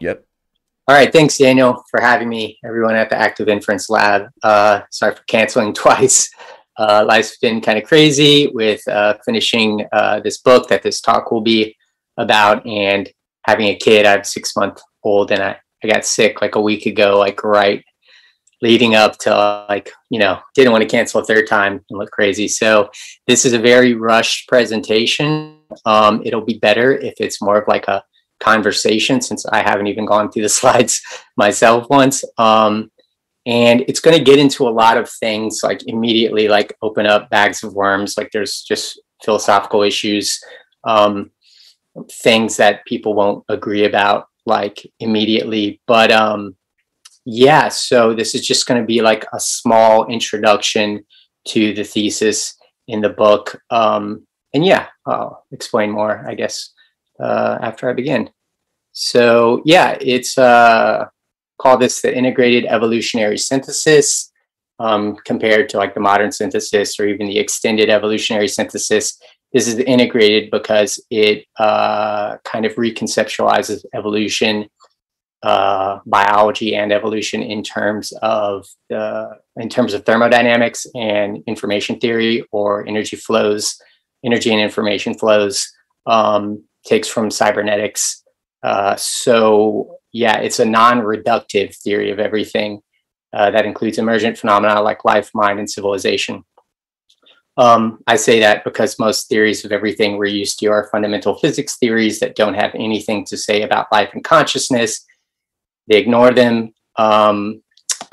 Yep. All right. Thanks, Daniel, for having me. Everyone at the Active Inference Lab. Uh, sorry for canceling twice. Uh, life's been kind of crazy with uh, finishing uh, this book that this talk will be about and having a kid. I have six month old and I, I got sick like a week ago, like right leading up to like, you know, didn't want to cancel a third time and look crazy. So this is a very rushed presentation. Um, it'll be better if it's more of like a conversation since I haven't even gone through the slides myself once. Um, and it's going to get into a lot of things like immediately like open up bags of worms like there's just philosophical issues um, things that people won't agree about like immediately but um, yeah so this is just going to be like a small introduction to the thesis in the book um, and yeah i'll explain more i guess uh, after i begin so yeah it's uh call this the integrated evolutionary synthesis um, compared to like the modern synthesis or even the extended evolutionary synthesis. This is integrated because it uh, kind of reconceptualizes evolution, uh, biology, and evolution in terms of the, in terms of thermodynamics and information theory or energy flows, energy and information flows. Um, takes from cybernetics. Uh, so yeah, it's a non-reductive theory of everything uh, that includes emergent phenomena like life, mind, and civilization. Um, I say that because most theories of everything we're used to are fundamental physics theories that don't have anything to say about life and consciousness. They ignore them. Um,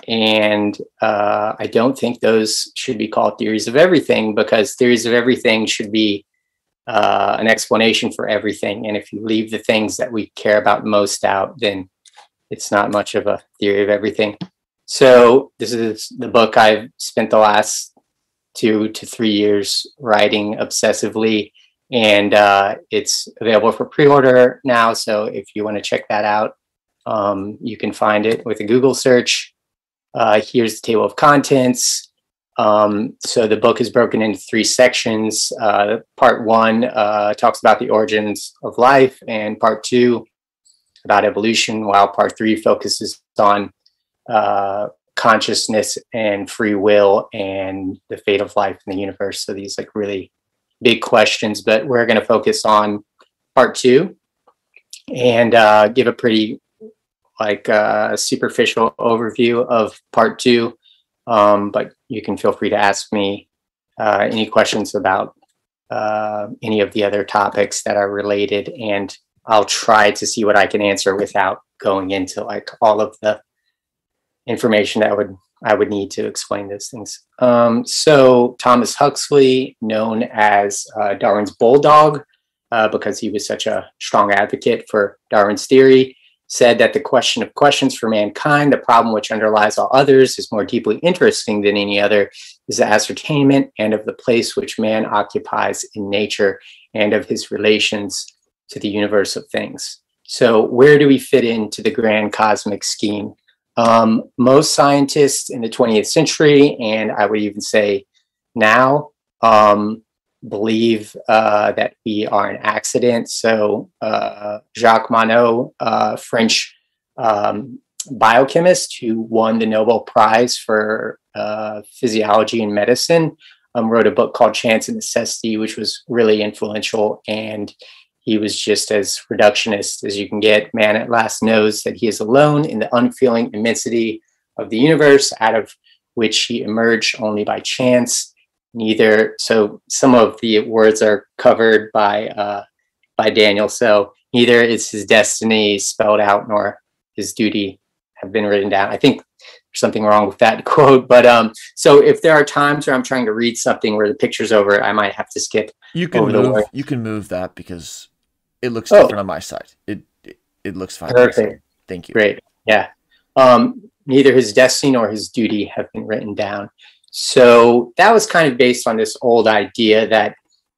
and uh, I don't think those should be called theories of everything because theories of everything should be uh, an explanation for everything. And if you leave the things that we care about most out, then it's not much of a theory of everything. So this is the book I've spent the last two to three years writing obsessively, and uh, it's available for pre-order now. So if you want to check that out, um, you can find it with a Google search. Uh, here's the table of contents. Um, so the book is broken into three sections. Uh, part one uh, talks about the origins of life, and part two about evolution, while part three focuses on uh, consciousness and free will and the fate of life in the universe. So these like really big questions, but we're going to focus on part two and uh, give a pretty like uh, superficial overview of part two. Um, but you can feel free to ask me uh, any questions about uh, any of the other topics that are related and I'll try to see what I can answer without going into like all of the information that would I would need to explain those things. Um, so Thomas Huxley, known as uh, Darwin's bulldog, uh, because he was such a strong advocate for Darwin's theory, said that the question of questions for mankind, the problem which underlies all others, is more deeply interesting than any other, is the ascertainment and of the place which man occupies in nature and of his relations to the universe of things. So, where do we fit into the grand cosmic scheme? Um, most scientists in the 20th century, and I would even say now, um, believe uh, that we are an accident. So, uh, Jacques Monod, uh, French um, biochemist who won the Nobel Prize for uh, physiology and medicine, um, wrote a book called Chance and Necessity, which was really influential and he was just as reductionist as you can get. Man at last knows that he is alone in the unfeeling immensity of the universe, out of which he emerged only by chance. Neither so some of the words are covered by uh, by Daniel. So neither is his destiny spelled out nor his duty have been written down. I think there's something wrong with that quote, but um, so if there are times where I'm trying to read something where the picture's over, I might have to skip. You can move. You can move that because it looks oh. different on my side. It it, it looks fine. Perfect. Thank you. Great. Yeah. Um, neither his destiny nor his duty have been written down. So that was kind of based on this old idea that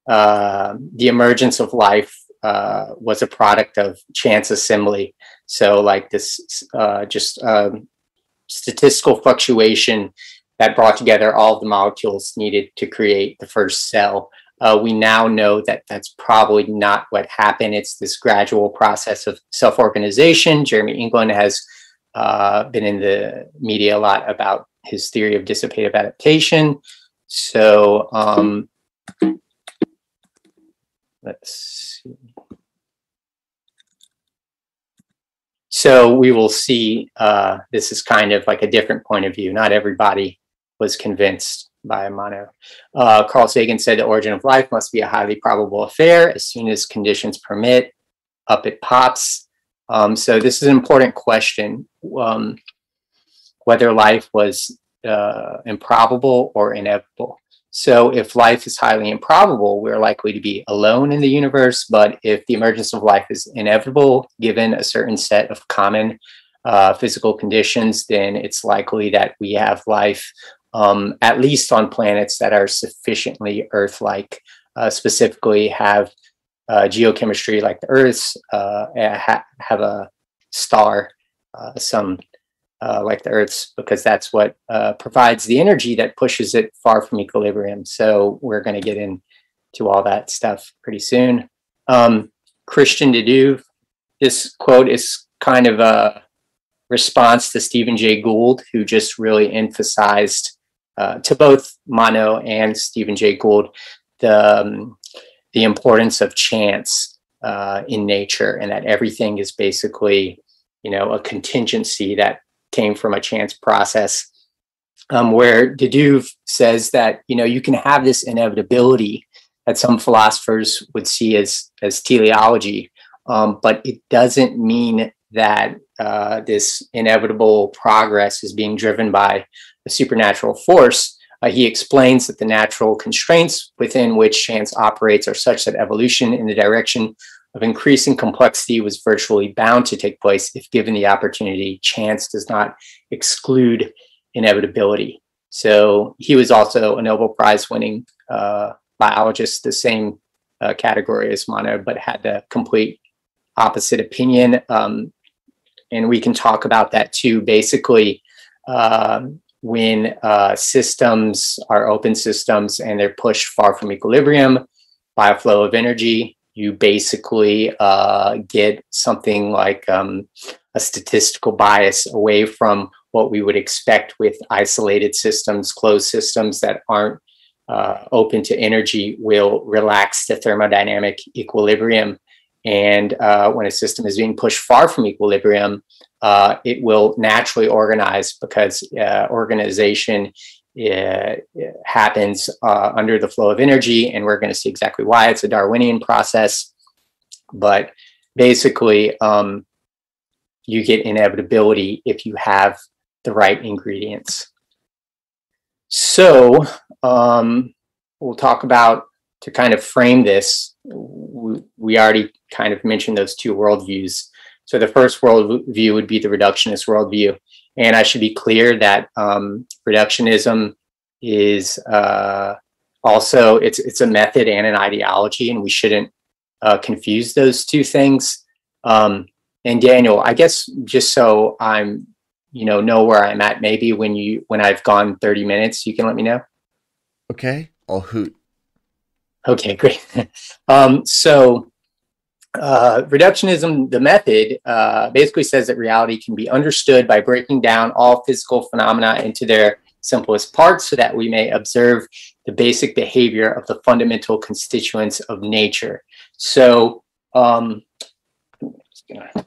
uh, the emergence of life uh, was a product of chance assembly. So, like this, uh, just um, statistical fluctuation that brought together all the molecules needed to create the first cell. Uh, we now know that that's probably not what happened. It's this gradual process of self organization. Jeremy England has uh, been in the media a lot about his theory of dissipative adaptation. So um, let's see. So we will see, uh, this is kind of like a different point of view. Not everybody was convinced by Monod. Uh, Carl Sagan said the origin of life must be a highly probable affair. As soon as conditions permit, up it pops. Um, so this is an important question, um, whether life was uh, improbable or inevitable. So if life is highly improbable, we're likely to be alone in the universe. But if the emergence of life is inevitable, given a certain set of common uh, physical conditions, then it's likely that we have life um, at least on planets that are sufficiently Earth-like, uh, specifically have uh, geochemistry like the Earth's, uh, ha have a star, uh, some uh, like the Earth's, because that's what uh, provides the energy that pushes it far from equilibrium. So we're going to get into all that stuff pretty soon. Um, Christian de this quote is kind of a response to Stephen Jay Gould, who just really emphasized uh, to both Monod and Stephen Jay Gould the, um, the importance of chance uh, in nature and that everything is basically, you know, a contingency that came from a chance process. Um, where de says that you know you can have this inevitability that some philosophers would see as as teleology, um, but it doesn't mean that uh, this inevitable progress is being driven by a supernatural force. Uh, he explains that the natural constraints within which chance operates are such that evolution in the direction of increasing complexity was virtually bound to take place if given the opportunity. Chance does not exclude inevitability. So he was also a Nobel Prize winning uh, biologist, the same uh, category as Monod, but had the complete opposite opinion. Um, and we can talk about that too. Basically, um, when uh, systems are open systems and they're pushed far from equilibrium by a flow of energy, you basically uh, get something like um, a statistical bias away from what we would expect with isolated systems, closed systems that aren't uh, open to energy will relax the thermodynamic equilibrium. And uh, when a system is being pushed far from equilibrium, uh, it will naturally organize because uh, organization uh, happens uh, under the flow of energy, and we're going to see exactly why. It's a Darwinian process, but basically, um, you get inevitability if you have the right ingredients. So um, we'll talk about to kind of frame this. We, we already kind of mentioned those two worldviews. So the first worldview would be the reductionist worldview. And I should be clear that um, reductionism is uh, also it's it's a method and an ideology, and we shouldn't uh, confuse those two things. Um, and Daniel, I guess just so I'm you know know where I'm at, maybe when you when I've gone 30 minutes, you can let me know. Okay, I'll hoot. Okay, great. um, so uh, reductionism, the method, uh, basically says that reality can be understood by breaking down all physical phenomena into their simplest parts so that we may observe the basic behavior of the fundamental constituents of nature. So, um, I'm just gonna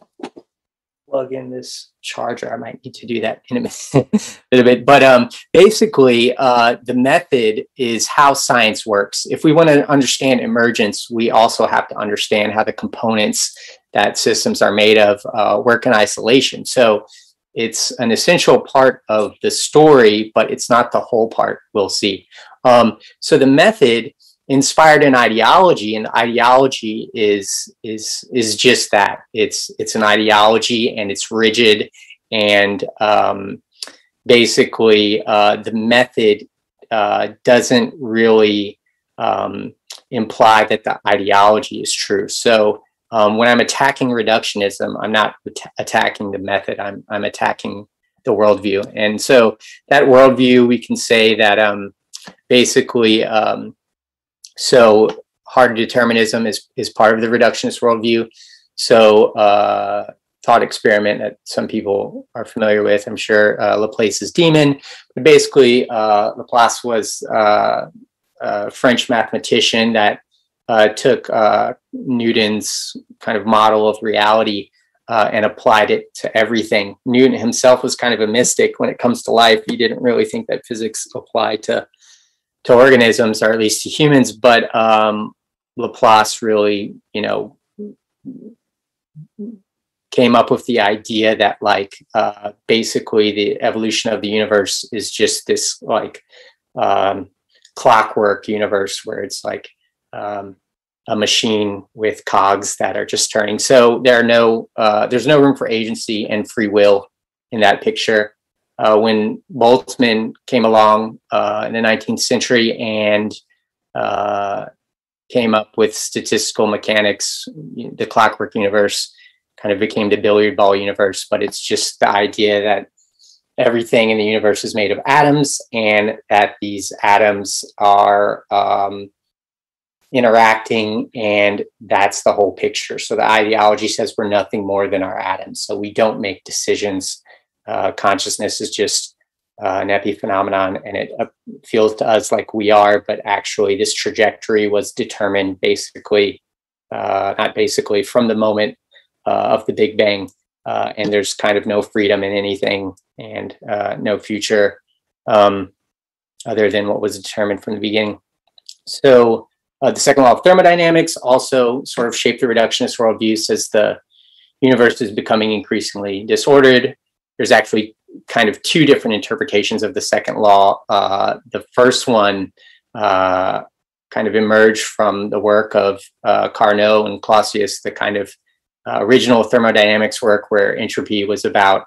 plug in this charger. I might need to do that in a little bit. But um, basically, uh, the method is how science works. If we want to understand emergence, we also have to understand how the components that systems are made of uh, work in isolation. So it's an essential part of the story, but it's not the whole part, we'll see. Um, so the method inspired in ideology and ideology is is is just that. It's it's an ideology and it's rigid and um, basically uh, the method uh, doesn't really um, imply that the ideology is true. So um, when i'm attacking reductionism i'm not at- attacking the method. I'm i'm attacking the worldview. And so that worldview we can say that um, basically um, so hard determinism is, is part of the reductionist worldview. So uh, thought experiment that some people are familiar with, I'm sure uh, Laplace's demon. But basically, uh, Laplace was uh, a French mathematician that uh, took uh, Newton's kind of model of reality and applied it to everything. Newton himself was kind of a mystic when it comes to life. He didn't really think that physics applied to to organisms or at least to humans, but um, Laplace really, you know, came up with the idea that like uh, basically the evolution of the universe is just this like um, clockwork universe where it's like um, a machine with cogs that are just turning. So there are no, uh, there's no room for agency and free will in that picture. Uh, when Boltzmann came along uh, in the 19th century and uh, came up with statistical mechanics, the clockwork universe kind of became the billiard ball universe. But it's just the idea that everything in the universe is made of atoms and that these atoms are um, interacting and that's the whole picture so the ideology says we're nothing more than our atoms so we don't make decisions uh, consciousness is just uh, an epiphenomenon and it uh, feels to us like we are but actually this trajectory was determined basically uh, not basically from the moment uh, of the big bang uh, and there's kind of no freedom in anything and no future um, other than what was determined from the beginning so the second law of thermodynamics also sort of shaped the reductionist worldview, says the universe is becoming increasingly disordered. There's actually kind of two different interpretations of the second law. Uh, the first one uh, kind of emerged from the work of uh, Carnot and Clausius, the kind of uh, original thermodynamics work where entropy was about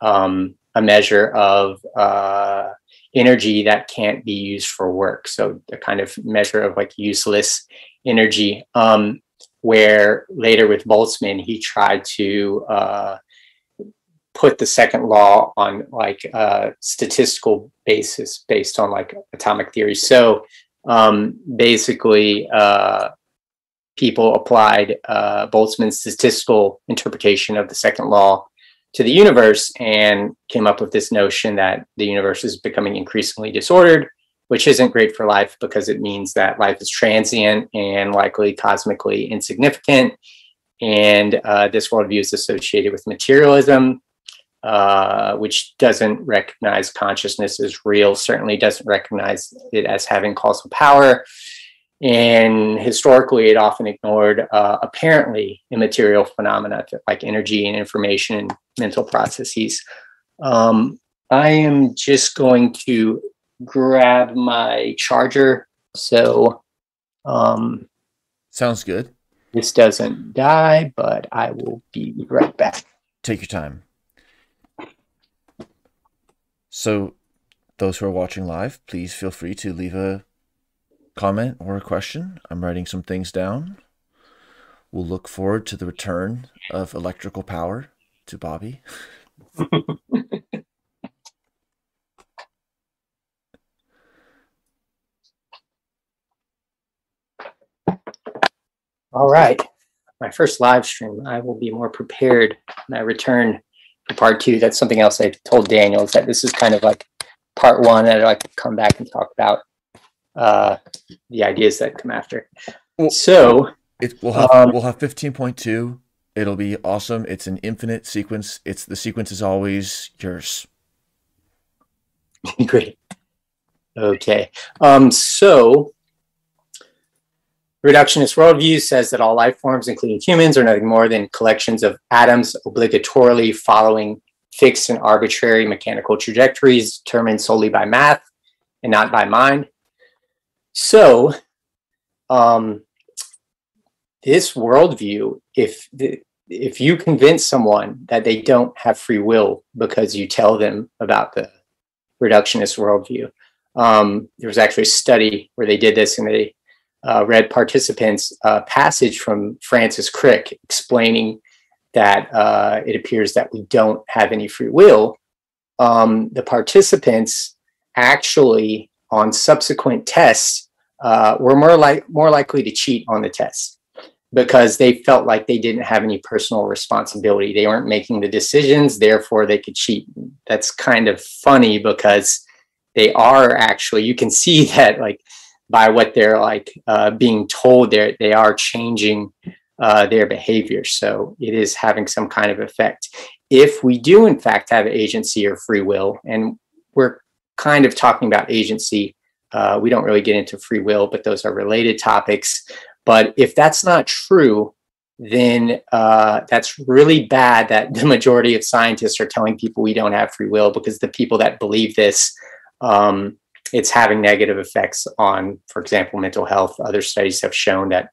um, a measure of uh, energy that can't be used for work. So the kind of measure of like useless energy. Um, where later with Boltzmann, he tried to uh, put the second law on like a statistical basis based on like atomic theory. So um, basically, uh, people applied uh, Boltzmann's statistical interpretation of the second law to the universe and came up with this notion that the universe is becoming increasingly disordered, which isn't great for life because it means that life is transient and likely cosmically insignificant. And uh, this worldview is associated with materialism, uh, which doesn't recognize consciousness as real, certainly doesn't recognize it as having causal power, and historically, it often ignored uh, apparently immaterial phenomena like energy and information and mental processes. Um, I am just going to grab my charger. So, um, sounds good. This doesn't die, but I will be right back. Take your time. So, those who are watching live, please feel free to leave a comment or a question. I'm writing some things down. We'll look forward to the return of electrical power to Bobby. All right. My first live stream, I will be more prepared when I return part two. That's something else I told Daniel is that this is kind of like part one that I'd like to come back and talk about uh, the ideas that come after. Well, so it, we'll have um, we'll have fifteen point two. It'll be awesome. It's an infinite sequence. It's the sequence is always yours. Great. Okay. Um, so reductionist worldview says that all life forms, including humans, are nothing more than collections of atoms obligatorily following fixed and arbitrary mechanical trajectories determined solely by math and not by mind. So, um, this worldview, if the, if you convince someone that they don't have free will because you tell them about the reductionist worldview, um, there was actually a study where they did this and they uh, read participants a passage from Francis Crick explaining that uh, it appears that we don't have any free will. Um, the participants actually, on subsequent tests, uh, were more like more likely to cheat on the test because they felt like they didn't have any personal responsibility. They weren't making the decisions, therefore they could cheat. That's kind of funny because they are actually. You can see that like by what they're like uh, being told, they they are changing uh, their behavior. So it is having some kind of effect. If we do in fact have agency or free will, and we're kind of talking about agency. Uh, we don't really get into free will, but those are related topics. But if that's not true, then uh, that's really bad that the majority of scientists are telling people we don't have free will because the people that believe this, um, it's having negative effects on, for example, mental health. Other studies have shown that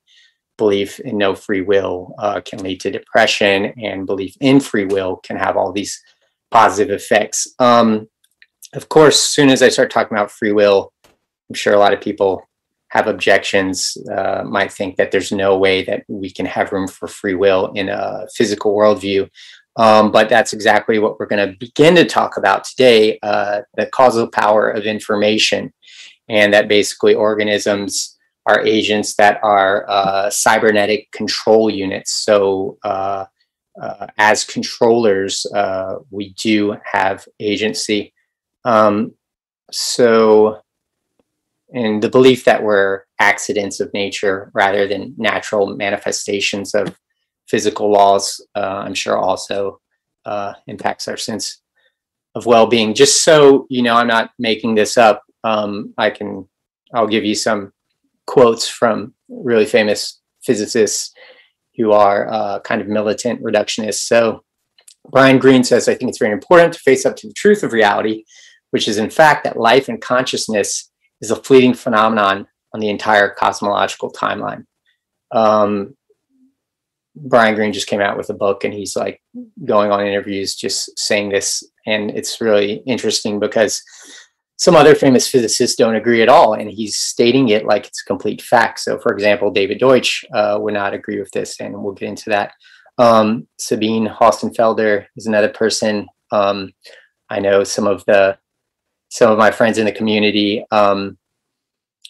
belief in no free will uh, can lead to depression, and belief in free will can have all these positive effects. Um, of course, as soon as I start talking about free will, I'm sure a lot of people have objections, uh, might think that there's no way that we can have room for free will in a physical worldview. Um, but that's exactly what we're going to begin to talk about today uh, the causal power of information, and that basically organisms are agents that are uh, cybernetic control units. So, uh, uh, as controllers, uh, we do have agency. Um, so, and the belief that we're accidents of nature rather than natural manifestations of physical laws, uh, I'm sure also uh, impacts our sense of well-being. Just so you know, I'm not making this up. Um, I can, I'll give you some quotes from really famous physicists who are uh, kind of militant reductionists. So Brian Greene says, I think it's very important to face up to the truth of reality, which is in fact that life and consciousness is a fleeting phenomenon on the entire cosmological timeline. Um, Brian Greene just came out with a book and he's like going on interviews just saying this. And it's really interesting because some other famous physicists don't agree at all. And he's stating it like it's a complete fact. So, for example, David Deutsch uh, would not agree with this, and we'll get into that. Um, Sabine Hossenfelder is another person. Um, I know some of the some of my friends in the community um,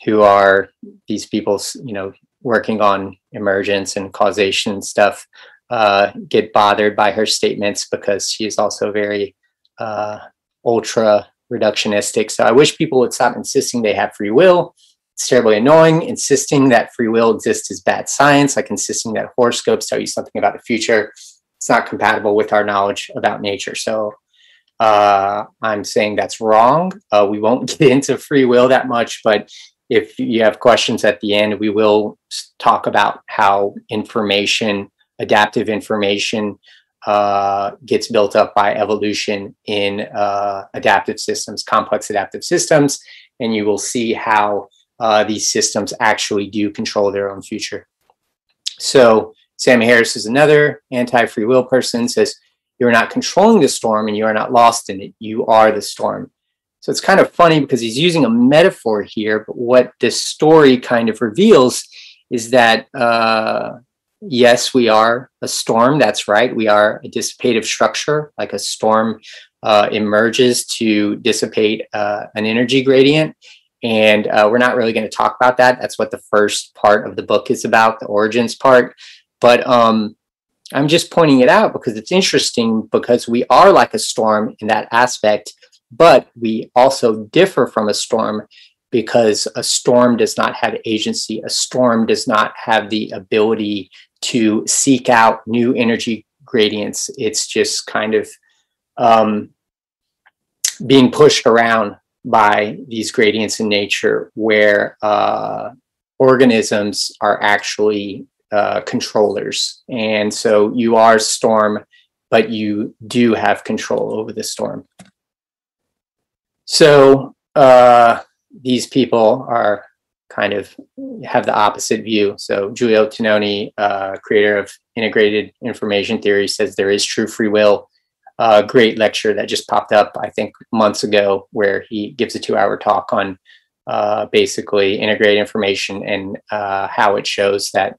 who are these people, you know, working on emergence and causation stuff, uh, get bothered by her statements because she is also very uh, ultra reductionistic. So I wish people would stop insisting they have free will. It's terribly annoying. Insisting that free will exists is bad science, like insisting that horoscopes tell you something about the future. It's not compatible with our knowledge about nature. So uh, I'm saying that's wrong. Uh, we won't get into free will that much, but if you have questions at the end, we will talk about how information, adaptive information, uh, gets built up by evolution in uh, adaptive systems, complex adaptive systems, and you will see how uh, these systems actually do control their own future. So Sam Harris is another anti-free will person, says, you're not controlling the storm and you are not lost in it. You are the storm. So it's kind of funny because he's using a metaphor here, but what this story kind of reveals is that uh, yes, we are a storm. That's right. We are a dissipative structure, like a storm uh, emerges to dissipate uh, an energy gradient. And uh, we're not really going to talk about that. That's what the first part of the book is about, the origins part. But um, I'm just pointing it out because it's interesting because we are like a storm in that aspect, but we also differ from a storm because a storm does not have agency. A storm does not have the ability to seek out new energy gradients. It's just kind of um, being pushed around by these gradients in nature where uh, organisms are actually uh, controllers. And so you are storm, but you do have control over the storm. So uh, these people are kind of have the opposite view. So Giulio Tononi, uh, creator of integrated information theory, says there is true free will. A uh, great lecture that just popped up, I think, months ago, where he gives a two-hour talk on uh, basically integrated information and uh, how it shows that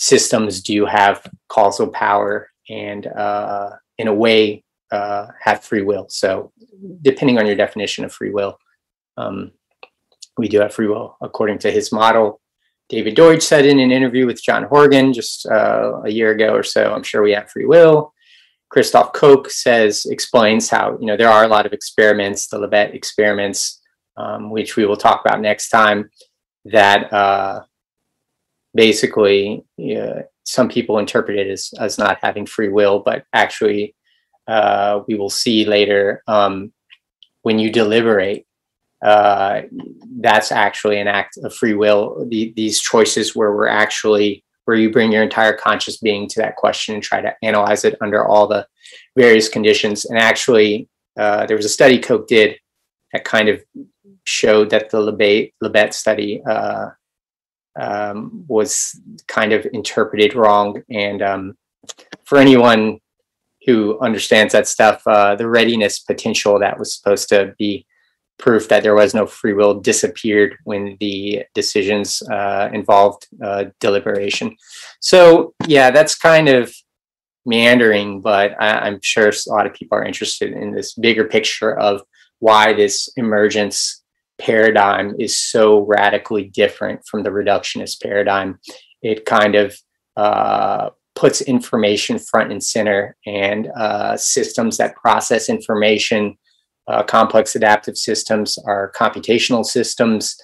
systems do have causal power and uh, in a way uh, have free will so depending on your definition of free will um, we do have free will according to his model. David Deutsch said in an interview with John Horgan just uh, a year ago or so, I'm sure we have free will. Christoph Koch says, explains how, you know, there are a lot of experiments, the Libet experiments, um, which we will talk about next time, that uh, basically uh, some people interpret it as, as not having free will, but actually uh, we will see later um, when you deliberate, uh, that's actually an act of free will. The, these choices where we're actually where you bring your entire conscious being to that question and try to analyze it under all the various conditions. And actually, uh, there was a study Koch did that kind of showed that the Libet, study uh, um, was kind of interpreted wrong. And um, for anyone who understands that stuff, uh, the readiness potential that was supposed to be proof that there was no free will disappeared when the decisions uh, involved uh, deliberation. So yeah, that's kind of meandering, but I, am sure a lot of people are interested in this bigger picture of why this emergence paradigm is so radically different from the reductionist paradigm. It kind of uh, puts information front and center and uh, systems that process information uh, complex adaptive systems are computational systems,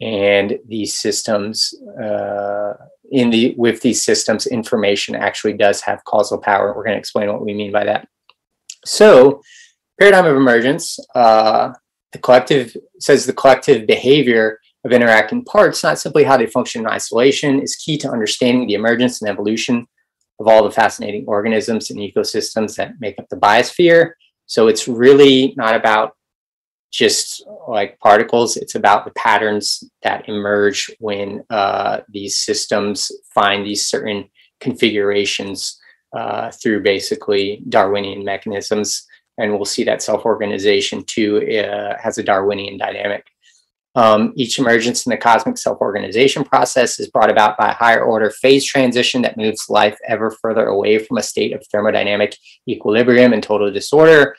and these systems, uh, in the with these systems, information actually does have causal power. We're going to explain what we mean by that. So, paradigm of emergence. Uh, the collective says the collective behavior of interacting parts, not simply how they function in isolation, is key to understanding the emergence and evolution of all the fascinating organisms and ecosystems that make up the biosphere. So it's really not about just like particles, it's about the patterns that emerge when uh, these systems find these certain configurations uh, through basically Darwinian mechanisms. And we'll see that self-organization too uh, has a Darwinian dynamic. Um, each emergence in the cosmic self-organization process is brought about by a higher order phase transition that moves life ever further away from a state of thermodynamic equilibrium and total disorder.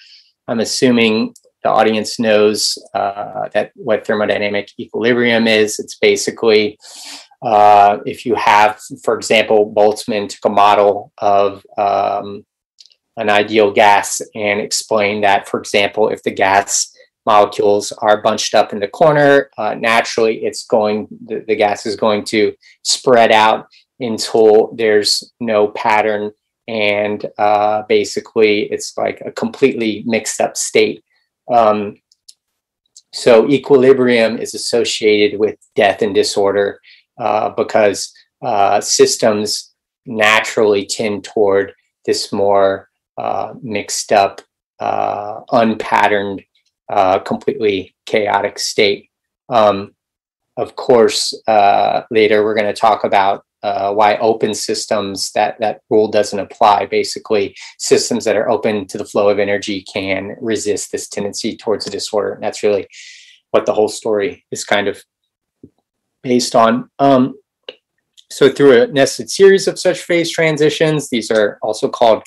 I'm assuming the audience knows uh, that what thermodynamic equilibrium is. It's basically uh, if you have, for example, Boltzmann took a model of um, an ideal gas and explained that, for example, if the gas molecules are bunched up in the corner, uh, naturally it's going, the, the gas is going to spread out until there's no pattern and uh, basically it's like a completely mixed up state. Um, so equilibrium is associated with death and disorder uh, because uh, systems naturally tend toward this more uh, mixed up, uh, unpatterned uh, completely chaotic state. Um, of course, uh, later we're going to talk about uh, why open systems that that rule doesn't apply. Basically, systems that are open to the flow of energy can resist this tendency towards a disorder. And that's really what the whole story is kind of based on. Um, so through a nested series of such phase transitions, these are also called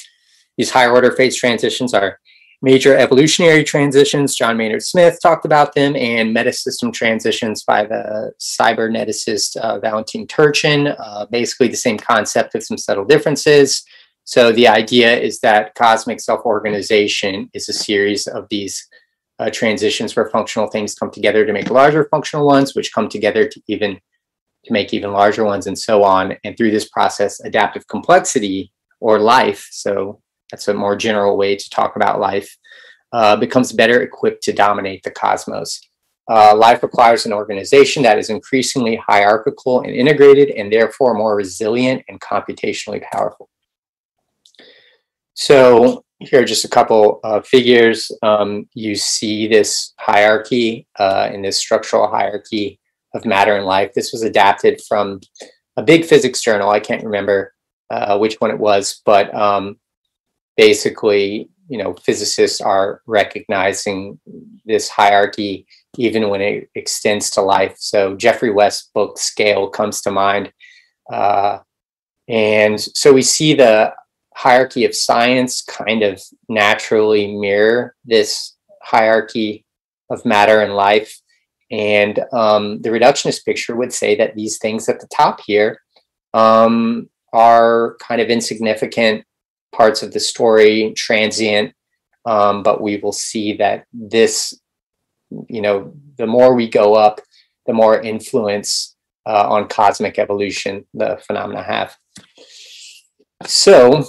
these higher order phase transitions are major evolutionary transitions. John Maynard Smith talked about them, and metasystem transitions by the cyberneticist uh, Valentin Turchin. Uh, basically, the same concept with some subtle differences. So, the idea is that cosmic self organization is a series of these uh, transitions where functional things come together to make larger functional ones, which come together to even to make even larger ones, and so on. And through this process, adaptive complexity or life, so that's a more general way to talk about life, uh, becomes better equipped to dominate the cosmos. Uh, life requires an organization that is increasingly hierarchical and integrated and therefore more resilient and computationally powerful. So here are just a couple of figures. Um, you see this hierarchy uh, in this structural hierarchy of matter and life. This was adapted from a big physics journal. I can't remember uh, which one it was, but um, basically, you know, physicists are recognizing this hierarchy even when it extends to life. So Geoffrey West's book Scale comes to mind. Uh, and so we see the hierarchy of science kind of naturally mirror this hierarchy of matter and life. And um, the reductionist picture would say that these things at the top here um, are kind of insignificant parts of the story, transient, um, but we will see that this, you know, the more we go up, the more influence uh, on cosmic evolution the phenomena have. So,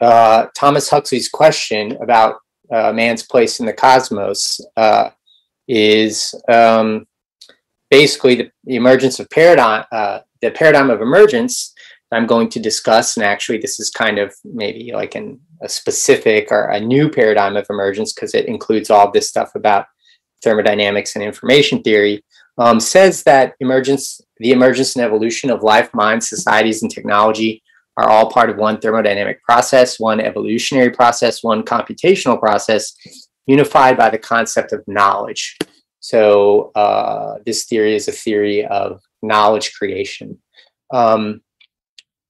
uh, Thomas Huxley's question about uh, man's place in the cosmos uh, is um, basically the, the, emergence of paradigm, uh, the paradigm of emergence. I'm going to discuss, and actually, this is kind of maybe like an, a specific or a new paradigm of emergence because it includes all this stuff about thermodynamics and information theory. Um, says that emergence, the emergence and evolution of life, minds, societies, and technology are all part of one thermodynamic process, one evolutionary process, one computational process, unified by the concept of knowledge. So uh, this theory is a theory of knowledge creation. Um,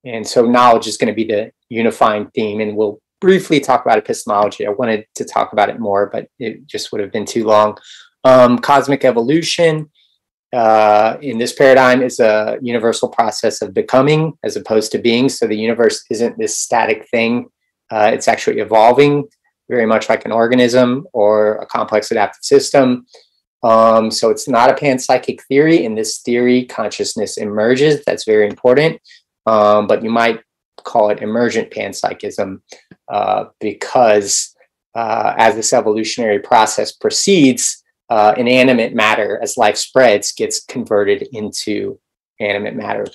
and so knowledge is going to be the unifying theme, and we'll briefly talk about epistemology. I wanted to talk about it more, but it just would have been too long. Um, cosmic evolution uh, in this paradigm is a universal process of becoming as opposed to being. So the universe isn't this static thing. Uh, it's actually evolving very much like an organism or a complex adaptive system. Um, so it's not a panpsychic theory. In this theory, consciousness emerges. That's very important. Um, but you might call it emergent panpsychism uh, because uh, as this evolutionary process proceeds, uh, inanimate matter, as life spreads, gets converted into animate matter.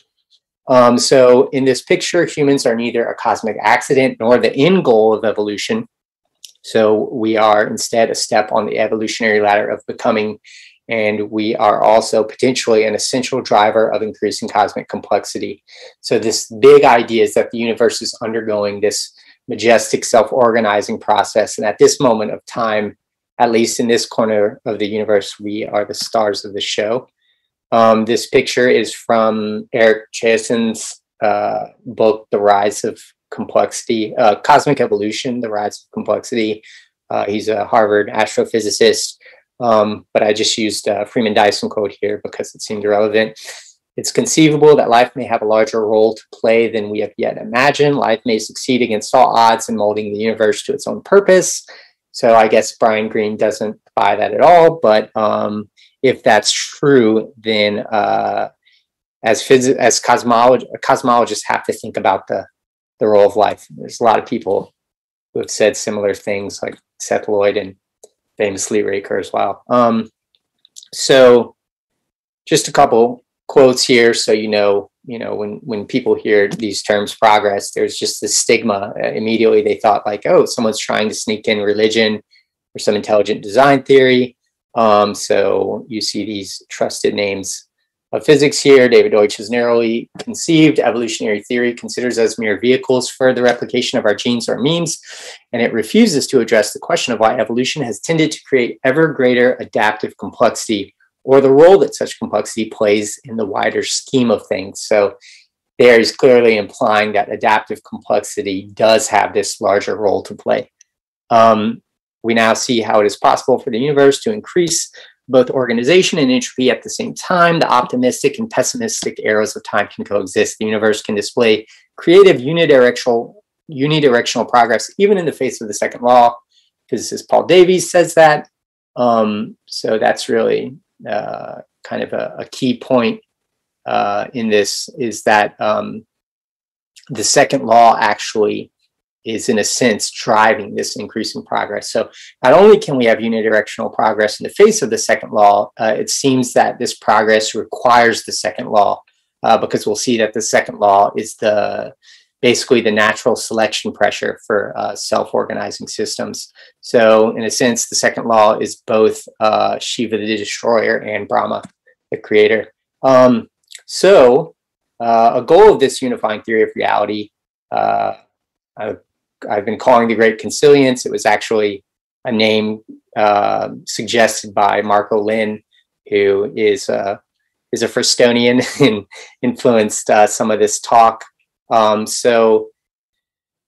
Um, so in this picture, humans are neither a cosmic accident nor the end goal of evolution. So we are instead a step on the evolutionary ladder of becoming, and we are also potentially an essential driver of increasing cosmic complexity. So this big idea is that the universe is undergoing this majestic self-organizing process, and at this moment of time, at least in this corner of the universe, we are the stars of the show. Um, this picture is from Eric Chaisson's uh, book, The Rise of Complexity, uh, Cosmic Evolution, The Rise of Complexity. Uh, he's a Harvard astrophysicist, um, but I just used a Freeman Dyson quote here because it seemed relevant. It's conceivable that life may have a larger role to play than we have yet imagined. Life may succeed against all odds in molding the universe to its own purpose. So I guess Brian Greene doesn't buy that at all. But um, if that's true, then uh, as phys- as cosmolog- cosmologists have to think about the the role of life. There's a lot of people who have said similar things, like Seth Lloyd and famously Raker as well. Um, so, just a couple quotes here, so you know you know when when people hear these terms progress there's just this stigma uh, immediately they thought like oh someone's trying to sneak in religion or some intelligent design theory um, so you see these trusted names of physics here david deutsch has narrowly conceived evolutionary theory considers as mere vehicles for the replication of our genes or memes and it refuses to address the question of why evolution has tended to create ever greater adaptive complexity or the role that such complexity plays in the wider scheme of things. So there is clearly implying that adaptive complexity does have this larger role to play. Um, we now see how it is possible for the universe to increase both organization and entropy at the same time. The optimistic and pessimistic arrows of time can coexist. The universe can display creative unidirectional unidirectional progress even in the face of the second law. Physicist Paul Davies says that. Um, so that's really uh, kind of a, a key point uh, in this is that um, the second law actually is in a sense driving this increasing progress. So not only can we have unidirectional progress in the face of the second law, uh, it seems that this progress requires the second law uh, because we'll see that the second law is the basically the natural selection pressure for uh, self-organizing systems. So in a sense, the second law is both uh, Shiva the destroyer and Brahma the creator. Um, so uh, a goal of this unifying theory of reality, uh, I've, been calling the Great Consilience. It was actually a name uh, suggested by Marco Lin, who is a, is a Fristonian and influenced uh, some of this talk um, so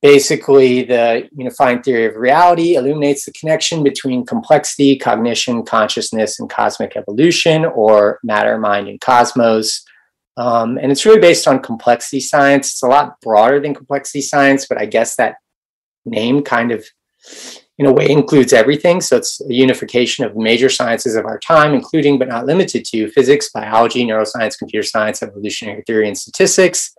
basically, the unifying theory of reality illuminates the connection between complexity, cognition, consciousness, and cosmic evolution, or matter, mind, and cosmos. Um, and it's really based on complexity science. It's a lot broader than complexity science, but I guess that name kind of, in a way, includes everything. So it's a unification of major sciences of our time, including but not limited to physics, biology, neuroscience, computer science, evolutionary theory, and statistics.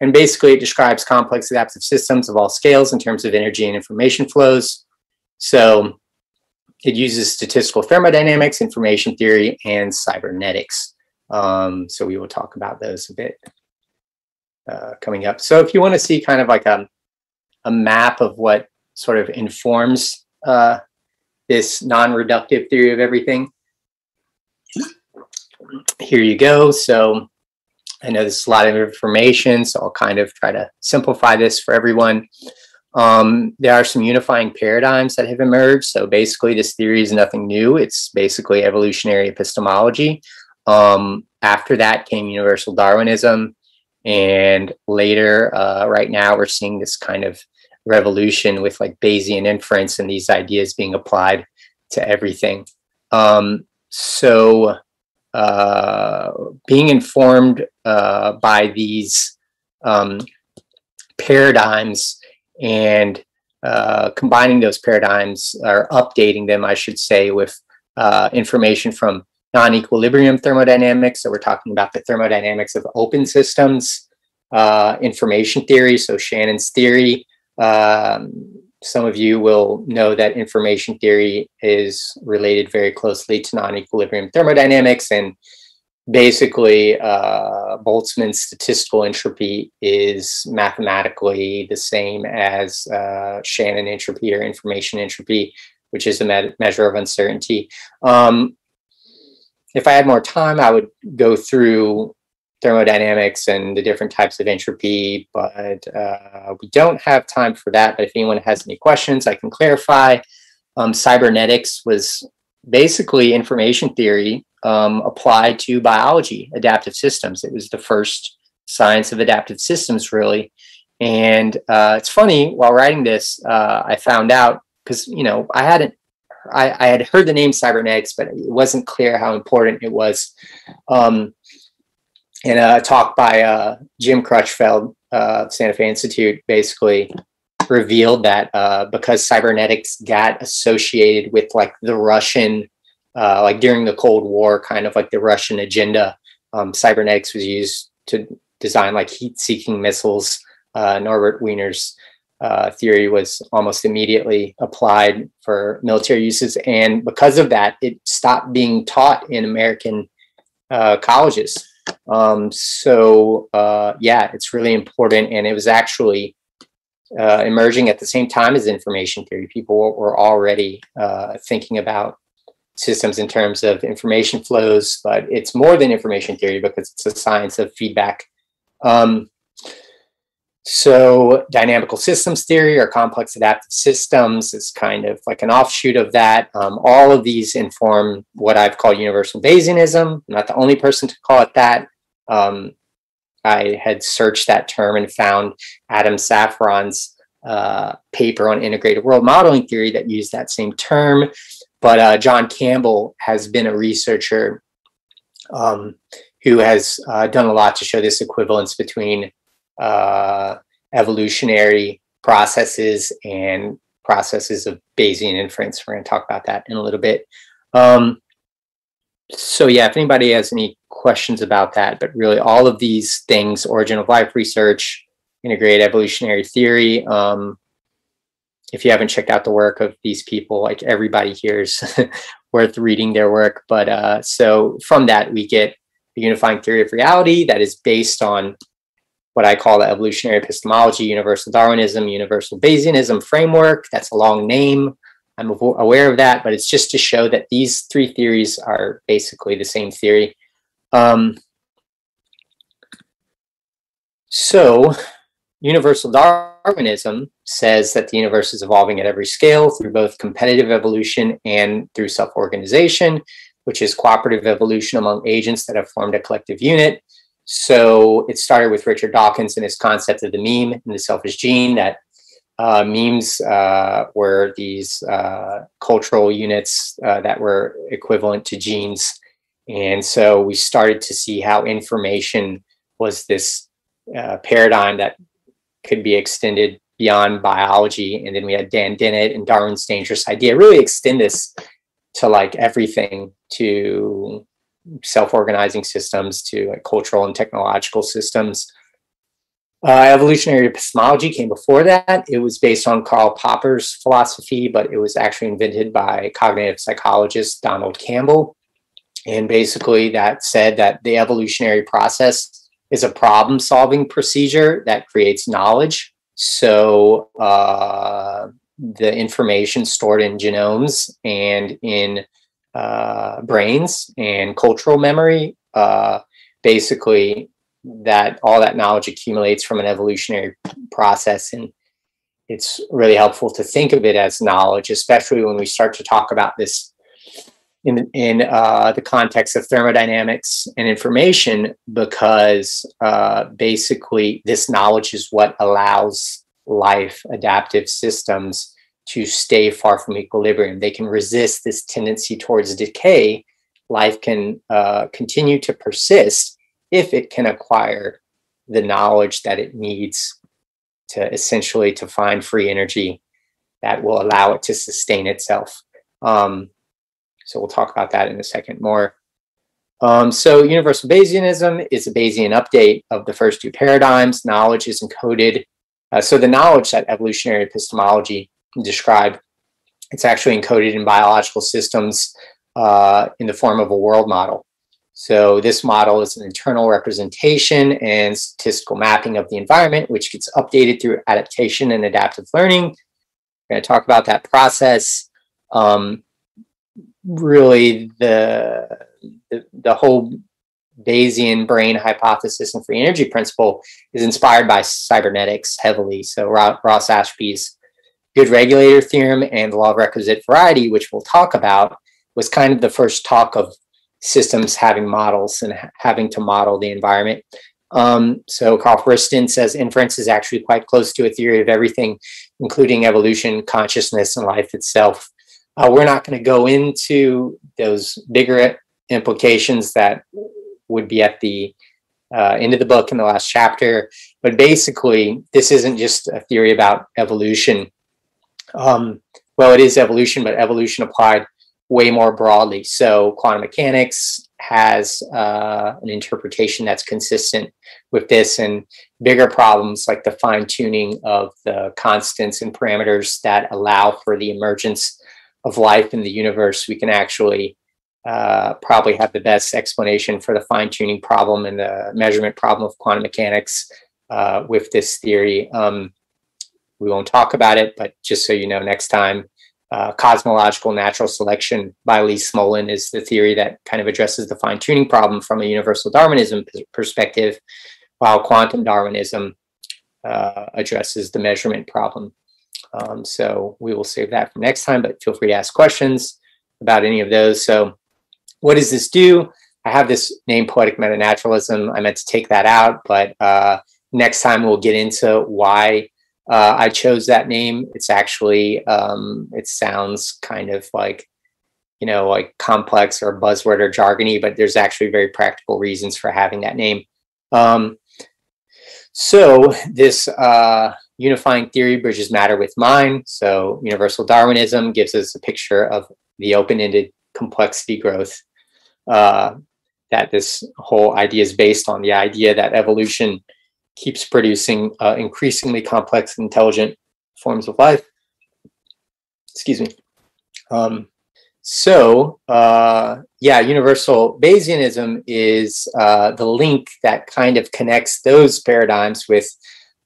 And basically, it describes complex adaptive systems of all scales in terms of energy and information flows. So it uses statistical thermodynamics, information theory, and cybernetics. Um, so we will talk about those a bit uh, coming up. So if you want to see kind of like a, a map of what sort of informs uh, this non-reductive theory of everything, here you go. So I know this is a lot of information, so I'll kind of try to simplify this for everyone. Um, there are some unifying paradigms that have emerged. So basically, this theory is nothing new. It's basically evolutionary epistemology. Um, after that came universal Darwinism. And later, uh, right now, we're seeing this kind of revolution with like Bayesian inference and these ideas being applied to everything. Um, so, uh, being informed uh, by these um, paradigms and uh, combining those paradigms or updating them, I should say, with uh, information from non-equilibrium thermodynamics. So we're talking about the thermodynamics of open systems, uh, information theory, so Shannon's theory. Um, some of you will know that information theory is related very closely to non-equilibrium thermodynamics and basically uh, Boltzmann's statistical entropy is mathematically the same as uh, Shannon entropy or information entropy, which is a me measure of uncertainty. Um, if I had more time, I would go through thermodynamics and the different types of entropy, but uh, we don't have time for that. But if anyone has any questions, I can clarify. Um, cybernetics was basically information theory um, applied to biology, adaptive systems. It was the first science of adaptive systems, really. And uh, it's funny, while writing this, uh, I found out because, you know, I hadn't I, I, had heard the name cybernetics, but it wasn't clear how important it was. Um, in a talk by uh, Jim Crutchfield, uh, Santa Fe Institute, basically revealed that uh, because cybernetics got associated with like the Russian, uh, like during the Cold War, kind of like the Russian agenda, um, cybernetics was used to design like heat-seeking missiles. Uh, Norbert Wiener's uh, theory was almost immediately applied for military uses. And because of that, it stopped being taught in American colleges. Um, so, uh, yeah, it's really important. And it was actually uh, emerging at the same time as information theory. People were already uh, thinking about systems in terms of information flows, but it's more than information theory because it's a science of feedback. Um, so dynamical systems theory or complex adaptive systems is kind of like an offshoot of that. Um, all of these inform what I've called universal Bayesianism. I'm not the only person to call it that. Um, I had searched that term and found Adam Safron's uh, paper on integrated world modeling theory that used that same term. But uh, John Campbell has been a researcher um, who has uh, done a lot to show this equivalence between uh, evolutionary processes and processes of Bayesian inference. We're going to talk about that in a little bit. Um, so yeah, if anybody has any questions about that, but really all of these things, origin of life research, integrated evolutionary theory, um, if you haven't checked out the work of these people, like everybody here is worth reading their work. But uh, so from that, we get a unifying theory of reality that is based on what I call the evolutionary epistemology, universal Darwinism, universal Bayesianism framework. That's a long name. I'm aware of that, but it's just to show that these three theories are basically the same theory. Um, so, universal Darwinism says that the universe is evolving at every scale through both competitive evolution and through self organization, which is cooperative evolution among agents that have formed a collective unit. So it started with Richard Dawkins and his concept of the meme and the selfish gene that uh, memes uh, were these uh, cultural units uh, that were equivalent to genes. And so we started to see how information was this uh, paradigm that could be extended beyond biology. And then we had Dan Dennett and Darwin's dangerous idea really extend this to like everything to self-organizing systems to like, cultural and technological systems. Uh, evolutionary epistemology came before that. It was based on Karl Popper's philosophy, but it was actually invented by cognitive psychologist Donald Campbell. And basically, that said that the evolutionary process is a problem solving procedure that creates knowledge. So, uh, the information stored in genomes and in uh, brains and cultural memory, uh, basically that all that knowledge accumulates from an evolutionary process and it's really helpful to think of it as knowledge especially when we start to talk about this in, in uh, the context of thermodynamics and information because uh, basically this knowledge is what allows life adaptive systems to stay far from equilibrium. They can resist this tendency towards decay. Life can uh, continue to persist if it can acquire the knowledge that it needs to essentially to find free energy that will allow it to sustain itself. Um, so we'll talk about that in a second more. Um, so universal Bayesianism is a Bayesian update of the first two paradigms. Knowledge is encoded. Uh, so the knowledge that evolutionary epistemology describe. It's actually encoded in biological systems uh, in the form of a world model. So this model is an internal representation and statistical mapping of the environment, which gets updated through adaptation and adaptive learning. We're going to talk about that process. Um, really, the, the, the whole Bayesian brain hypothesis and free energy principle is inspired by cybernetics heavily. So Ross Ashby's good regulator theorem and the law of requisite variety, which we'll talk about, was kind of the first talk of systems having models and having to model the environment. Um, so Carl Friston says inference is actually quite close to a theory of everything, including evolution, consciousness, and life itself. Uh, we're not going to go into those bigger implications that would be at the uh, end of the book in the last chapter. But basically, this isn't just a theory about evolution um, well, it is evolution, but evolution applied way more broadly. So quantum mechanics has uh, an interpretation that's consistent with this and bigger problems like the fine tuning of the constants and parameters that allow for the emergence of life in the universe. We can actually uh, probably have the best explanation for the fine tuning problem and the measurement problem of quantum mechanics uh, with this theory. Um, we won't talk about it, but just so you know, next time, uh, cosmological natural selection by Lee Smolin is the theory that kind of addresses the fine tuning problem from a universal Darwinism perspective, while quantum Darwinism uh, addresses the measurement problem. Um, so we will save that for next time, but feel free to ask questions about any of those. So, what does this do? I have this name poetic meta-naturalism. I meant to take that out, but uh, next time we'll get into why uh, I chose that name. It's actually um, it sounds kind of like you know like complex or buzzword or jargony, but there's actually very practical reasons for having that name. Um, so this uh, unifying theory bridges matter with mind. So universal Darwinism gives us a picture of the open-ended complexity growth uh, that this whole idea is based on. The idea that evolution keeps producing uh, increasingly complex, intelligent forms of life. Excuse me. Um, so, uh, yeah, universal Bayesianism is uh, the link that kind of connects those paradigms with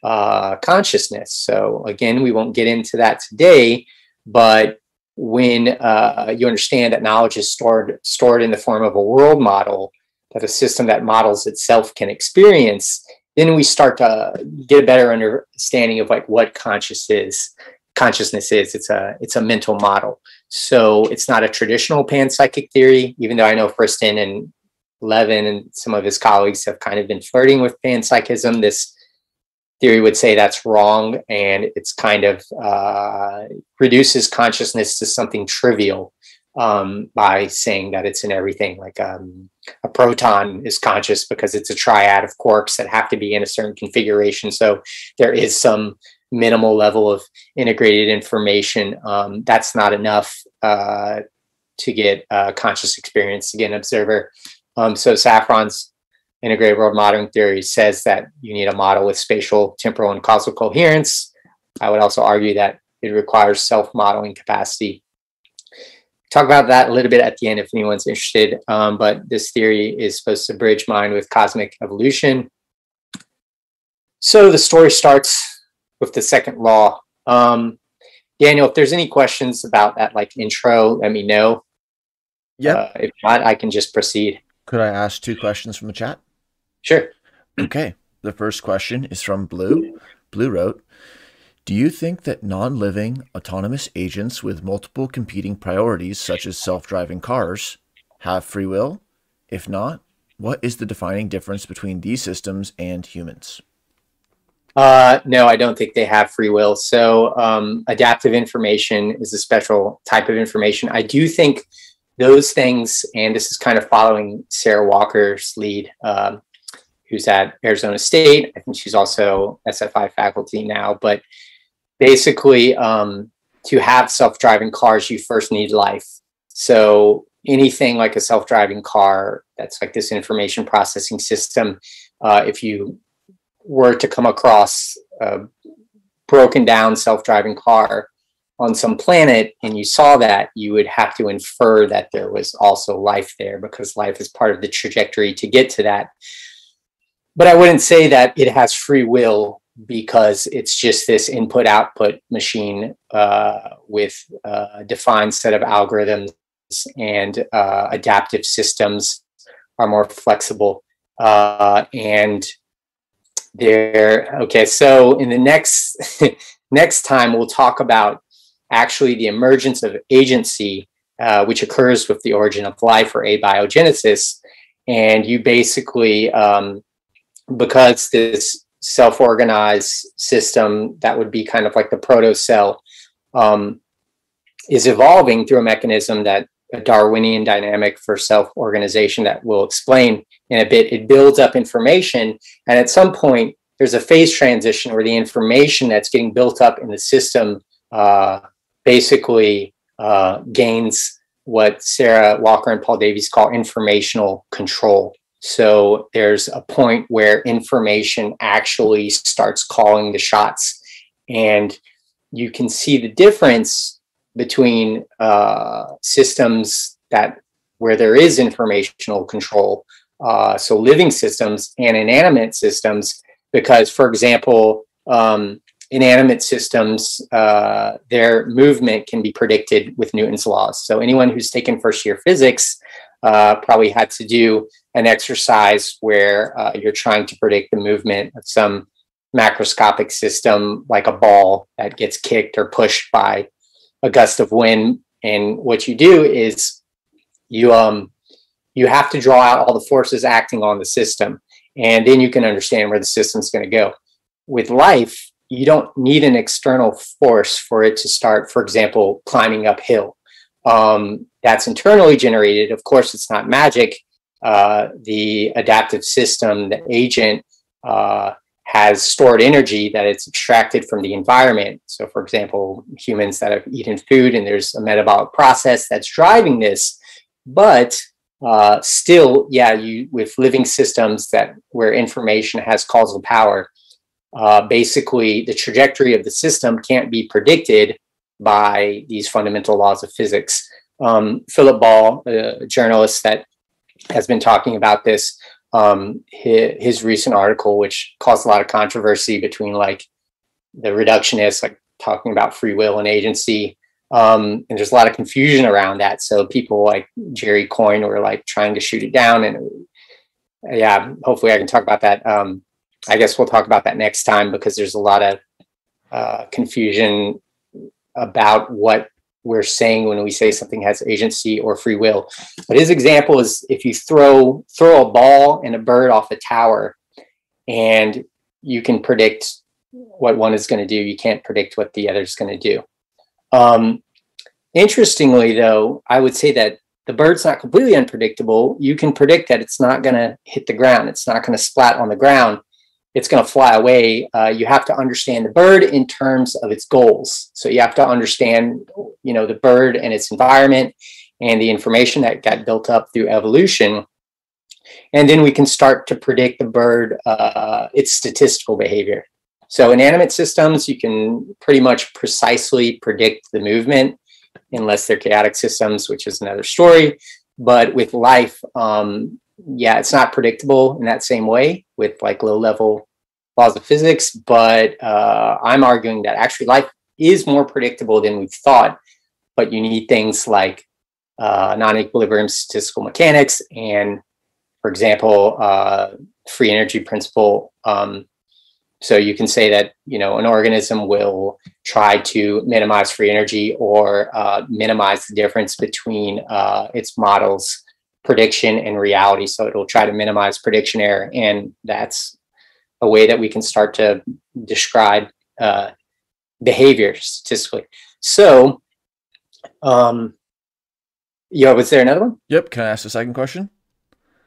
uh, consciousness. So, again, we won't get into that today, but when uh, you understand that knowledge is stored stored in the form of a world model, that a system that models itself can experience, then we start to get a better understanding of like what conscious is consciousness is it's a it's a mental model so it's not a traditional panpsychic theory even though i know Friston and levin and some of his colleagues have kind of been flirting with panpsychism this theory would say that's wrong and it's kind of uh, reduces consciousness to something trivial um, by saying that it's in everything. Like um, a proton is conscious because it's a triad of quarks that have to be in a certain configuration. So there is some minimal level of integrated information. Um, that's not enough uh, to get a conscious experience to get an observer. Um, so Safron's integrated world modeling theory says that you need a model with spatial, temporal, and causal coherence. I would also argue that it requires self-modeling capacity. Talk about that a little bit at the end if anyone's interested. Um, but this theory is supposed to bridge mind with cosmic evolution. So the story starts with the second law. Um, Daniel, if there's any questions about that like intro, let me know. Yeah. Uh, if not, I can just proceed. Could I ask two questions from the chat? Sure. Okay. The first question is from Blue. Blue wrote, do you think that non living autonomous agents with multiple competing priorities, such as self driving cars, have free will? If not, what is the defining difference between these systems and humans? Uh, no, I don't think they have free will. So, um, adaptive information is a special type of information. I do think those things, and this is kind of following Sarah Walker's lead, um, who's at Arizona State. I think she's also SFI faculty now. But basically, um, to have self-driving cars, you first need life. So anything like a self-driving car, that's like this information processing system. Uh, if you were to come across a broken down self-driving car on some planet and you saw that, you would have to infer that there was also life there because life is part of the trajectory to get to that but I wouldn't say that it has free will because it's just this input output machine uh, with a defined set of algorithms and uh, adaptive systems are more flexible. Uh, and there, okay, so in the next next time we'll talk about actually the emergence of agency, uh, which occurs with the origin of life or abiogenesis. And you basically um, because this self-organized system that would be kind of like the proto cell um, is evolving through a mechanism that a Darwinian dynamic for self-organization that we'll explain in a bit. It builds up information, and at some point, there's a phase transition where the information that's getting built up in the system uh, basically uh, gains what Sarah Walker and Paul Davies call informational control. So there's a point where information actually starts calling the shots. And you can see the difference between uh, systems that where there is informational control, uh, so living systems and inanimate systems, because, for example, um, inanimate systems, uh, their movement can be predicted with Newton's laws. So anyone who's taken first year physics uh, probably had to do an exercise where uh, you're trying to predict the movement of some macroscopic system like a ball that gets kicked or pushed by a gust of wind. And what you do is you um you have to draw out all the forces acting on the system and then you can understand where the system's going to go. With life you don't need an external force for it to start for example climbing uphill um, that's internally generated of course it's not magic uh, the adaptive system, the agent, uh, has stored energy that it's extracted from the environment. So, for example, humans that have eaten food and there's a metabolic process that's driving this, but uh, still, yeah, you with living systems that where information has causal power, uh, basically the trajectory of the system can't be predicted by these fundamental laws of physics. Um, Philip Ball, a journalist that has been talking about this. Um, his, his recent article, which caused a lot of controversy between like the reductionists, like talking about free will and agency. Um, and there's a lot of confusion around that. So people like Jerry Coyne were like trying to shoot it down. And yeah, hopefully I can talk about that. Um, I guess we'll talk about that next time because there's a lot of uh, confusion about what we're saying when we say something has agency or free will. But his example is if you throw throw a ball and a bird off a tower, and you can predict what one is going to do. You can't predict what the other is going to do. Um, interestingly, though, I would say that the bird's not completely unpredictable. You can predict that it's not going to hit the ground. It's not going to splat on the ground. It's going to fly away. Uh, you have to understand the bird in terms of its goals. So you have to understand, you know, the bird and its environment and the information that got built up through evolution. And then we can start to predict the bird, uh, its statistical behavior. So in animate systems, you can pretty much precisely predict the movement unless they're chaotic systems, which is another story. But with life, um, yeah, it's not predictable in that same way with like low level laws of physics. But uh, I'm arguing that actually life is more predictable than we've thought. But you need things like uh, non equilibrium statistical mechanics and, for example, uh, free energy principle um, so you can say that you know an organism will try to minimize free energy or uh, minimize the difference between uh, its models prediction and reality. So it'll try to minimize prediction error, and that's a way that we can start to describe uh, behavior statistically. So, um, yeah, was there another one? Yep. Can I ask a second question?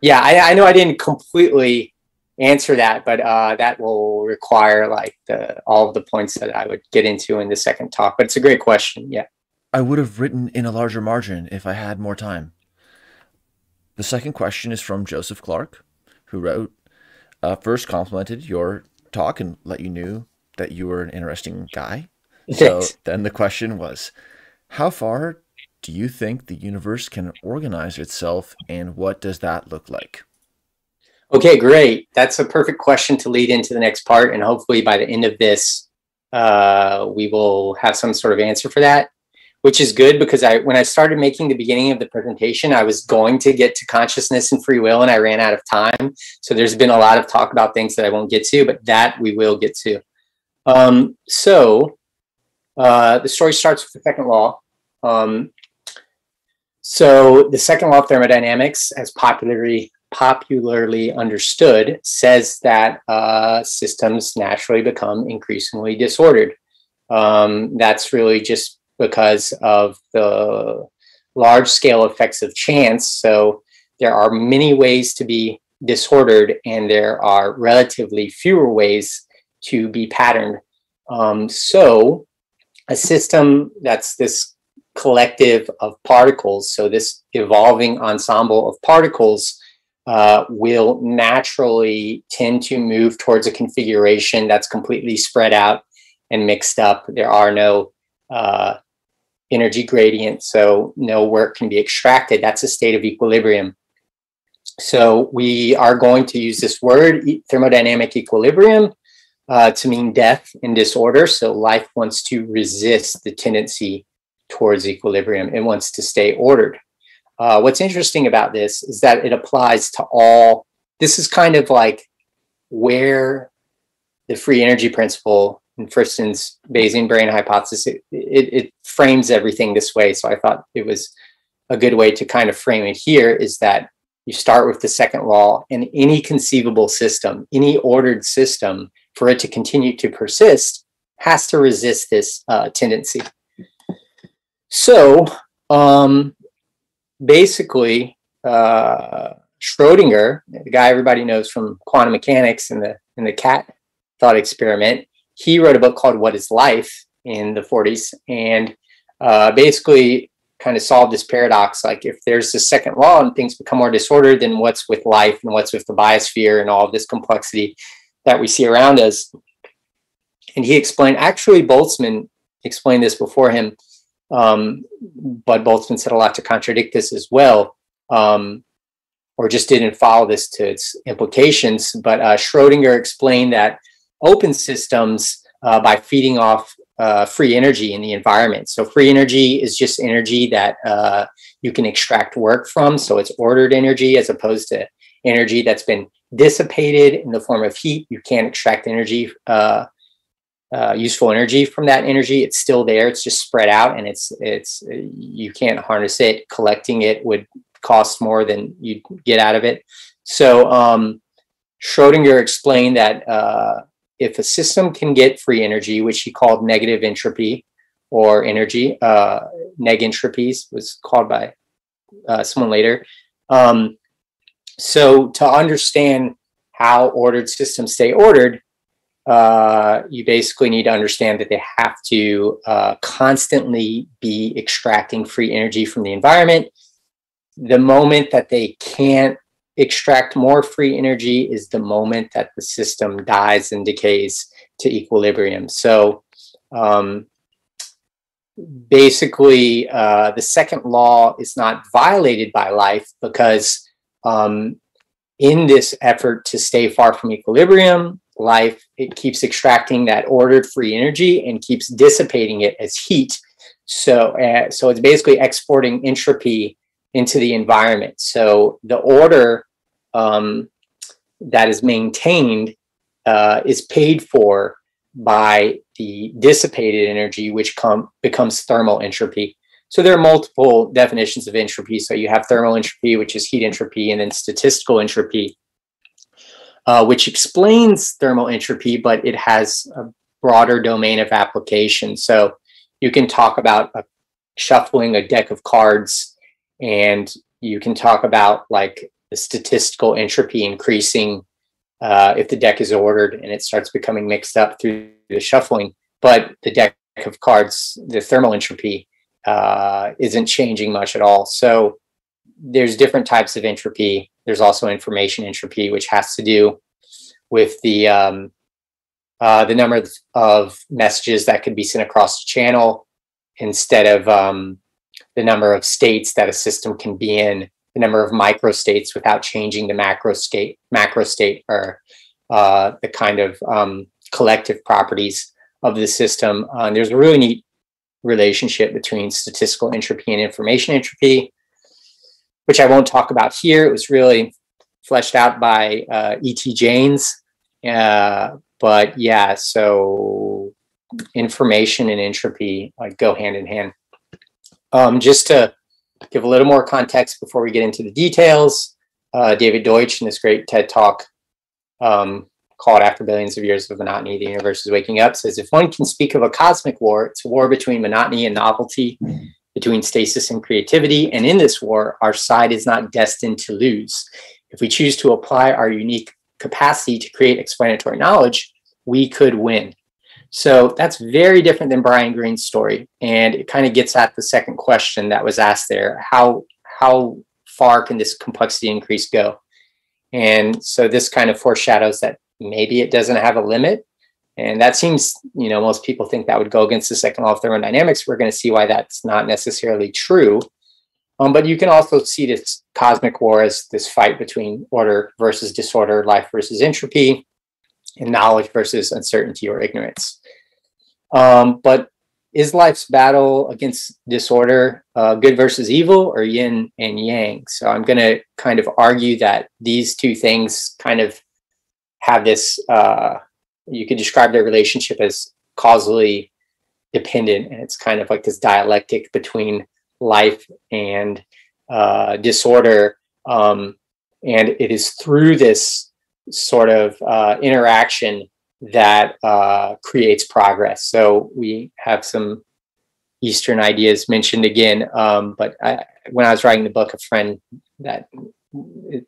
Yeah, I, I know I didn't completely answer that, but uh, that will require like the all of the points that I would get into in the second talk. But it's a great question. Yeah. I would have written in a larger margin if I had more time. The second question is from Joseph Clark, who wrote, uh, first complimented your talk and let you knew that you were an interesting guy. So then the question was, how far do you think the universe can organize itself and what does that look like? Okay, great. That's a perfect question to lead into the next part. And hopefully by the end of this, uh, we will have some sort of answer for that, which is good because I, when I started making the beginning of the presentation, I was going to get to consciousness and free will and I ran out of time. So there's been a lot of talk about things that I won't get to, but that we will get to. Um, so uh, the story starts with the second law. Um, so the second law of thermodynamics, as popularly popularly understood says that uh, systems naturally become increasingly disordered. Um, that's really just because of the large scale effects of chance. So there are many ways to be disordered, and there are relatively fewer ways to be patterned. Um, so a system that's this collective of particles, so this evolving ensemble of particles uh, will naturally tend to move towards a configuration that's completely spread out and mixed up. There are no uh, energy gradient, so no work can be extracted. That's a state of equilibrium. So we are going to use this word, thermodynamic equilibrium, uh, to mean death and disorder. So life wants to resist the tendency towards equilibrium. It wants to stay ordered. Uh, what's interesting about this is that it applies to all. This is kind of like where the free energy principle and Friston's Bayesian brain hypothesis it, it, it frames everything this way. So I thought it was a good way to kind of frame it here is that you start with the second law and any conceivable system, any ordered system, for it to continue to persist, has to resist this uh, tendency. So um, basically, uh, Schrodinger, the guy everybody knows from quantum mechanics and the in the cat thought experiment, he wrote a book called "What Is Life" in the 40s, and uh, basically kind of solved this paradox. Like, if there's the second law and things become more disordered, then what's with life and what's with the biosphere and all of this complexity that we see around us? And he explained. Actually, Boltzmann explained this before him um, but Boltzmann said a lot to contradict this as well, um, or just didn't follow this to its implications. But uh, Schrodinger explained that open systems, uh, by feeding off uh, free energy in the environment. So free energy is just energy that uh, you can extract work from. So it's ordered energy as opposed to energy that's been dissipated in the form of heat. You can't extract energy uh, uh, useful energy from that energy. It's still there. It's just spread out, and it's it's you can't harness it. Collecting it would cost more than you get out of it. So um, Schrodinger explained that uh, if a system can get free energy, which he called negative entropy or energy, uh, neg entropies was called by uh, someone later. Um, so to understand how ordered systems stay ordered, uh, you basically need to understand that they have to uh, constantly be extracting free energy from the environment. The moment that they can't extract more free energy is the moment that the system dies and decays to equilibrium. So um, basically, uh, the second law is not violated by life because um, in this effort to stay far from equilibrium, life it keeps extracting that ordered free energy and keeps dissipating it as heat. So, uh, so it's basically exporting entropy into the environment. So the order um, that is maintained uh, is paid for by the dissipated energy, which come, becomes thermal entropy. So there are multiple definitions of entropy. So you have thermal entropy, which is heat entropy, and then statistical entropy, uh, which explains thermal entropy, but it has a broader domain of application. So you can talk about shuffling a deck of cards, and you can talk about like the statistical entropy increasing uh, if the deck is ordered and it starts becoming mixed up through the shuffling. But the deck of cards, the thermal entropy, uh, isn't changing much at all. So there's different types of entropy. There's also information entropy, which has to do with the um, uh, the number of messages that could be sent across the channel instead of um, the number of states that a system can be in the number of microstates without changing the macro state, macro state or uh, the kind of um, collective properties of the system. Uh, there's a really neat relationship between statistical entropy and information entropy, which I won't talk about here. It was really fleshed out by uh, E.T. Jaynes. Uh, but yeah, so information and entropy like go hand in hand. Um, just to give a little more context before we get into the details. Uh, David Deutsch in this great TED talk um, called After Billions of Years of Monotony, the Universe is Waking Up, says if one can speak of a cosmic war, it's a war between monotony and novelty, between stasis and creativity. And in this war, our side is not destined to lose. If we choose to apply our unique capacity to create explanatory knowledge, we could win. So that's very different than Brian Greene's story. And it kind of gets at the second question that was asked there. How, how far can this complexity increase go? And so this kind of foreshadows that maybe it doesn't have a limit. And that seems, you know, most people think that would go against the second law of thermodynamics. We're going to see why that's not necessarily true. Um, but you can also see this cosmic war as this fight between order versus disorder, life versus entropy, and knowledge versus uncertainty or ignorance. Um, but is life's battle against disorder uh, good versus evil or yin and yang? So I'm going to kind of argue that these two things kind of have this, uh, you could describe their relationship as causally dependent. And it's kind of like this dialectic between life and uh, disorder. Um, and it is through this sort of uh, interaction that uh, creates progress. So we have some Eastern ideas mentioned again. Um, but I, when I was writing the book, a friend that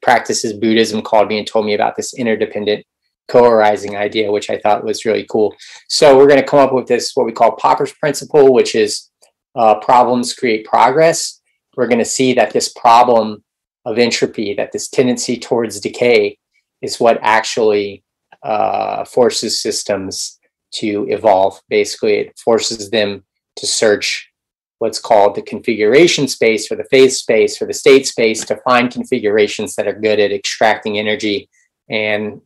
practices Buddhism called me and told me about this interdependent co-arising idea, which I thought was really cool. So we're going to come up with this, what we call Popper's principle, which is uh, problems create progress. We're going to see that this problem of entropy, that this tendency towards decay is what actually uh, forces systems to evolve. Basically, it forces them to search what's called the configuration space or the phase space or the state space to find configurations that are good at extracting energy and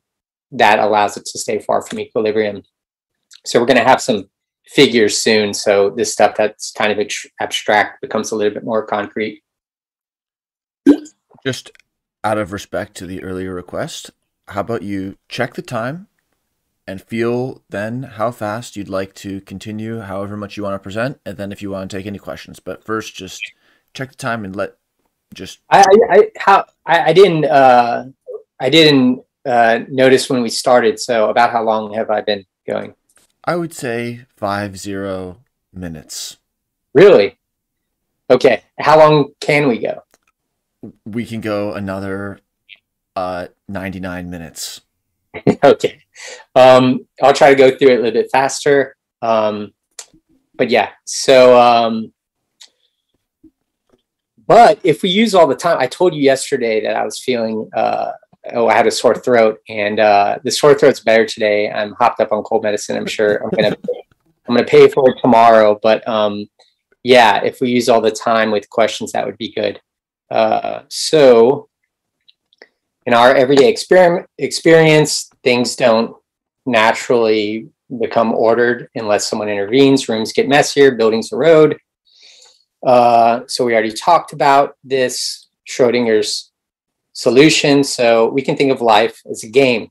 that allows it to stay far from equilibrium. So we're going to have some figures soon. So this stuff that's kind of abstract becomes a little bit more concrete. Just out of respect to the earlier request, how about you check the time and feel then how fast you'd like to continue, however much you want to present, and then if you want to take any questions. But first, just check the time and let just. I I how I, I didn't uh I didn't uh, notice when we started. So, about how long have I been going? I would say five zero minutes. Really? Okay. How long can we go? We can go another uh, 99 minutes. okay. Um, I'll try to go through it a little bit faster. Um, but yeah, so, um, but if we use all the time, I told you yesterday that I was feeling, uh, oh, I had a sore throat and uh, the sore throat's better today. I'm hopped up on cold medicine. I'm sure I'm going to, I'm going to pay for it tomorrow. But um, yeah, if we use all the time with questions, that would be good. Uh, so in our everyday experience, things don't naturally become ordered unless someone intervenes. Rooms get messier, buildings erode. Uh, so we already talked about this Schrodinger's solution. So we can think of life as a game.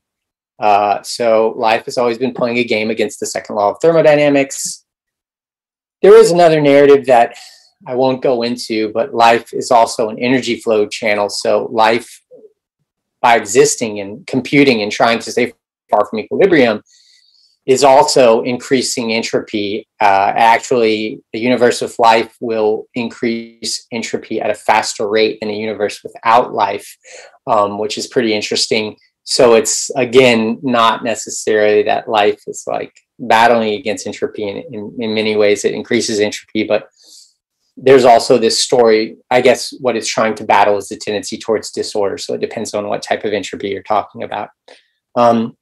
Uh, so life has always been playing a game against the second law of thermodynamics. There is another narrative that I won't go into, but life is also an energy flow channel. So life by existing and computing and trying to stay far from equilibrium is also increasing entropy. Uh, actually, the universe with life will increase entropy at a faster rate than a universe without life, um, which is pretty interesting. So it's again not necessarily that life is like battling against entropy. In, in, in many ways, it increases entropy, but there's also this story. I guess what it's trying to battle is the tendency towards disorder. So it depends on what type of entropy you're talking about. Um,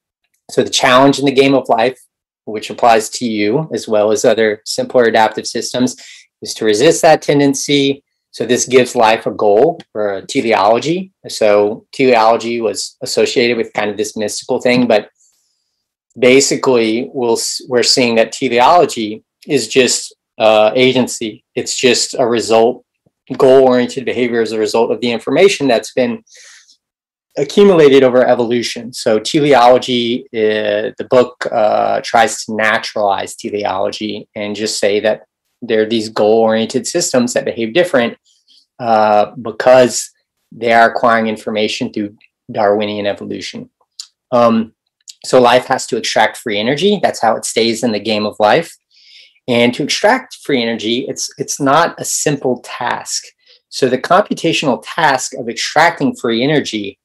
so the challenge in the game of life, which applies to you as well as other simpler adaptive systems, is to resist that tendency. So this gives life a goal or a teleology. So teleology was associated with kind of this mystical thing, but basically we'll, we're seeing that teleology is just uh, agency. It's just a result, goal oriented behavior as a result of the information that's been accumulated over evolution. So, teleology, uh, the book uh, tries to naturalize teleology and just say that there are these goal oriented systems that behave different uh, because they are acquiring information through Darwinian evolution. Um, so, life has to extract free energy. That's how it stays in the game of life. And to extract free energy, it's, it's not a simple task. So the computational task of extracting free energy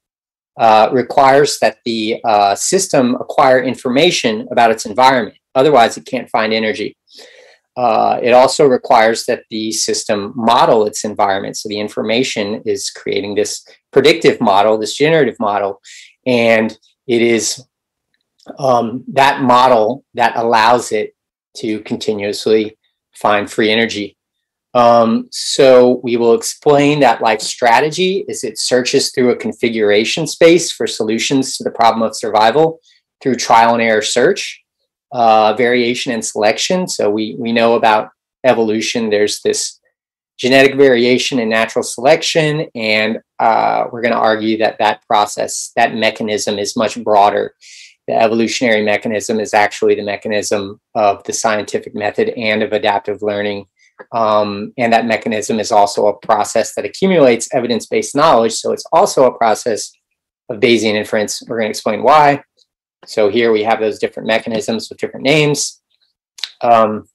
uh, requires that the uh, system acquire information about its environment. Otherwise, it can't find energy. Uh, it also requires that the system model its environment. So the information is creating this predictive model, this generative model, and it is um, that model that allows it to continuously find free energy. Um, so we will explain that life strategy is it searches through a configuration space for solutions to the problem of survival through trial and error search, uh, variation and selection. So we, we know about evolution. There's this genetic variation and natural selection. And uh, we're going to argue that that process, that mechanism is much broader the evolutionary mechanism is actually the mechanism of the scientific method and of adaptive learning. Um, and that mechanism is also a process that accumulates evidence based knowledge. So it's also a process of Bayesian inference. We're going to explain why. So here we have those different mechanisms with different names. Um,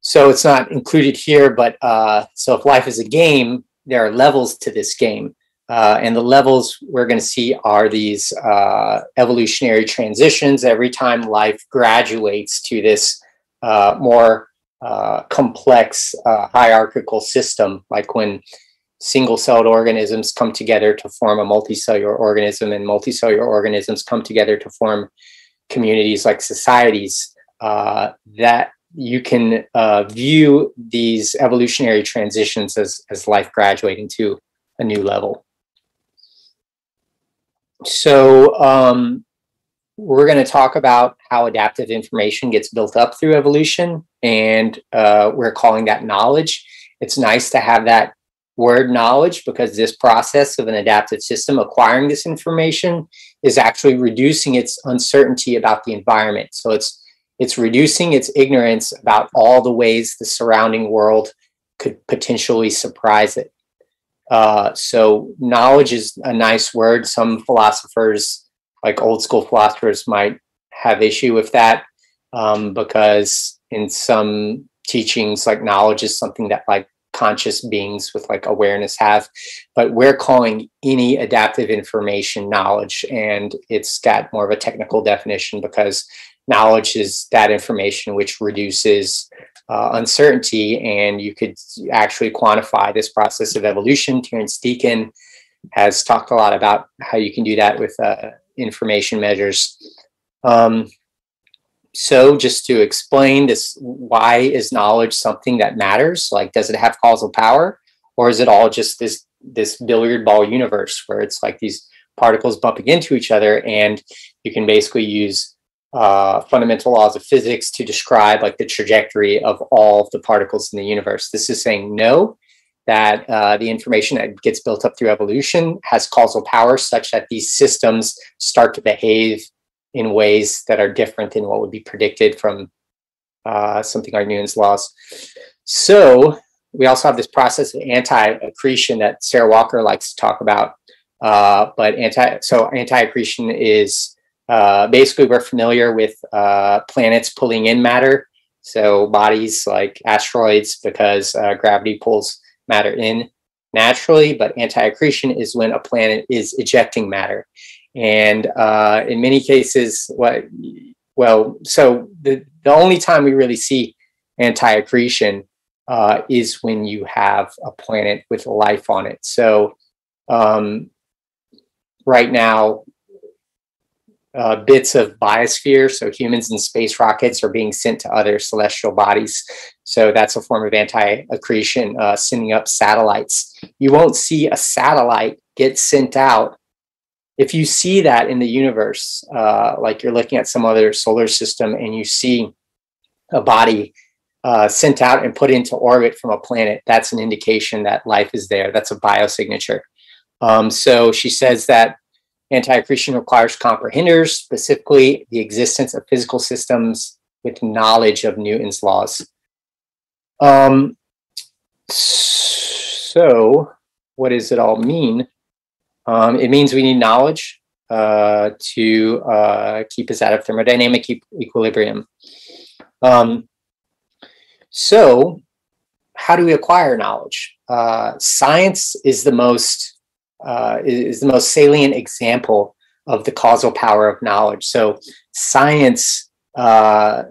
so it's not included here, but uh, so if life is a game, there are levels to this game. Uh, and the levels we're going to see are these uh, evolutionary transitions every time life graduates to this uh, more uh, complex uh, hierarchical system, like when single celled organisms come together to form a multicellular organism, and multicellular organisms come together to form communities like societies. Uh, that you can view these evolutionary transitions as, as life graduating to a new level. So um, we're going to talk about how adaptive information gets built up through evolution, and uh, we're calling that knowledge. It's nice to have that word knowledge because this process of an adaptive system acquiring this information is actually reducing its uncertainty about the environment. So it's it's reducing its ignorance about all the ways the surrounding world could potentially surprise it. Uh, so knowledge is a nice word. Some philosophers, like old school philosophers, might have issue with that um, because in some teachings, like knowledge is something that like conscious beings with like awareness have but we're calling any adaptive information knowledge and it's got more of a technical definition because knowledge is that information which reduces uh, uncertainty and you could actually quantify this process of evolution. Terrence Deacon has talked a lot about how you can do that with uh, information measures. Um, so just to explain this why is knowledge something that matters? Like does it have causal power or is it all just this this billiard ball universe where it's like these particles bumping into each other and you can basically use uh, fundamental laws of physics to describe like the trajectory of all of the particles in the universe this is saying no that uh, the information that gets built up through evolution has causal power such that these systems start to behave in ways that are different than what would be predicted from uh, something like Newton's laws. So we also have this process of anti-accretion that Sarah Walker likes to talk about. Uh, but anti so anti-accretion is uh, basically we're familiar with uh, planets pulling in matter. So bodies like asteroids because uh, gravity pulls matter in naturally, but anti-accretion is when a planet is ejecting matter. And uh, in many cases, what well, so the, the only time we really see anti-accretion uh, is when you have a planet with life on it. So um, right now, uh, bits of biosphere, so humans and space rockets, are being sent to other celestial bodies. So that's a form of anti-accretion, uh, sending up satellites. You won't see a satellite get sent out if you see that in the universe, uh, like you're looking at some other solar system and you see a body uh, sent out and put into orbit from a planet, that's an indication that life is there. That's a biosignature. Um, so she says that anti accretion requires comprehenders, specifically the existence of physical systems with knowledge of Newton's laws. Um, so, what does it all mean? Um, it means we need knowledge uh, to uh, keep us out of thermodynamic e- equilibrium. Um, so, how do we acquire knowledge? Uh, science is the most uh, is the most salient example of the causal power of knowledge. So, science uh,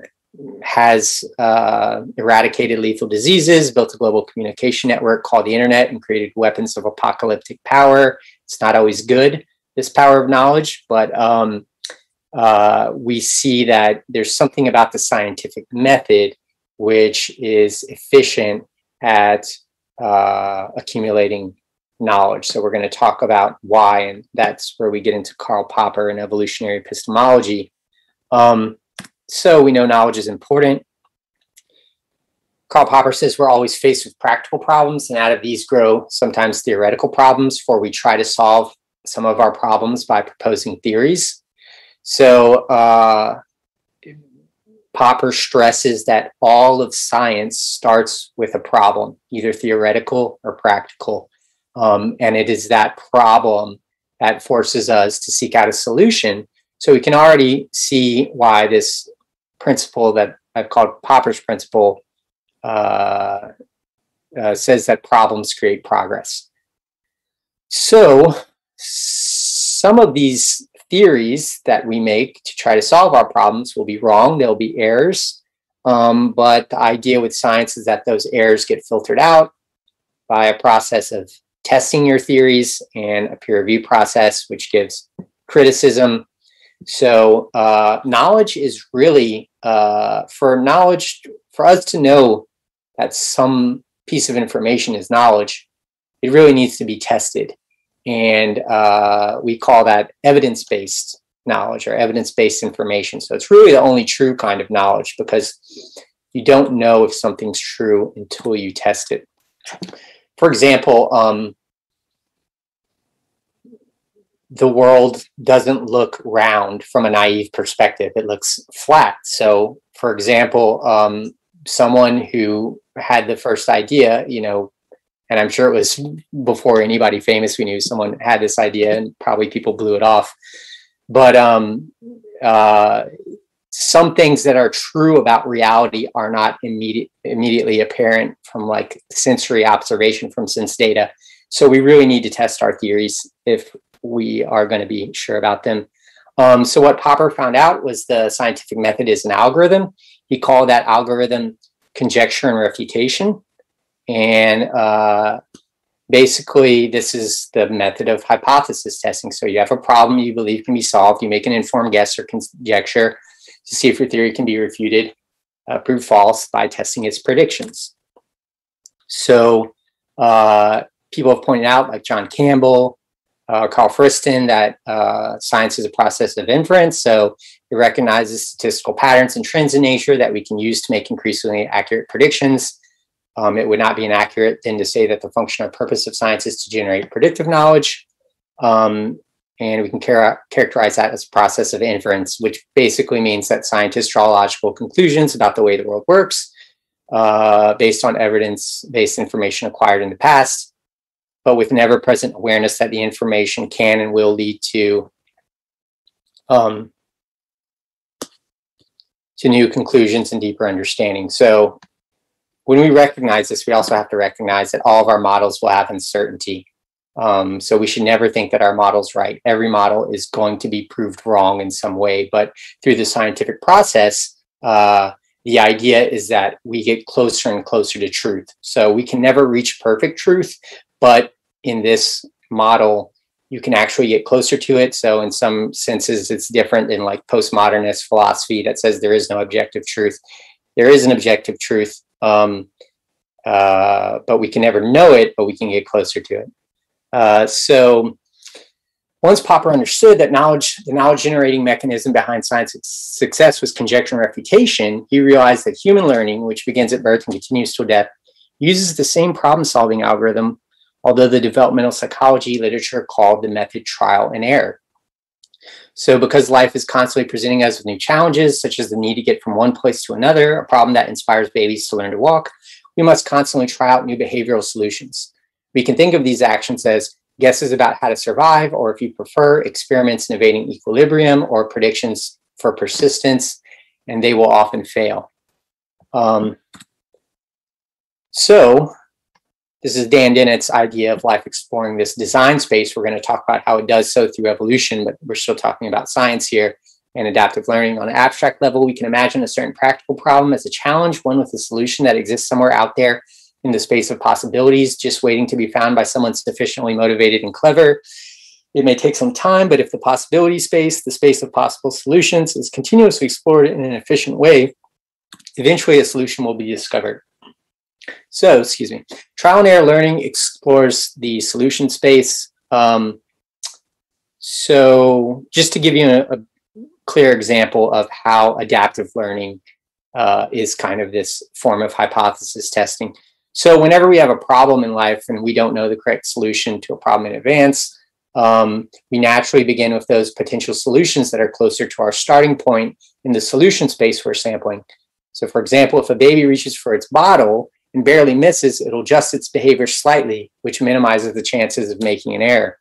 has uh, eradicated lethal diseases, built a global communication network called the internet, and created weapons of apocalyptic power. It's not always good, this power of knowledge, but um, uh, we see that there's something about the scientific method which is efficient at uh, accumulating knowledge. So we're going to talk about why, and that's where we get into Karl Popper and evolutionary epistemology. Um, so we know knowledge is important. Karl Popper says we're always faced with practical problems, and out of these grow sometimes theoretical problems, for we try to solve some of our problems by proposing theories. So uh, Popper stresses that all of science starts with a problem, either theoretical or practical. Um, and it is that problem that forces us to seek out a solution. So we can already see why this principle that I've called Popper's principle uh, uh, says that problems create progress. So some of these theories that we make to try to solve our problems will be wrong. There'll be errors. Um, but the idea with science is that those errors get filtered out by a process of testing your theories and a peer review process, which gives criticism so uh, knowledge is really uh, for knowledge for us to know that some piece of information is knowledge. It really needs to be tested, and uh, we call that evidence-based knowledge or evidence-based information. So it's really the only true kind of knowledge because you don't know if something's true until you test it. For example, um, the world doesn't look round from a naive perspective. It looks flat. So, for example, um, someone who had the first idea, you know, and I'm sure it was before anybody famous we knew someone had this idea, and probably people blew it off. But um, uh, some things that are true about reality are not immediate, immediately apparent from like sensory observation from sense data. So we really need to test our theories if we are going to be sure about them. Um, so what Popper found out was the scientific method is an algorithm. He called that algorithm conjecture and refutation. And uh, basically, this is the method of hypothesis testing. So you have a problem you believe can be solved. You make an informed guess or conjecture to see if your theory can be refuted, uh, proved false by testing its predictions. So uh, people have pointed out, like John Campbell, uh, Carl Friston, that uh, science is a process of inference. So it recognizes statistical patterns and trends in nature that we can use to make increasingly accurate predictions. Um, it would not be inaccurate then to say that the function or purpose of science is to generate predictive knowledge. Um, and we can char- characterize that as a process of inference, which basically means that scientists draw logical conclusions about the way the world works uh, based on evidence based information acquired in the past but with an ever present awareness that the information can and will lead to um, to new conclusions and deeper understanding. So when we recognize this, we also have to recognize that all of our models will have uncertainty. Um, so we should never think that our model's right. Every model is going to be proved wrong in some way, but through the scientific process, uh, the idea is that we get closer and closer to truth. So we can never reach perfect truth, but in this model, you can actually get closer to it. So in some senses, it's different than like postmodernist philosophy that says there is no objective truth. There is an objective truth, um, uh, but we can never know it, but we can get closer to it. Uh, so once Popper understood that knowledge, the knowledge generating mechanism behind science success was conjecture and refutation, he realized that human learning, which begins at birth and continues till death, uses the same problem solving algorithm although the developmental psychology literature called the method trial and error. So, because life is constantly presenting us with new challenges, such as the need to get from one place to another, a problem that inspires babies to learn to walk, we must constantly try out new behavioral solutions. We can think of these actions as guesses about how to survive, or if you prefer, experiments in evading equilibrium or predictions for persistence, and they will often fail. Um, so, this is Dan Dennett's idea of life exploring this design space. We're going to talk about how it does so through evolution, but we're still talking about science here and adaptive learning. On an abstract level, we can imagine a certain practical problem as a challenge, one with a solution that exists somewhere out there in the space of possibilities, just waiting to be found by someone sufficiently motivated and clever. It may take some time, but if the possibility space, the space of possible solutions, is continuously explored in an efficient way, eventually a solution will be discovered. So, excuse me, trial and error learning explores the solution space. Um, so, just to give you a, a, clear example of how adaptive learning uh, is kind of this form of hypothesis testing. So, whenever we have a problem in life and we don't know the correct solution to a problem in advance, um, we naturally begin with those potential solutions that are closer to our starting point in the solution space we're sampling. So, for example, if a baby reaches for its bottle and barely misses, it'll adjust its behavior slightly, which minimizes the chances of making an error.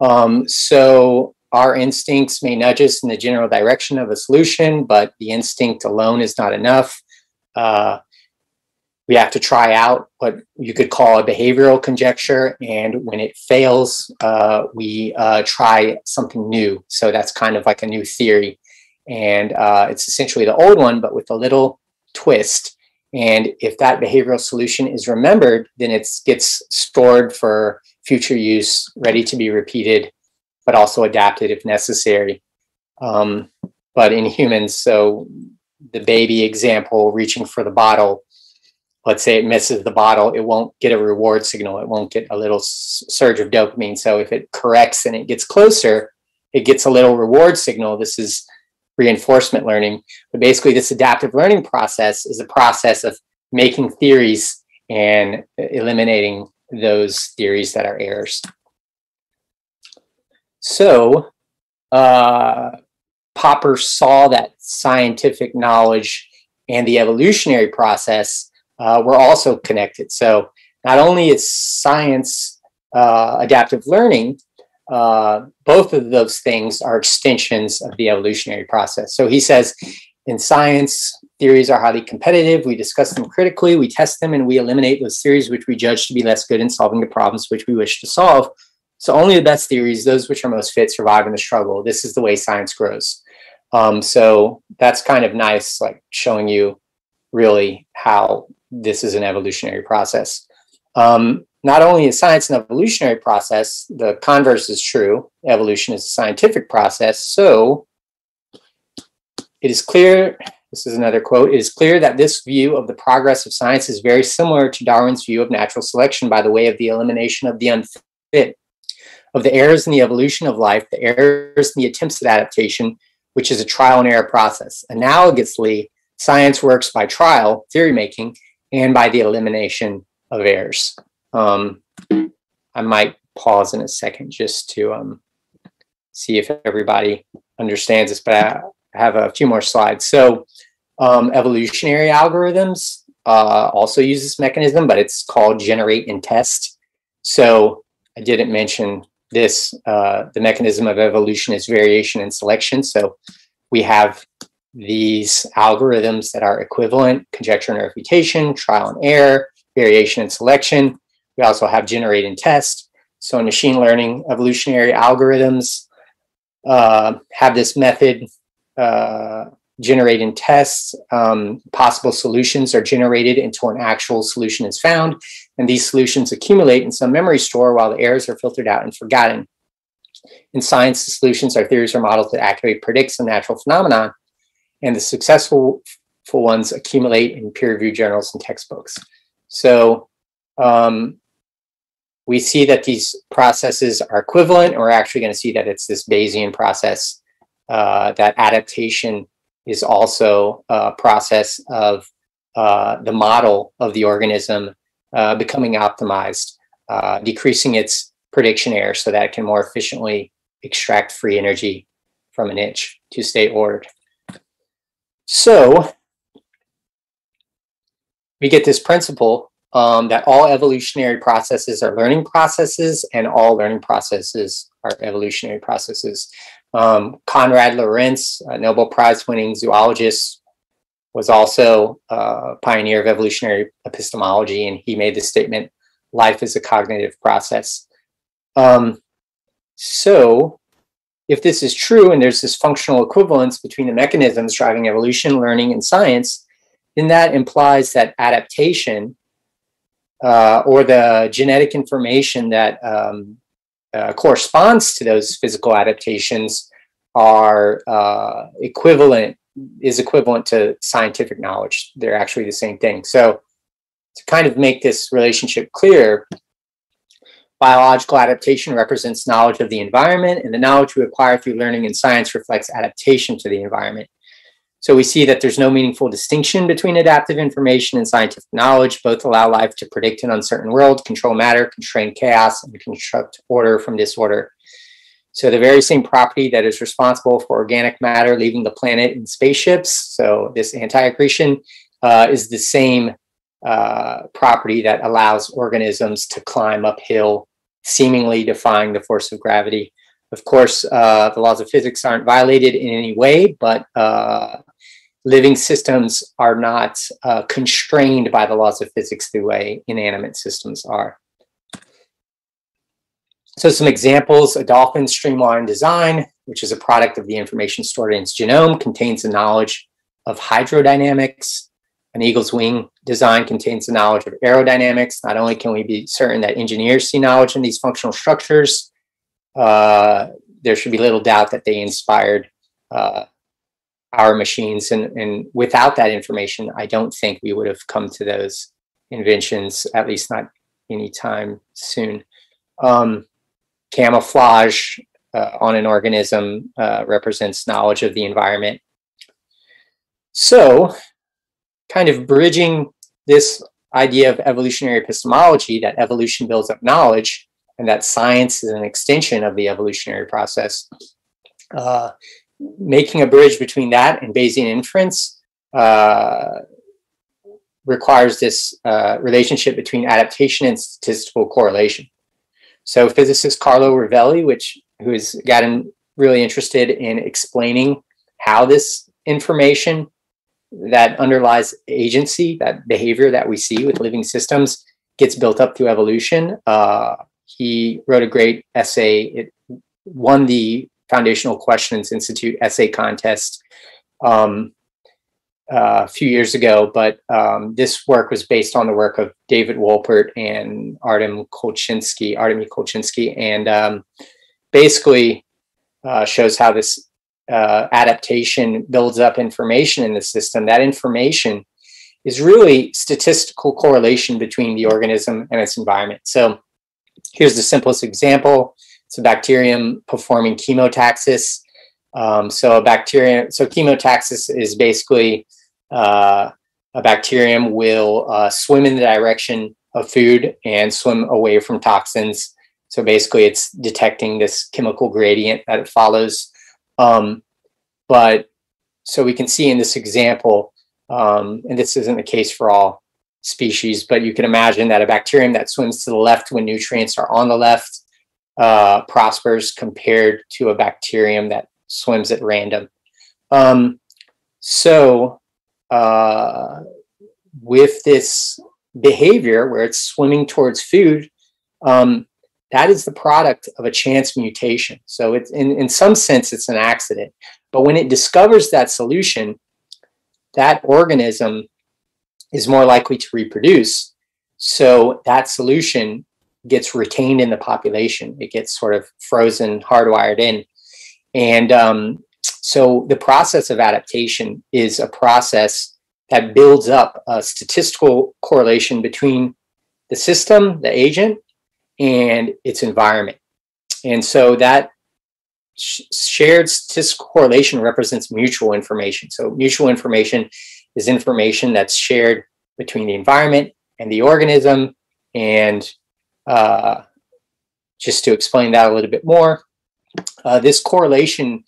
Um, so our instincts may nudge us in the general direction of a solution, but the instinct alone is not enough. Uh, we have to try out what you could call a behavioral conjecture. And when it fails, uh, we uh, try something new. So that's kind of like a new theory. And uh, it's essentially the old one, but with a little twist. And if that behavioral solution is remembered, then it gets stored for future use, ready to be repeated, but also adapted if necessary. Um, but in humans, so the baby example, reaching for the bottle, let's say it misses the bottle, it won't get a reward signal. It won't get a little surge of dopamine. So if it corrects and it gets closer, it gets a little reward signal. This is reinforcement learning. But basically, this adaptive learning process is a process of making theories and eliminating those theories that are errors. So, uh, Popper saw that scientific knowledge and the evolutionary process uh, were also connected. So, not only is science uh, adaptive learning, uh, both of those things are extensions of the evolutionary process. So he says in science, theories are highly competitive. We discuss them critically, we test them, and we eliminate those theories which we judge to be less good in solving the problems which we wish to solve. So only the best theories, those which are most fit, survive in the struggle. This is the way science grows. Um, so that's kind of nice, like showing you really how this is an evolutionary process. Um, not only is science an evolutionary process, the converse is true. Evolution is a scientific process. So it is clear, this is another quote, it is clear that this view of the progress of science is very similar to Darwin's view of natural selection by the way of the elimination of the unfit, of the errors in the evolution of life, the errors in the attempts at adaptation, which is a trial and error process. Analogously, science works by trial, theory making, and by the elimination of errors. Um, I might pause in a second just to um, see if everybody understands this, but I have a few more slides. So um, evolutionary algorithms uh, also use this mechanism, but it's called generate and test. So I didn't mention this. Uh, the mechanism of evolution is variation and selection. So we have these algorithms that are equivalent, conjecture and refutation, trial and error, variation and selection. We also have generate and test. So in machine learning, evolutionary algorithms uh, have this method, uh, generate and test. Um, possible solutions are generated until an actual solution is found. And these solutions accumulate in some memory store while the errors are filtered out and forgotten. In science, the solutions are theories or models that accurately predict some natural phenomenon. And the successful ones accumulate in peer-reviewed journals and textbooks. So um, we see that these processes are equivalent, we're actually going to see that it's this Bayesian process, uh, that adaptation is also a process of uh, the model of the organism uh, becoming optimized, uh, decreasing its prediction error so that it can more efficiently extract free energy from an itch to stay ordered. So we get this principle um, that all evolutionary processes are learning processes and all learning processes are evolutionary processes. Um, Konrad Lorenz, a Nobel Prize winning zoologist, was also a pioneer of evolutionary epistemology, and he made the statement life is a cognitive process. Um, so, if this is true and there's this functional equivalence between the mechanisms driving evolution, learning, and science, then that implies that adaptation uh, or the genetic information that um, uh, corresponds to those physical adaptations are uh, equivalent is equivalent to scientific knowledge. They're actually the same thing. So to kind of make this relationship clear, biological adaptation represents knowledge of the environment, and the knowledge we acquire through learning and science reflects adaptation to the environment. So we see that there's no meaningful distinction between adaptive information and scientific knowledge. Both allow life to predict an uncertain world, control matter, constrain chaos, and construct order from disorder. So the very same property that is responsible for organic matter leaving the planet in spaceships, so this anti-accretion, uh, is the same uh, property that allows organisms to climb uphill, seemingly defying the force of gravity. Of course, uh, the laws of physics aren't violated in any way, but uh, living systems are not uh, constrained by the laws of physics the way inanimate systems are. So some examples, a dolphin streamlined design, which is a product of the information stored in its genome, contains the knowledge of hydrodynamics. An eagle's wing design contains the knowledge of aerodynamics. Not only can we be certain that engineers see knowledge in these functional structures, uh, there should be little doubt that they inspired uh, our machines. And, and without that information, I don't think we would have come to those inventions, at least not anytime soon. Um, camouflage uh, on an organism uh, represents knowledge of the environment. So, kind of bridging this idea of evolutionary epistemology that evolution builds up knowledge and that science is an extension of the evolutionary process. Uh, making a bridge between that and Bayesian inference uh, requires this uh, relationship between adaptation and statistical correlation. So physicist Carlo Rovelli, which who has gotten really interested in explaining how this information that underlies agency, that behavior that we see with living systems, gets built up through evolution. Uh, he wrote a great essay. It won the Foundational Questions Institute essay contest um, uh, a few years ago, but um, this work was based on the work of David Wolpert and Artem Kolchinsky, Artemy Kolchinsky, and um, basically uh, shows how this uh, adaptation builds up information in the system. That information is really statistical correlation between the organism and its environment. So here's the simplest example. It's a bacterium performing chemotaxis. Um, so a bacterium, so chemotaxis is basically uh, a bacterium will uh, swim in the direction of food and swim away from toxins. So basically, it's detecting this chemical gradient that it follows. Um, but so we can see in this example, um, and this isn't the case for all species, but you can imagine that a bacterium that swims to the left when nutrients are on the left uh, prospers compared to a bacterium that swims at random. Um, so uh, with this behavior where it's swimming towards food, um, that is the product of a chance mutation. So it's in, in some sense, it's an accident. But when it discovers that solution, that organism is more likely to reproduce. So that solution gets retained in the population. It gets sort of frozen, hardwired in. And um, so the process of adaptation is a process that builds up a statistical correlation between the system, the agent, and its environment. And so that sh- shared statistical correlation represents mutual information. So mutual information is information that's shared between the environment and the organism. And uh, just to explain that a little bit more, uh, this correlation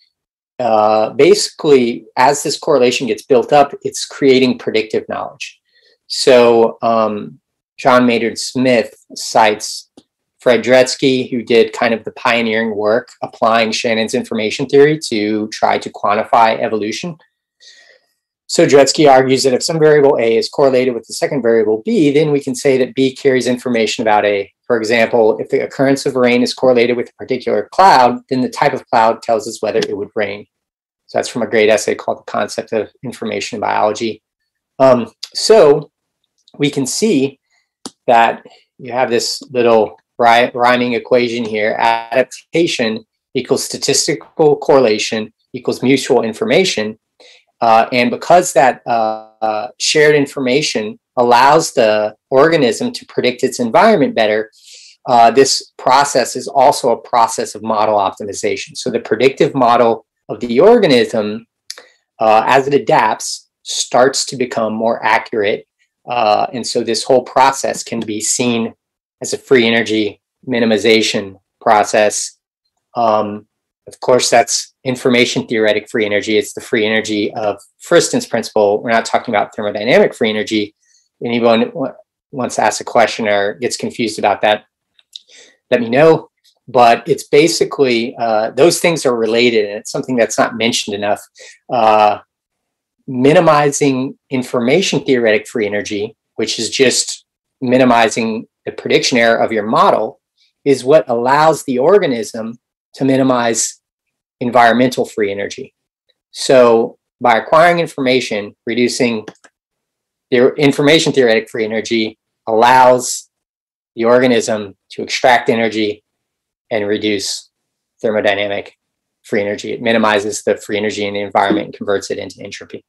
uh, basically, as this correlation gets built up, it's creating predictive knowledge. So um, John Maynard Smith cites Fred Dretske, who did kind of the pioneering work applying Shannon's information theory to try to quantify evolution. So Dretske argues that if some variable A is correlated with the second variable B, then we can say that B carries information about A. For example, if the occurrence of rain is correlated with a particular cloud, then the type of cloud tells us whether it would rain. So that's from a great essay called The Concept of Information in Biology. Um, so we can see that you have this little rhyming equation here. Adaptation equals statistical correlation equals mutual information. Uh, and because that uh, shared information allows the organism to predict its environment better, uh, this process is also a process of model optimization. So the predictive model of the organism, uh, as it adapts, starts to become more accurate. Uh, and so this whole process can be seen as a free energy minimization process. Um, of course, that's information theoretic free energy. It's the free energy of Friston's principle. We're not talking about thermodynamic free energy. Anyone wants to ask a question or gets confused about that, let me know. But it's basically uh, those things are related, and it's something that's not mentioned enough. Uh, minimizing information theoretic free energy, which is just minimizing the prediction error of your model, is what allows the organism to minimize environmental free energy. So by acquiring information, reducing the information theoretic free energy allows the organism to extract energy and reduce thermodynamic free energy. It minimizes the free energy in the environment and converts it into entropy.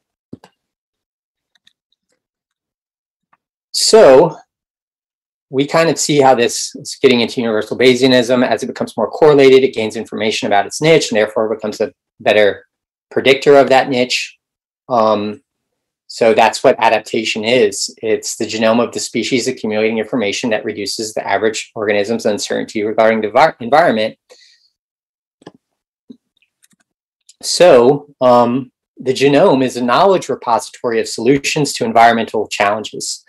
So we kind of see how this is getting into universal Bayesianism. As it becomes more correlated, it gains information about its niche and therefore becomes a better predictor of that niche. Um, so that's what adaptation is. It's the genome of the species accumulating information that reduces the average organism's uncertainty regarding the environment. So um, the genome is a knowledge repository of solutions to environmental challenges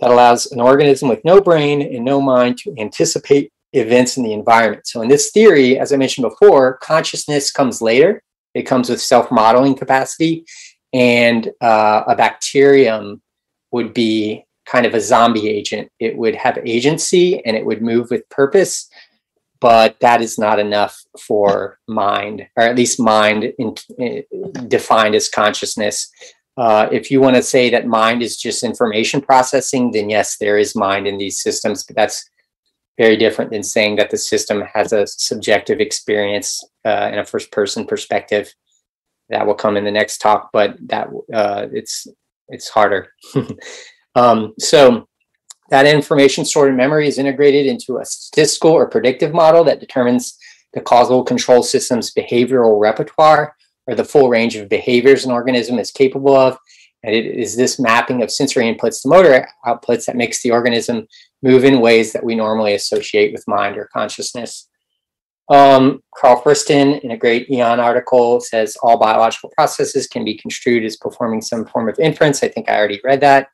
that allows an organism with no brain and no mind to anticipate events in the environment. So, in this theory, as I mentioned before, consciousness comes later. It comes with self modeling capacity, and uh, a bacterium would be kind of a zombie agent. It would have agency and it would move with purpose, but that is not enough for mind, or at least mind in, in, defined as consciousness. Uh, if you want to say that mind is just information processing, then yes, there is mind in these systems, but that's very different than saying that the system has a subjective experience uh, a first person perspective. That will come in the next talk, but that uh, it's it's harder. um, so that information stored in memory is integrated into a statistical or predictive model that determines the causal control system's behavioral repertoire or the full range of behaviors an organism is capable of. And it is this mapping of sensory inputs to motor outputs that makes the organism move in ways that we normally associate with mind or consciousness. Um, Carl Friston, in a great Aeon article, says all biological processes can be construed as performing some form of inference. I think I already read that.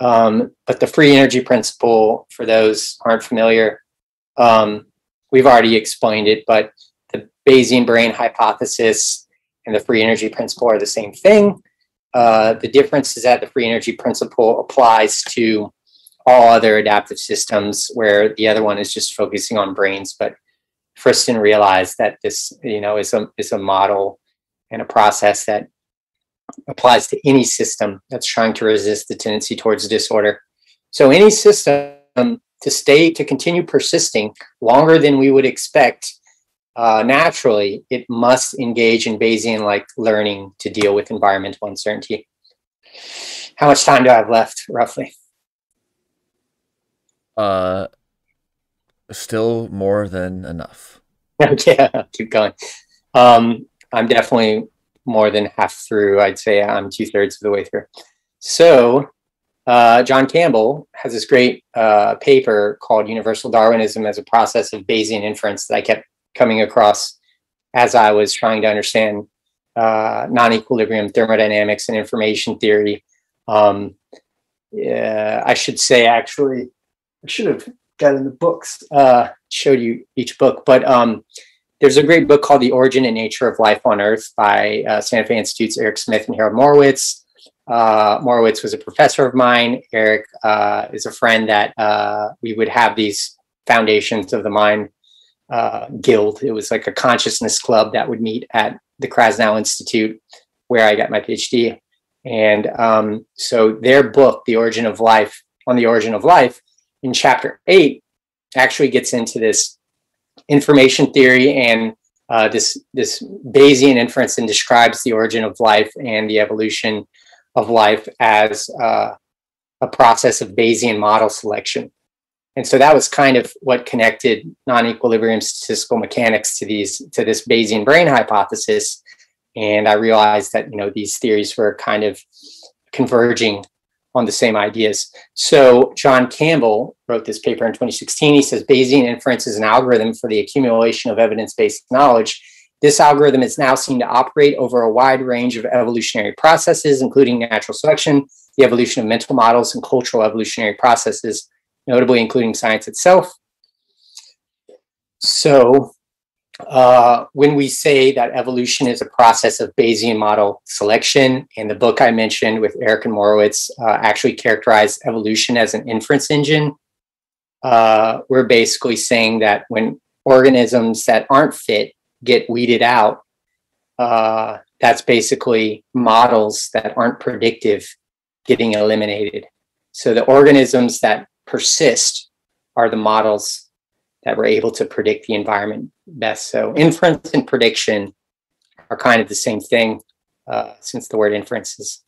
Um, but the free energy principle, for those aren't familiar, um, we've already explained it, but the Bayesian brain hypothesis and the free energy principle are the same thing. Uh, the difference is that the free energy principle applies to all other adaptive systems, where the other one is just focusing on brains. But Friston realized that this, you know, is a is a model and a process that applies to any system that's trying to resist the tendency towards disorder. So any system to stay to continue persisting longer than we would expect uh, naturally, it must engage in Bayesian-like learning to deal with environmental uncertainty. How much time do I have left, roughly? Uh, still more than enough. Okay, keep going. Um, I'm definitely more than half through. I'd say I'm two thirds of the way through. So, uh, John Campbell has this great uh, paper called Universal Darwinism as a Process of Bayesian Inference that I kept coming across as I was trying to understand uh, non equilibrium thermodynamics and information theory. Um, yeah, I should say, actually, I should have gotten the books, uh, showed you each book, but um, there's a great book called The Origin and Nature of Life on Earth by uh, Santa Fe Institute's Eric Smith and Harold Morowitz. Uh, Morowitz was a professor of mine. Eric uh, is a friend that uh, we would have these foundations of the mind uh, guild. It was like a consciousness club that would meet at the Krasnow Institute, where I got my PhD. And um, so their book, The Origin of Life, on the origin of life, in chapter eight, actually gets into this information theory and uh, this this Bayesian inference and describes the origin of life and the evolution of life as uh, a process of Bayesian model selection. And so that was kind of what connected non-equilibrium statistical mechanics to these to this Bayesian brain hypothesis. And I realized that you know these theories were kind of converging on the same ideas. So John Campbell wrote this paper in 2016. He says Bayesian inference is an algorithm for the accumulation of evidence-based knowledge. This algorithm is now seen to operate over a wide range of evolutionary processes, including natural selection, the evolution of mental models, and cultural evolutionary processes notably including science itself. So uh, when we say that evolution is a process of Bayesian model selection, and the book I mentioned with Eric and Morowitz uh, actually characterized evolution as an inference engine. Uh, we're basically saying that when organisms that aren't fit get weeded out, uh, that's basically models that aren't predictive getting eliminated. So the organisms that persist are the models that were able to predict the environment best. So inference and prediction are kind of the same thing, uh, since the word inference is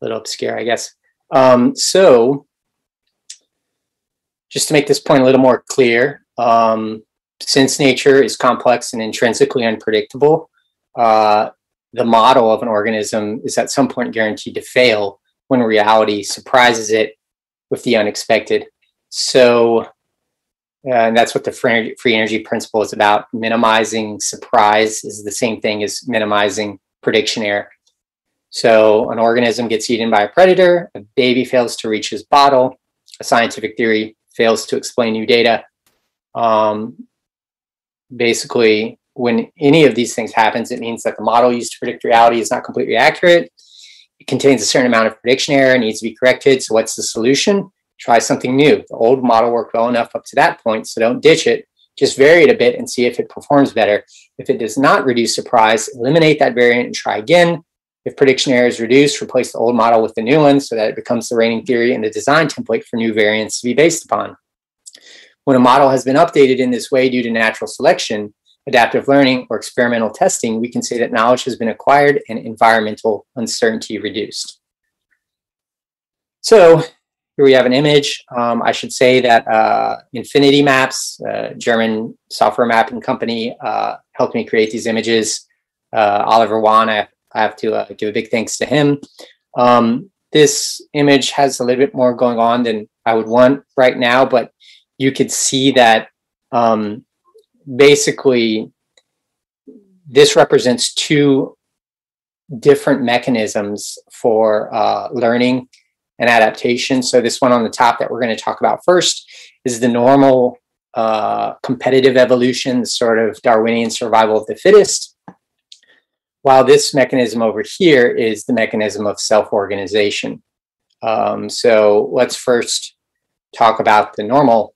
a little obscure, I guess. Um, so just to make this point a little more clear, um, since nature is complex and intrinsically unpredictable, uh, the model of an organism is at some point guaranteed to fail when reality surprises it with the unexpected. So, uh, and that's what the free, free energy principle is about. Minimizing surprise is the same thing as minimizing prediction error. So an organism gets eaten by a predator, a baby fails to reach his bottle, a scientific theory fails to explain new data. Um, basically, when any of these things happens, it means that the model used to predict reality is not completely accurate. It contains a certain amount of prediction error, and needs to be corrected. So what's the solution? Try something new. The old model worked well enough up to that point, so don't ditch it. Just vary it a bit and see if it performs better. If it does not reduce surprise, eliminate that variant and try again. If prediction error is reduced, replace the old model with the new one so that it becomes the reigning theory and the design template for new variants to be based upon. When a model has been updated in this way due to natural selection, adaptive learning, or experimental testing, we can say that knowledge has been acquired and environmental uncertainty reduced. So here we have an image. Um, I should say that uh, Infinity Maps, uh, German software mapping company, uh, helped me create these images. Uh, Oliver Wan, I, I have to uh, give a big thanks to him. Um, this image has a little bit more going on than I would want right now, but you could see that um, basically this represents two different mechanisms for uh, learning and adaptation. So this one on the top that we're going to talk about first is the normal uh, competitive evolution, the sort of Darwinian survival of the fittest. While this mechanism over here is the mechanism of self-organization. Um, so let's first talk about the normal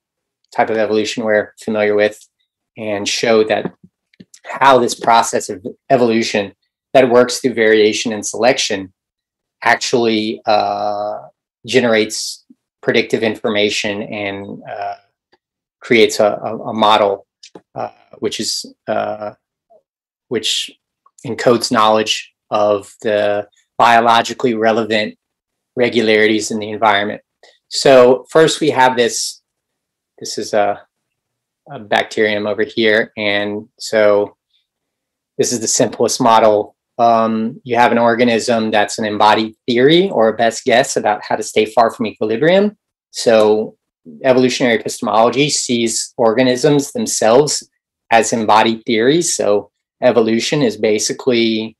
type of evolution we're familiar with and show that how this process of evolution that works through variation and selection actually uh, generates predictive information and uh, creates a, a, model uh, which is uh, which encodes knowledge of the biologically relevant regularities in the environment. So first we have this, this is a a bacterium over here. And so this is the simplest model. Um, you have an organism that's an embodied theory or a best guess about how to stay far from equilibrium. So evolutionary epistemology sees organisms themselves as embodied theories. So evolution is basically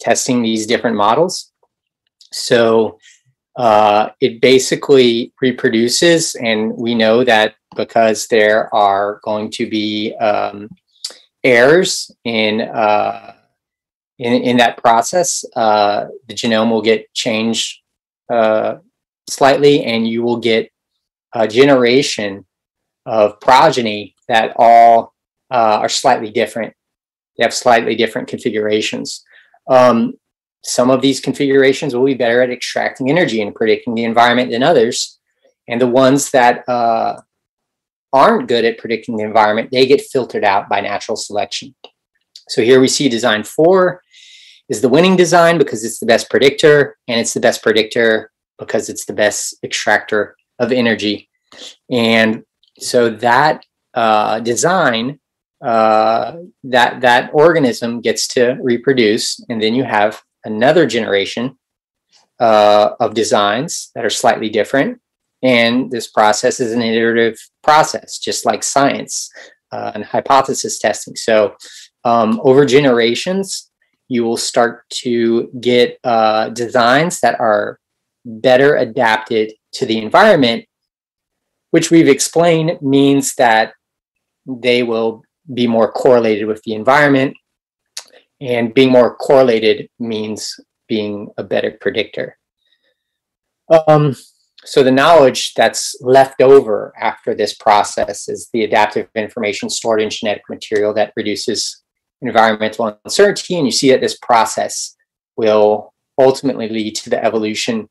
testing these different models. So uh, it basically reproduces, and we know that because there are going to be um, errors in, uh, in in that process, uh, the genome will get changed uh, slightly, and you will get a generation of progeny that all uh, are slightly different. They have slightly different configurations. Um, some of these configurations will be better at extracting energy and predicting the environment than others. And the ones that uh, aren't good at predicting the environment, they get filtered out by natural selection. So here we see design four is the winning design because it's the best predictor, and it's the best predictor because it's the best extractor of energy. And so that uh, design, uh, that that organism gets to reproduce, and then you have another generation uh, of designs that are slightly different. And this process is an iterative process, just like science uh, and hypothesis testing. So um, over generations, you will start to get uh, designs that are better adapted to the environment, which we've explained means that they will be more correlated with the environment and being more correlated means being a better predictor. Um, so the knowledge that's left over after this process is the adaptive information stored in genetic material that reduces environmental uncertainty. And you see that this process will ultimately lead to the evolution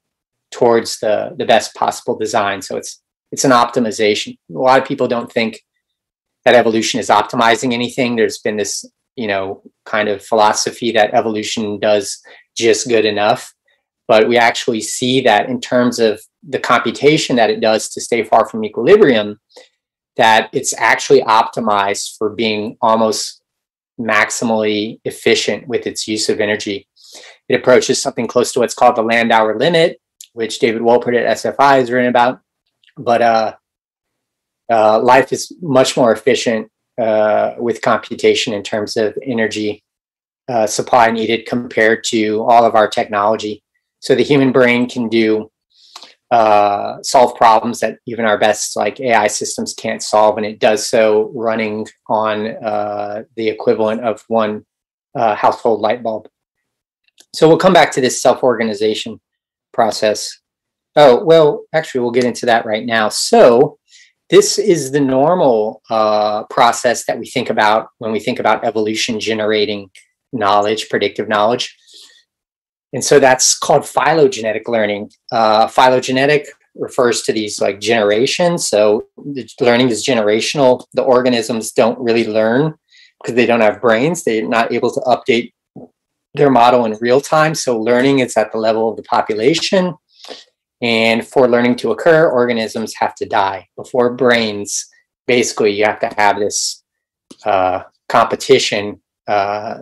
towards the, the best possible design. So it's it's an optimization. A lot of people don't think that evolution is optimizing anything. There's been this you know, kind of philosophy that evolution does just good enough. But we actually see that in terms of the computation that it does to stay far from equilibrium, that it's actually optimized for being almost maximally efficient with its use of energy. It approaches something close to what's called the Landauer limit, which David Wolpert at SFI has written about. But uh, uh, life is much more efficient uh, with computation in terms of energy uh, supply needed compared to all of our technology. So the human brain can do uh, solve problems that even our best like AI systems can't solve, and it does so running on uh, the equivalent of one uh, household light bulb. So we'll come back to this self-organization process. Oh well, actually, we'll get into that right now. So this is the normal uh, process that we think about when we think about evolution generating knowledge, predictive knowledge. And so that's called phylogenetic learning. Uh, phylogenetic refers to these like generations. So the learning is generational. The organisms don't really learn because they don't have brains. They're not able to update their model in real time. So learning is at the level of the population. And for learning to occur, organisms have to die. Before brains, basically, you have to have this uh, competition uh,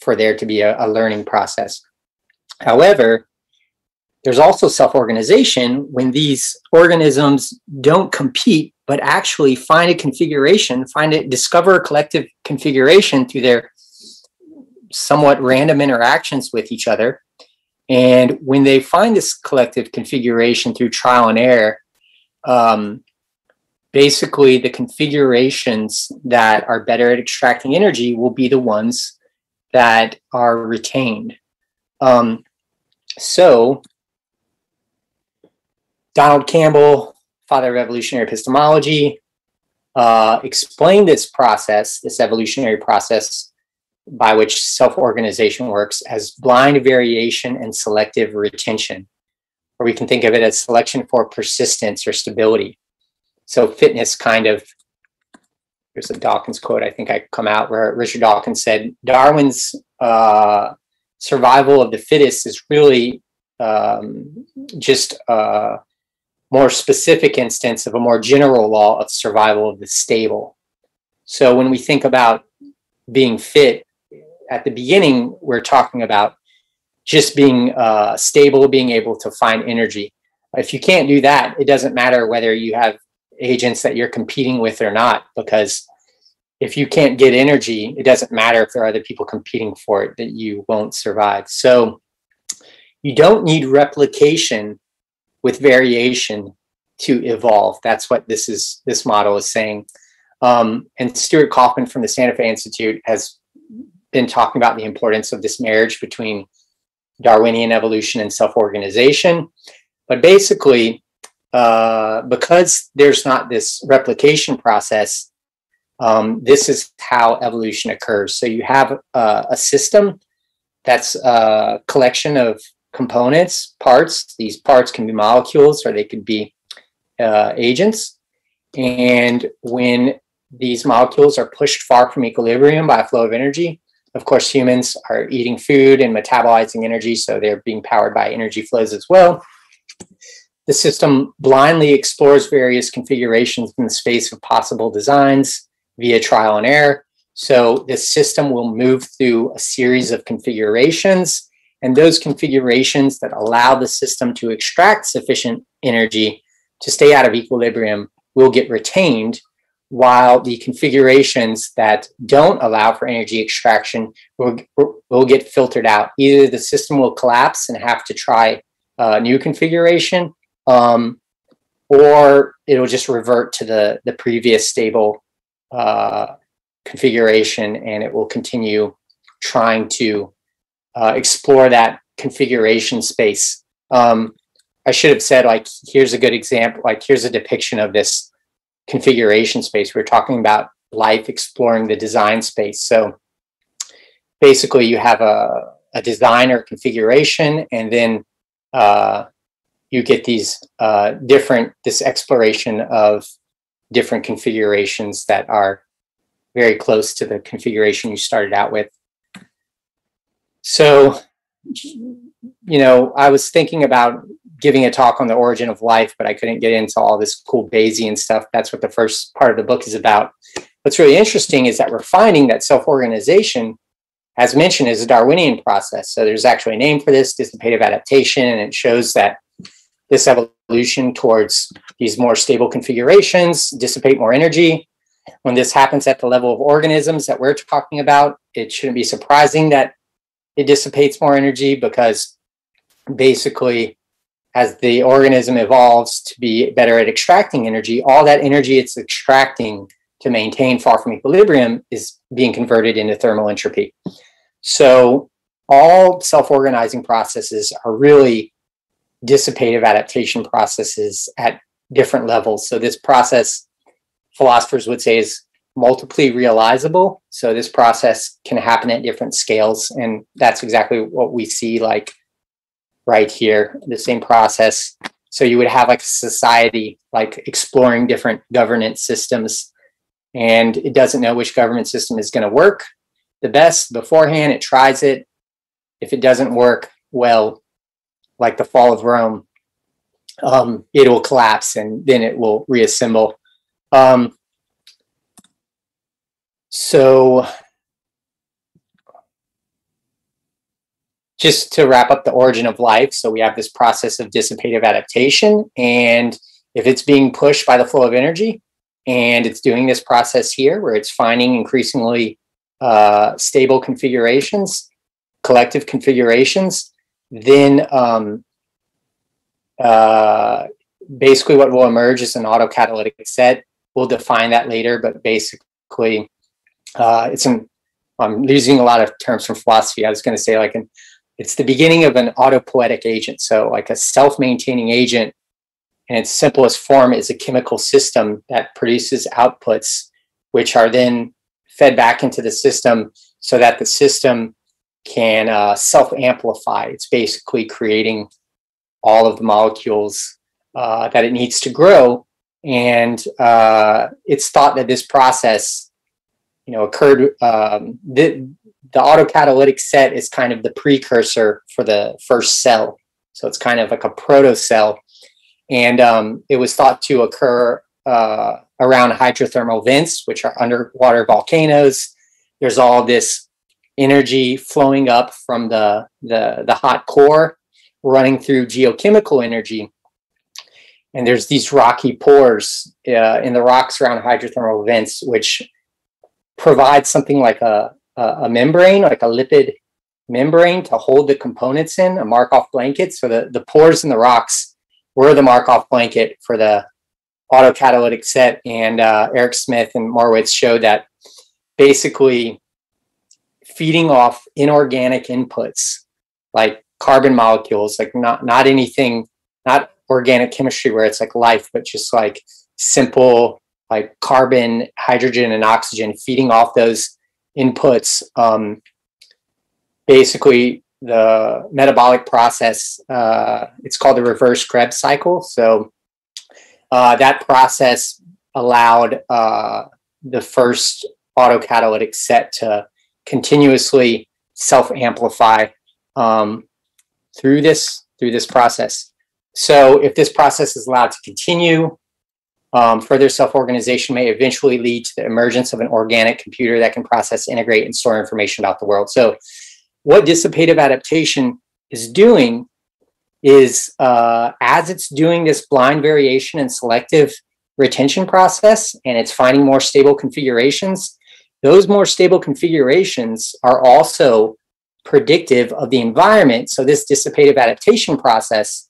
for there to be a, a learning process. However, there's also self organization when these organisms don't compete, but actually find a configuration, find it, discover a collective configuration through their somewhat random interactions with each other. And when they find this collective configuration through trial and error, um, basically the configurations that are better at extracting energy will be the ones that are retained. Um, so, Donald Campbell, father of evolutionary epistemology, uh, explained this process, this evolutionary process by which self organization works, as blind variation and selective retention, or we can think of it as selection for persistence or stability. So, fitness kind of there's a Dawkins quote I think I come out where Richard Dawkins said Darwin's uh, survival of the fittest is really um, just a more specific instance of a more general law of survival of the stable. So when we think about being fit, at the beginning we're talking about just being uh, stable, being able to find energy. If you can't do that, it doesn't matter whether you have agents that you're competing with or not, because if you can't get energy, it doesn't matter if there are other people competing for it, that you won't survive. So you don't need replication with variation to evolve. That's what this is. This model is saying. Um, and Stuart Kauffman from the Santa Fe Institute has been talking about the importance of this marriage between Darwinian evolution and self-organization. But basically, uh, because there's not this replication process, um, this is how evolution occurs. So you have uh, a system that's a collection of components, parts. These parts can be molecules or they could be uh, agents. And when these molecules are pushed far from equilibrium by a flow of energy, of course, humans are eating food and metabolizing energy, so they're being powered by energy flows as well. The system blindly explores various configurations in the space of possible designs via trial and error. So this system will move through a series of configurations, and those configurations that allow the system to extract sufficient energy to stay out of equilibrium will get retained, while the configurations that don't allow for energy extraction will, will get filtered out. Either the system will collapse and have to try a new configuration, um, or it'll just revert to the, the previous stable uh, configuration and it will continue trying to uh, explore that configuration space. Um, I should have said, like, here's a good example, like, here's a depiction of this configuration space. We're talking about life exploring the design space. So basically, you have a, a design or configuration, and then uh, you get these uh, different, this exploration of different configurations that are very close to the configuration you started out with. So, you know, I was thinking about giving a talk on the origin of life, but I couldn't get into all this cool Bayesian stuff. That's what the first part of the book is about. What's really interesting is that we're finding that self organization, as mentioned, is a Darwinian process. So, there's actually a name for this dissipative adaptation, and it shows that this evolution towards these more stable configurations dissipate more energy When this happens at the level of organisms that we're talking about, it shouldn't be surprising that it dissipates more energy because basically as the organism evolves to be better at extracting energy, all that energy it's extracting to maintain far from equilibrium is being converted into thermal entropy. So all self-organizing processes are really dissipative adaptation processes at different levels. So this process, philosophers would say, is multiply realizable. So this process can happen at different scales, and that's exactly what we see like right here, the same process. So you would have like society like exploring different governance systems, and it doesn't know which government system is going to work the best beforehand. It tries it. If it doesn't work well, like the fall of Rome, um, it will collapse and then it will reassemble. Um, so just to wrap up the origin of life, so we have this process of dissipative adaptation, and if it's being pushed by the flow of energy, and it's doing this process here where it's finding increasingly uh, stable configurations, collective configurations, then um, uh, basically what will emerge is an autocatalytic set. We'll define that later, but basically uh, it's an, I'm using a lot of terms from philosophy. I was going to say like an, it's the beginning of an autopoietic agent. So like a self-maintaining agent in its simplest form is a chemical system that produces outputs, which are then fed back into the system so that the system can uh, self-amplify. It's basically creating all of the molecules uh, that it needs to grow. And uh, it's thought that this process, you know, occurred. Um, the, the autocatalytic set is kind of the precursor for the first cell. So it's kind of like a proto cell. And um, it was thought to occur uh, around hydrothermal vents, which are underwater volcanoes. There's all this energy flowing up from the, the, the hot core running through geochemical energy. And there's these rocky pores uh, in the rocks around hydrothermal vents, which provide something like a, a, membrane, like a lipid membrane to hold the components in, a Markov blanket. So the, the pores in the rocks were the Markov blanket for the autocatalytic set. And uh, Eric Smith and Morowitz showed that basically feeding off inorganic inputs like carbon molecules, like not not anything, not organic chemistry where it's like life, but just like simple like carbon, hydrogen, and oxygen feeding off those inputs. Um, basically, the metabolic process, uh, it's called the reverse Krebs cycle. So uh, that process allowed uh, the first autocatalytic set to continuously self amplify um, through this through this process. So if this process is allowed to continue, um, further self-organization may eventually lead to the emergence of an organic computer that can process, integrate, and store information about the world. So what dissipative adaptation is doing is uh, as it's doing this blind variation and selective retention process and it's finding more stable configurations, those more stable configurations are also predictive of the environment. So this dissipative adaptation process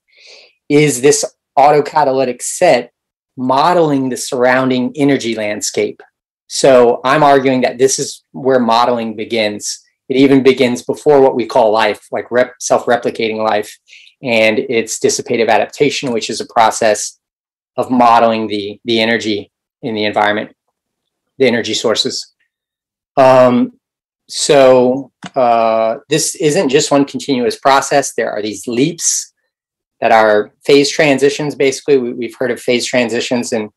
is this autocatalytic set modeling the surrounding energy landscape. So I'm arguing that this is where modeling begins. It even begins before what we call life, like rep- self-replicating life, and it's dissipative adaptation, which is a process of modeling the the energy in the environment, the energy sources. Um, so uh, this isn't just one continuous process. There are these leaps that are phase transitions. Basically, we, have heard of phase transitions in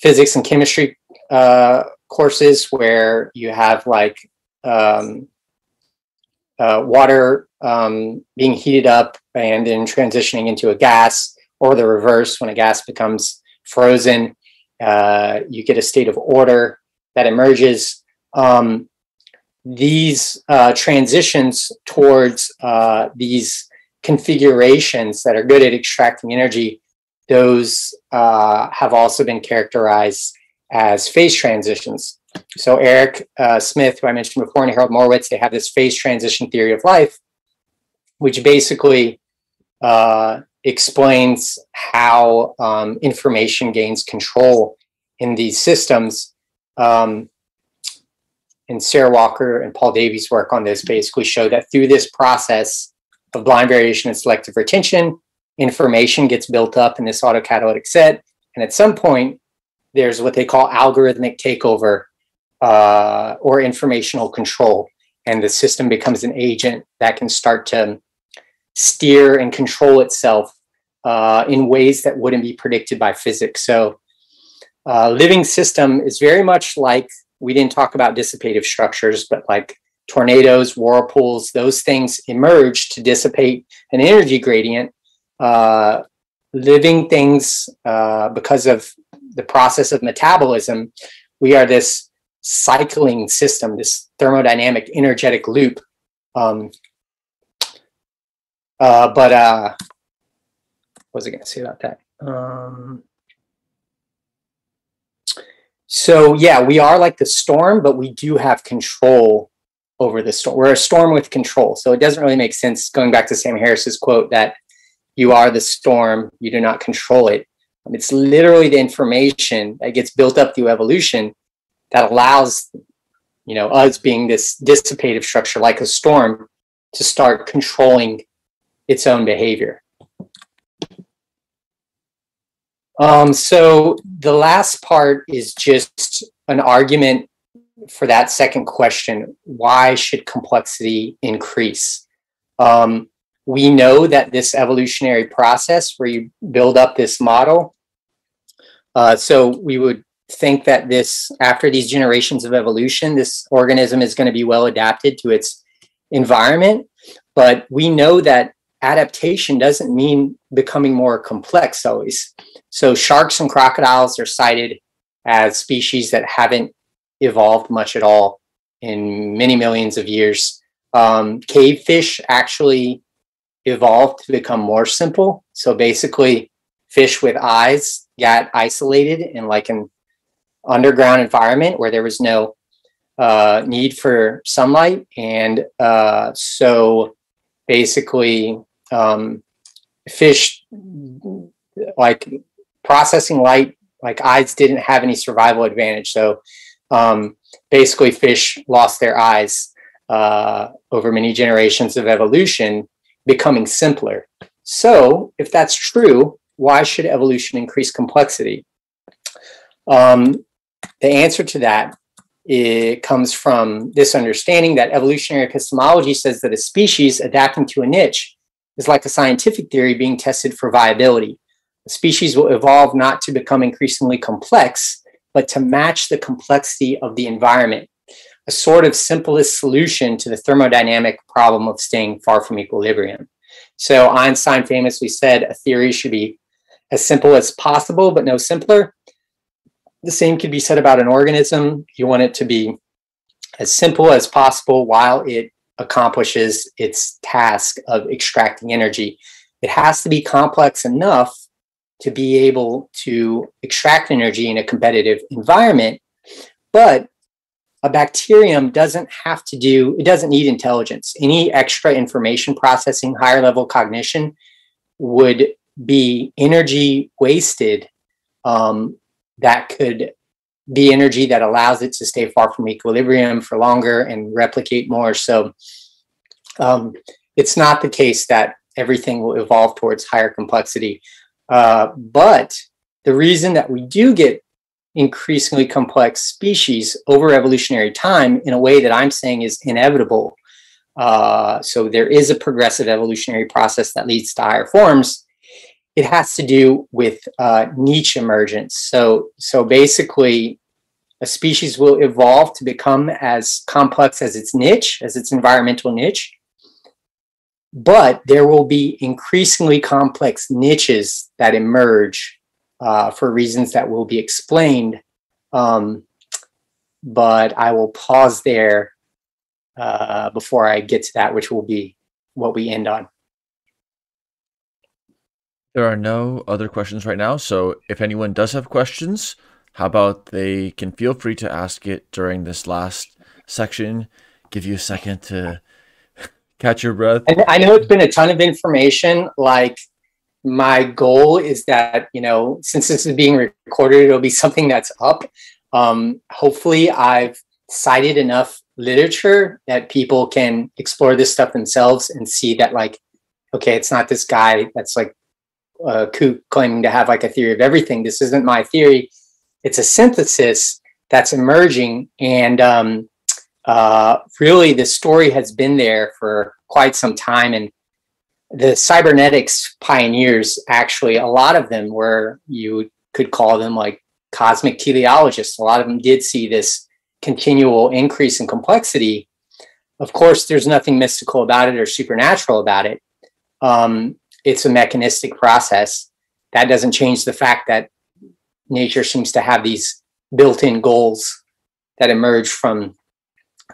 physics and chemistry uh, courses where you have like um, uh, water um, being heated up and then transitioning into a gas, or the reverse when a gas becomes frozen. Uh, you get a state of order that emerges. Um, these uh, transitions towards uh, these configurations that are good at extracting energy, those uh, have also been characterized as phase transitions. So Eric uh, Smith, who I mentioned before, and Harold Morowitz, they have this phase transition theory of life, which basically uh, explains how um, information gains control in these systems. Um, and Sarah Walker and Paul Davies' work on this basically show that through this process of blind variation and selective retention, information gets built up in this autocatalytic set. And at some point, there's what they call algorithmic takeover uh, or informational control. And the system becomes an agent that can start to steer and control itself uh, in ways that wouldn't be predicted by physics. So, uh, living system is very much like we didn't talk about dissipative structures, but like tornadoes, whirlpools, those things emerge to dissipate an energy gradient. Uh, living things, uh, because of the process of metabolism, we are this cycling system, this thermodynamic energetic loop. Um, uh, but uh, what was I going to say about that? Um, so yeah, we are like the storm, but we do have control over the storm. We're a storm with control. So it doesn't really make sense going back to Sam Harris's quote that you are the storm, you do not control it. It's literally the information that gets built up through evolution that allows, you know, us being this dissipative structure like a storm to start controlling its own behavior. Um, so the last part is just an argument for that second question why should complexity increase? Um, we know that this evolutionary process where you build up this model, uh, so we would think that this, after these generations of evolution, this organism is going to be well adapted to its environment. But we know that adaptation doesn't mean becoming more complex always. So sharks and crocodiles are cited as species that haven't evolved much at all in many millions of years. Um, cave fish actually evolved to become more simple. So basically, fish with eyes got isolated in like an underground environment where there was no uh, need for sunlight. And uh, so basically, um, fish like processing light like eyes didn't have any survival advantage. So um, basically fish lost their eyes uh, over many generations of evolution becoming simpler. So if that's true why should evolution increase complexity? Um, the answer to that it comes from this understanding that evolutionary epistemology says that a species adapting to a niche is like a scientific theory being tested for viability. Species will evolve not to become increasingly complex, but to match the complexity of the environment, a sort of simplest solution to the thermodynamic problem of staying far from equilibrium. So Einstein famously said a theory should be as simple as possible, but no simpler. The same could be said about an organism. You want it to be as simple as possible while it accomplishes its task of extracting energy. It has to be complex enough to be able to extract energy in a competitive environment. But a bacterium doesn't have to do, it doesn't need intelligence. Any extra information processing, higher level cognition would be energy wasted um, that could be energy that allows it to stay far from equilibrium for longer and replicate more. So um, it's not the case that everything will evolve towards higher complexity. Uh, but the reason that we do get increasingly complex species over evolutionary time in a way that I'm saying is inevitable. Uh, so there is a progressive evolutionary process that leads to higher forms. It has to do with uh, niche emergence. So, so basically, a species will evolve to become as complex as its niche, as its environmental niche, but there will be increasingly complex niches that emerge uh, for reasons that will be explained. Um, but I will pause there uh, before I get to that, which will be what we end on. There are no other questions right now. So if anyone does have questions, how about they can feel free to ask it during this last section? Give you a second to catch your breath. And I know it's been a ton of information. Like my goal is that you know since this is being recorded it'll be something that's up um, hopefully i've cited enough literature that people can explore this stuff themselves and see that like okay it's not this guy that's like uh, kook claiming to have like a theory of everything this isn't my theory it's a synthesis that's emerging and um, uh, really the story has been there for quite some time and the cybernetics pioneers actually a lot of them were you could call them like cosmic teleologists. A lot of them did see this continual increase in complexity. Of course there's nothing mystical about it or supernatural about it. Um, it's a mechanistic process. That doesn't change the fact that nature seems to have these built-in goals that emerge from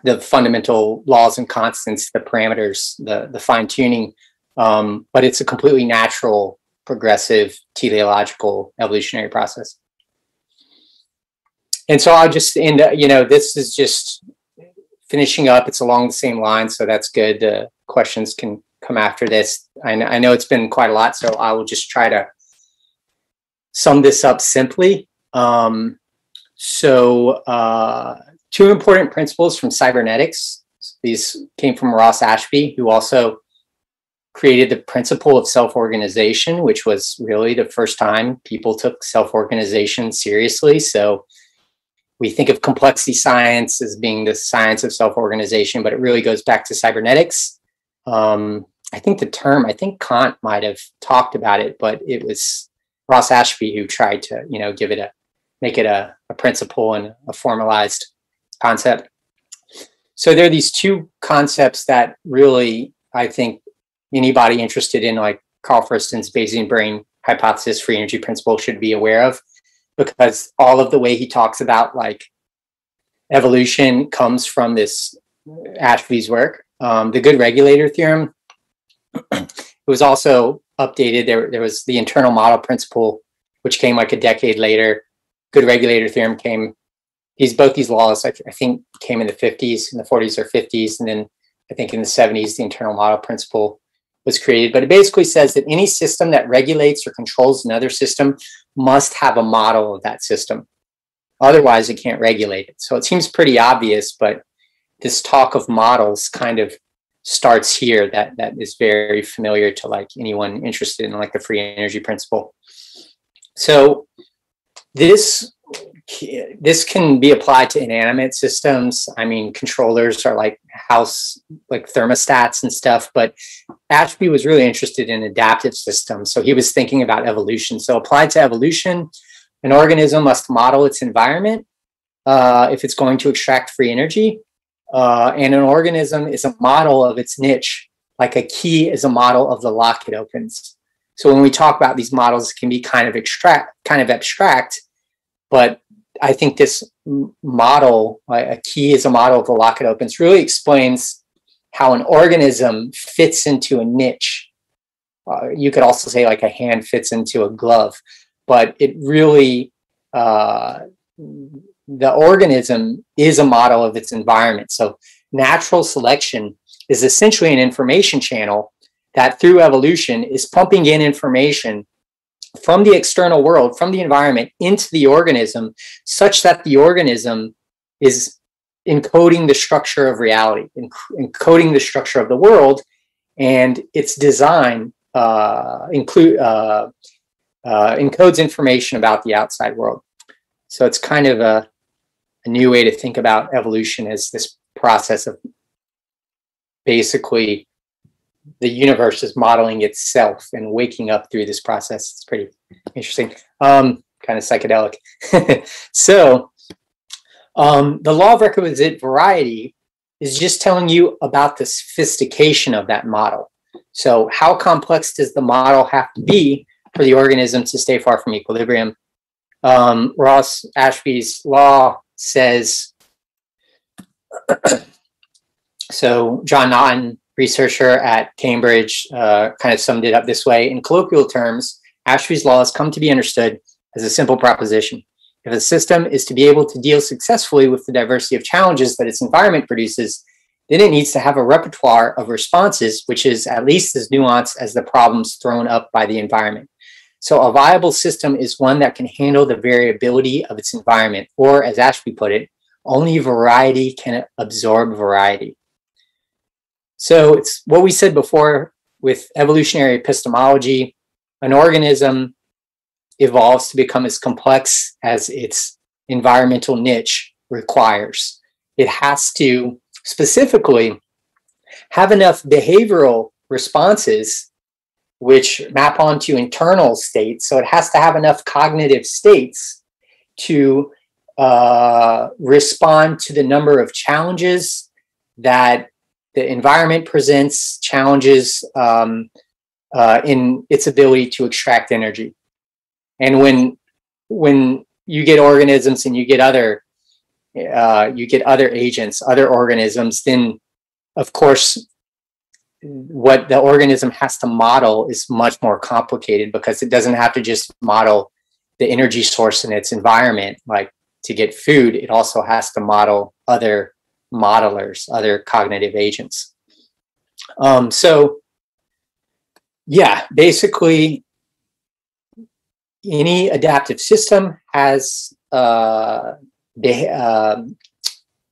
the fundamental laws and constants the parameters the, the fine-tuning um, but it's a completely natural, progressive, teleological evolutionary process. And so I'll just end, you know, this is just finishing up. It's along the same line, so that's good. The questions can come after this. I, I know it's been quite a lot, so I will just try to sum this up simply. Um, so, uh, two important principles from cybernetics. These came from Ross Ashby, who also created the principle of self-organization, which was really the first time people took self-organization seriously. So we think of complexity science as being the science of self-organization, but it really goes back to cybernetics. Um, I think the term, I think Kant might have talked about it, but it was Ross Ashby who tried to, you know, give it a, make it a, a principle and a formalized concept. So there are these two concepts that really, I think, anybody interested in like Carl Friston's Bayesian brain hypothesis free energy principle should be aware of because all of the way he talks about like evolution comes from this Ashby's work. Um, the good regulator theorem it was also updated. There, there was the internal model principle, which came like a decade later. Good regulator theorem came. These both these laws, I, I think, came in the 50s, in the 40s or 50s, and then I think in the 70s, the internal model principle was created, but it basically says that any system that regulates or controls another system must have a model of that system. Otherwise, it can't regulate it. So it seems pretty obvious, but this talk of models kind of starts here that that is very familiar to like anyone interested in like the free energy principle. So this this can be applied to inanimate systems. I mean, controllers are like house, like thermostats and stuff, but Ashby was really interested in adaptive systems. So he was thinking about evolution. So applied to evolution, an organism must model its environment uh, if it's going to extract free energy. Uh, and an organism is a model of its niche, like a key is a model of the lock it opens. So when we talk about these models, it can be kind of extract, kind of abstract, but I think this model, a key is a model of the lock it opens, really explains how an organism fits into a niche. Uh, you could also say like a hand fits into a glove, but it really, uh, the organism is a model of its environment. So natural selection is essentially an information channel that through evolution is pumping in information from the external world, from the environment into the organism, such that the organism is encoding the structure of reality, encoding the structure of the world, and its design uh, include uh, uh, encodes information about the outside world. So it's kind of a, a new way to think about evolution as this process of basically the universe is modeling itself and waking up through this process. It's pretty interesting, um, kind of psychedelic. so, um, the law of requisite variety is just telling you about the sophistication of that model. So, how complex does the model have to be for the organism to stay far from equilibrium? Um, Ross Ashby's law says so. John Naughton researcher at Cambridge uh, kind of summed it up this way In colloquial terms, Ashby's laws come to be understood as a simple proposition. If a system is to be able to deal successfully with the diversity of challenges that its environment produces, then it needs to have a repertoire of responses, which is at least as nuanced as the problems thrown up by the environment. So a viable system is one that can handle the variability of its environment, or as Ashby put it, only variety can absorb variety. So it's what we said before with evolutionary epistemology. An organism evolves to become as complex as its environmental niche requires. It has to specifically have enough behavioral responses which map onto internal states. So it has to have enough cognitive states to uh, respond to the number of challenges that the environment presents, challenges um, uh, in its ability to extract energy. And when when you get organisms and you get other uh, you get other agents, other organisms, then of course what the organism has to model is much more complicated because it doesn't have to just model the energy source in its environment like to get food it also has to model other modelers other cognitive agents um, so yeah basically any adaptive system has uh, be, uh,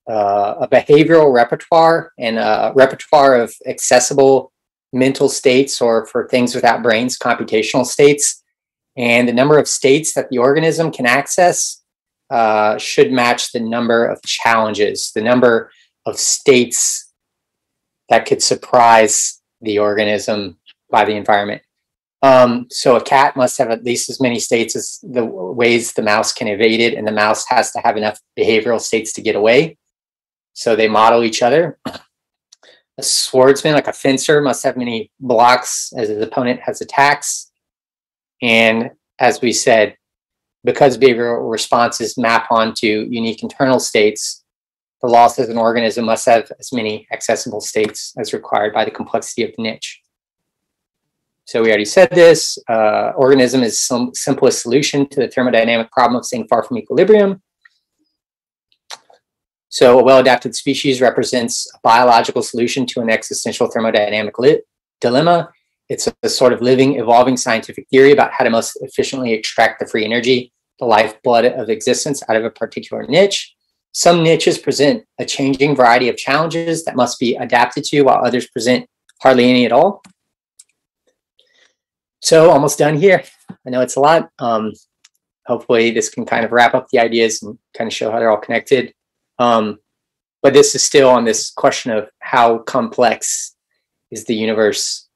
uh, a behavioral repertoire and a repertoire of accessible mental states or for things without brains, computational states. And the number of states that the organism can access uh, should match the number of challenges, the number of states that could surprise the organism by the environment. Um, so a cat must have at least as many states as the ways the mouse can evade it, and the mouse has to have enough behavioral states to get away. So they model each other. A swordsman, like a fencer, must have many blocks as his opponent has attacks. And as we said, because behavioral responses map onto unique internal states, the loss as an organism must have as many accessible states as required by the complexity of the niche. So we already said this. Uh, organism is some simplest solution to the thermodynamic problem of staying far from equilibrium. So a well-adapted species represents a biological solution to an existential thermodynamic dilemma. It's a, sort of living, evolving scientific theory about how to most efficiently extract the free energy, the lifeblood of existence out of a particular niche. Some niches present a changing variety of challenges that must be adapted to, while others present hardly any at all. So almost done here. I know it's a lot. Um, hopefully this can kind of wrap up the ideas and kind of show how they're all connected. Um, but this is still on this question of how complex is the universe?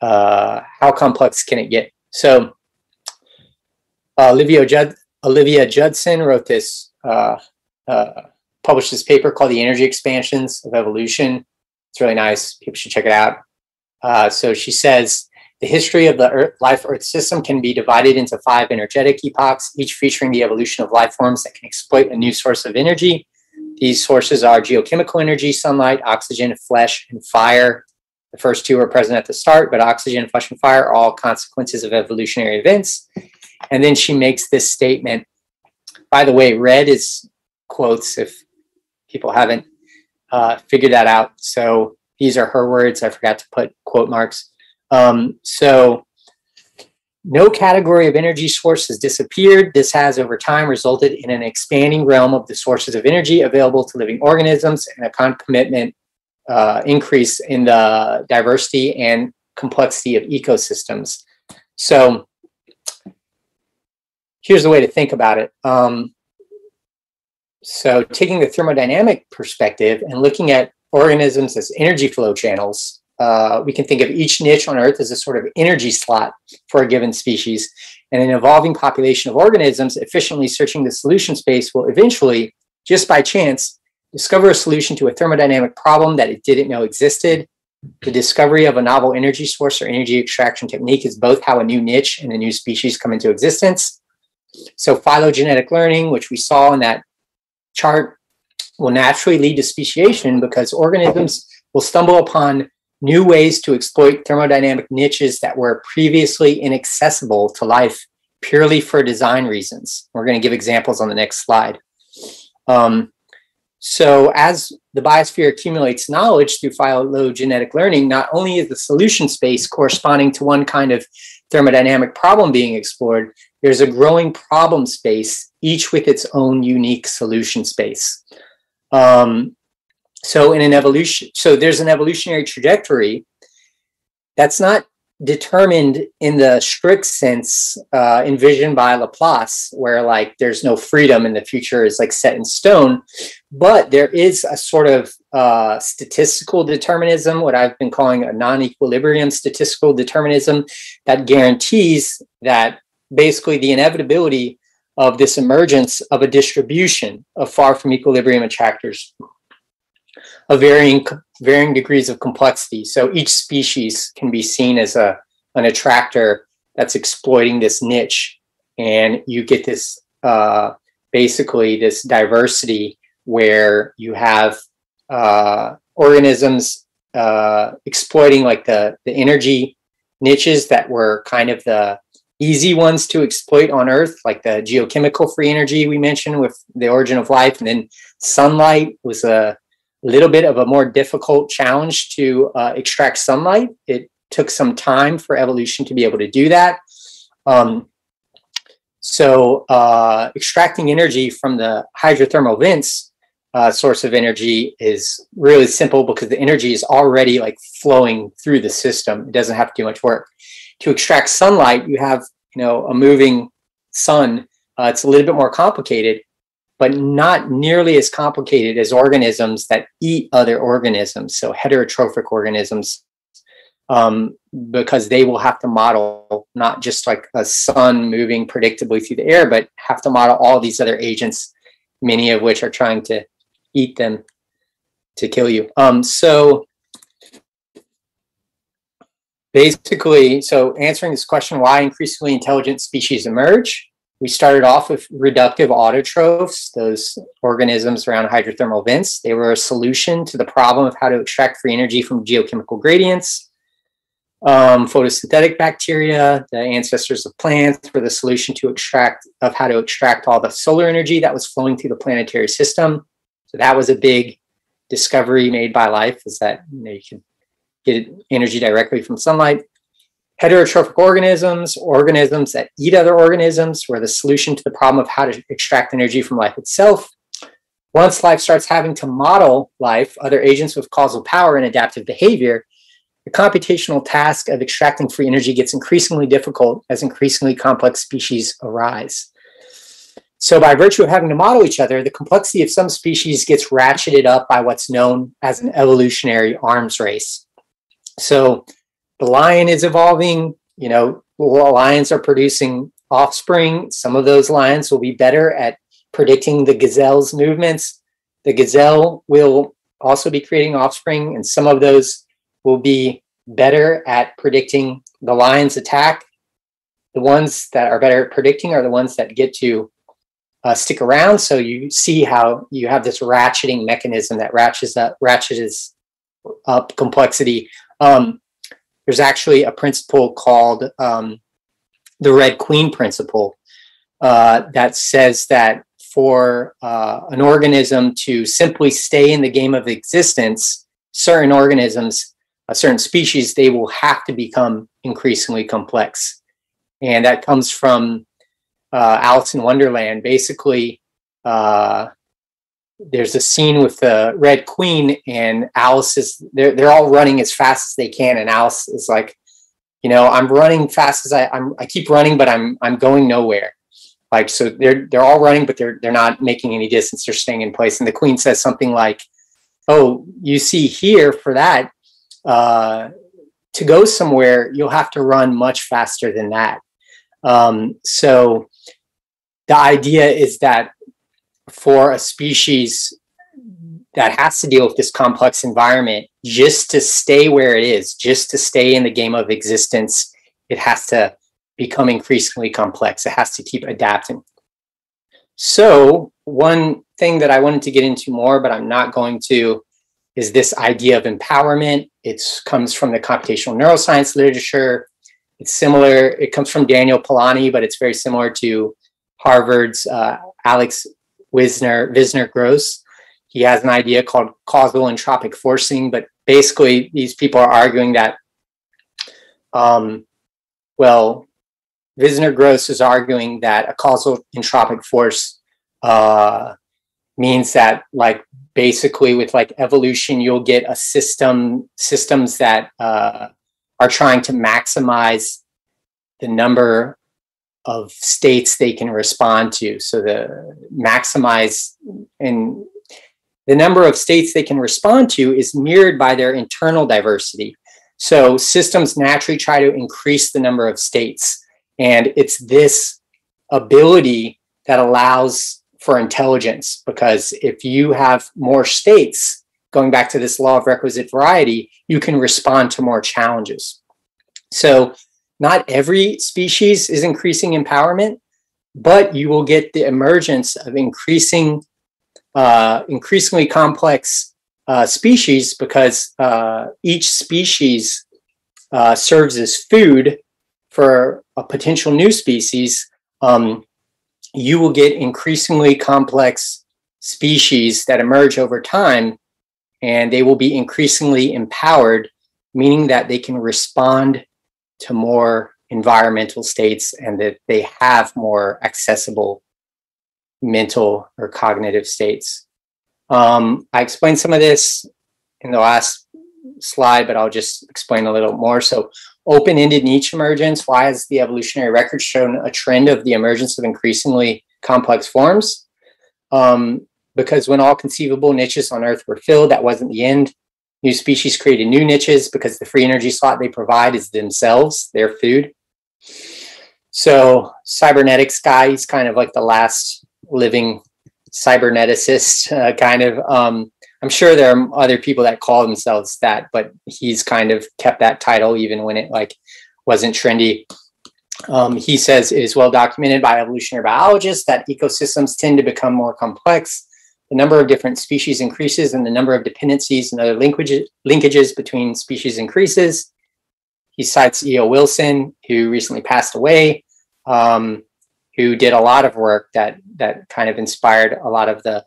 Uh, how complex can it get? So uh, Olivia, Jud- Olivia Judson wrote this, uh, uh, published this paper called The Energy Expansions of Evolution. It's really nice. People should check it out. Uh, so she says, the history of the Earth, life Earth system can be divided into five energetic epochs, each featuring the evolution of life forms that can exploit a new source of energy. These sources are geochemical energy, sunlight, oxygen, flesh, and fire. The first two are present at the start, but oxygen, flesh, and fire are all consequences of evolutionary events. And then she makes this statement. By the way, red is quotes if people haven't uh, figured that out. So these are her words. I forgot to put quote marks. Um, so no category of energy source has disappeared. This has over time resulted in an expanding realm of the sources of energy available to living organisms and a concomitant uh, increase in the diversity and complexity of ecosystems. So here's the way to think about it. Um, so taking the thermodynamic perspective and looking at organisms as energy flow channels, uh, we can think of each niche on Earth as a sort of energy slot for a given species. And an evolving population of organisms efficiently searching the solution space will eventually, just by chance, discover a solution to a thermodynamic problem that it didn't know existed. The discovery of a novel energy source or energy extraction technique is both how a new niche and a new species come into existence. So phylogenetic learning, which we saw in that chart, will naturally lead to speciation because organisms will stumble upon new ways to exploit thermodynamic niches that were previously inaccessible to life purely for design reasons. We're going to give examples on the next slide. Um, so as the biosphere accumulates knowledge through phylogenetic learning, not only is the solution space corresponding to one kind of thermodynamic problem being explored, there's a growing problem space, each with its own unique solution space. Um, so in an evolution, so there's an evolutionary trajectory that's not determined in the strict sense uh, envisioned by Laplace, where like there's no freedom and the future is like set in stone, but there is a sort of uh, statistical determinism, what I've been calling a non-equilibrium statistical determinism, that guarantees that basically the inevitability of this emergence of a distribution of far from equilibrium attractors of varying varying degrees of complexity. So each species can be seen as a an attractor that's exploiting this niche, and you get this uh, basically this diversity where you have uh, organisms uh, exploiting like the the energy niches that were kind of the easy ones to exploit on Earth, like the geochemical free energy we mentioned with the origin of life, and then sunlight was a little bit of a more difficult challenge to uh, extract sunlight. It took some time for evolution to be able to do that. Um, so uh, extracting energy from the hydrothermal vents uh, source of energy is really simple because the energy is already like flowing through the system. It doesn't have to do much work. To extract sunlight, you have you know a moving sun. Uh, it's a little bit more complicated, but not nearly as complicated as organisms that eat other organisms, so heterotrophic organisms, um, because they will have to model not just like a sun moving predictably through the air, but have to model all these other agents, many of which are trying to eat them to kill you. Um, so basically, so answering this question, why increasingly intelligent species emerge? We started off with reductive autotrophs, those organisms around hydrothermal vents. They were a solution to the problem of how to extract free energy from geochemical gradients. Um, photosynthetic bacteria, the ancestors of plants, were the solution to extract of how to extract all the solar energy that was flowing through the planetary system. So that was a big discovery made by life, is that you, know, you can get energy directly from sunlight heterotrophic organisms, organisms that eat other organisms, were the solution to the problem of how to extract energy from life itself. Once life starts having to model life, other agents with causal power and adaptive behavior, the computational task of extracting free energy gets increasingly difficult as increasingly complex species arise. So, by virtue of having to model each other, the complexity of some species gets ratcheted up by what's known as an evolutionary arms race. So, the lion is evolving. You know, lions are producing offspring. Some of those lions will be better at predicting the gazelle's movements. The gazelle will also be creating offspring, and some of those will be better at predicting the lion's attack. The ones that are better at predicting are the ones that get to uh, stick around. So you see how you have this ratcheting mechanism that ratchets up, ratchets up complexity. Um, there's actually a principle called um, the Red Queen principle uh, that says that for uh, an organism to simply stay in the game of existence, certain organisms, a certain species, they will have to become increasingly complex. And that comes from uh, Alice in Wonderland. Basically, uh, there's a scene with the Red Queen and Alice is they're they're all running as fast as they can, and Alice is like, you know, I'm running fast as I I'm I keep running, but I'm I'm going nowhere. Like so they're they're all running, but they're they're not making any distance, they're staying in place. And the Queen says something like, Oh, you see here for that, uh, to go somewhere, you'll have to run much faster than that. Um, so the idea is that for a species that has to deal with this complex environment just to stay where it is, just to stay in the game of existence, it has to become increasingly complex. It has to keep adapting. So, one thing that I wanted to get into more, but I'm not going to, is this idea of empowerment. It comes from the computational neuroscience literature. it's similar. It comes from Daniel Polani, but it's very similar to Harvard's uh, Alex Wissner Visner Gross. He has an idea called causal entropic forcing, but basically these people are arguing that, um, well, Visner Gross is arguing that a causal entropic force uh, means that like basically with like evolution you'll get a system systems that uh, are trying to maximize the number of states they can respond to. So the maximize and the number of states they can respond to is mirrored by their internal diversity. So systems naturally try to increase the number of states. And it's this ability that allows for intelligence because if you have more states, going back to this law of requisite variety, you can respond to more challenges. So, not every species is increasing empowerment, but you will get the emergence of increasing, uh, increasingly complex uh, species because uh, each species uh, serves as food for a potential new species. Um, you will get increasingly complex species that emerge over time, and they will be increasingly empowered, meaning that they can respond to more environmental states and that they have more accessible mental or cognitive states. Um, I explained some of this in the last slide, but I'll just explain a little more. So, open-ended niche emergence, why has the evolutionary record shown a trend of the emergence of increasingly complex forms? Um, because when all conceivable niches on Earth were filled, that wasn't the end. New species created new niches because the free energy slot they provide is themselves, their food. So cybernetics guy, he's kind of like the last living cyberneticist, uh, kind of. Um, I'm sure there are other people that call themselves that, but he's kind of kept that title even when it like wasn't trendy. Um, he says it is well documented by evolutionary biologists that ecosystems tend to become more complex. The number of different species increases, and the number of dependencies and other linkages, linkages between species increases. He cites E.O. Wilson, who recently passed away, um, who did a lot of work that that kind of inspired a lot of the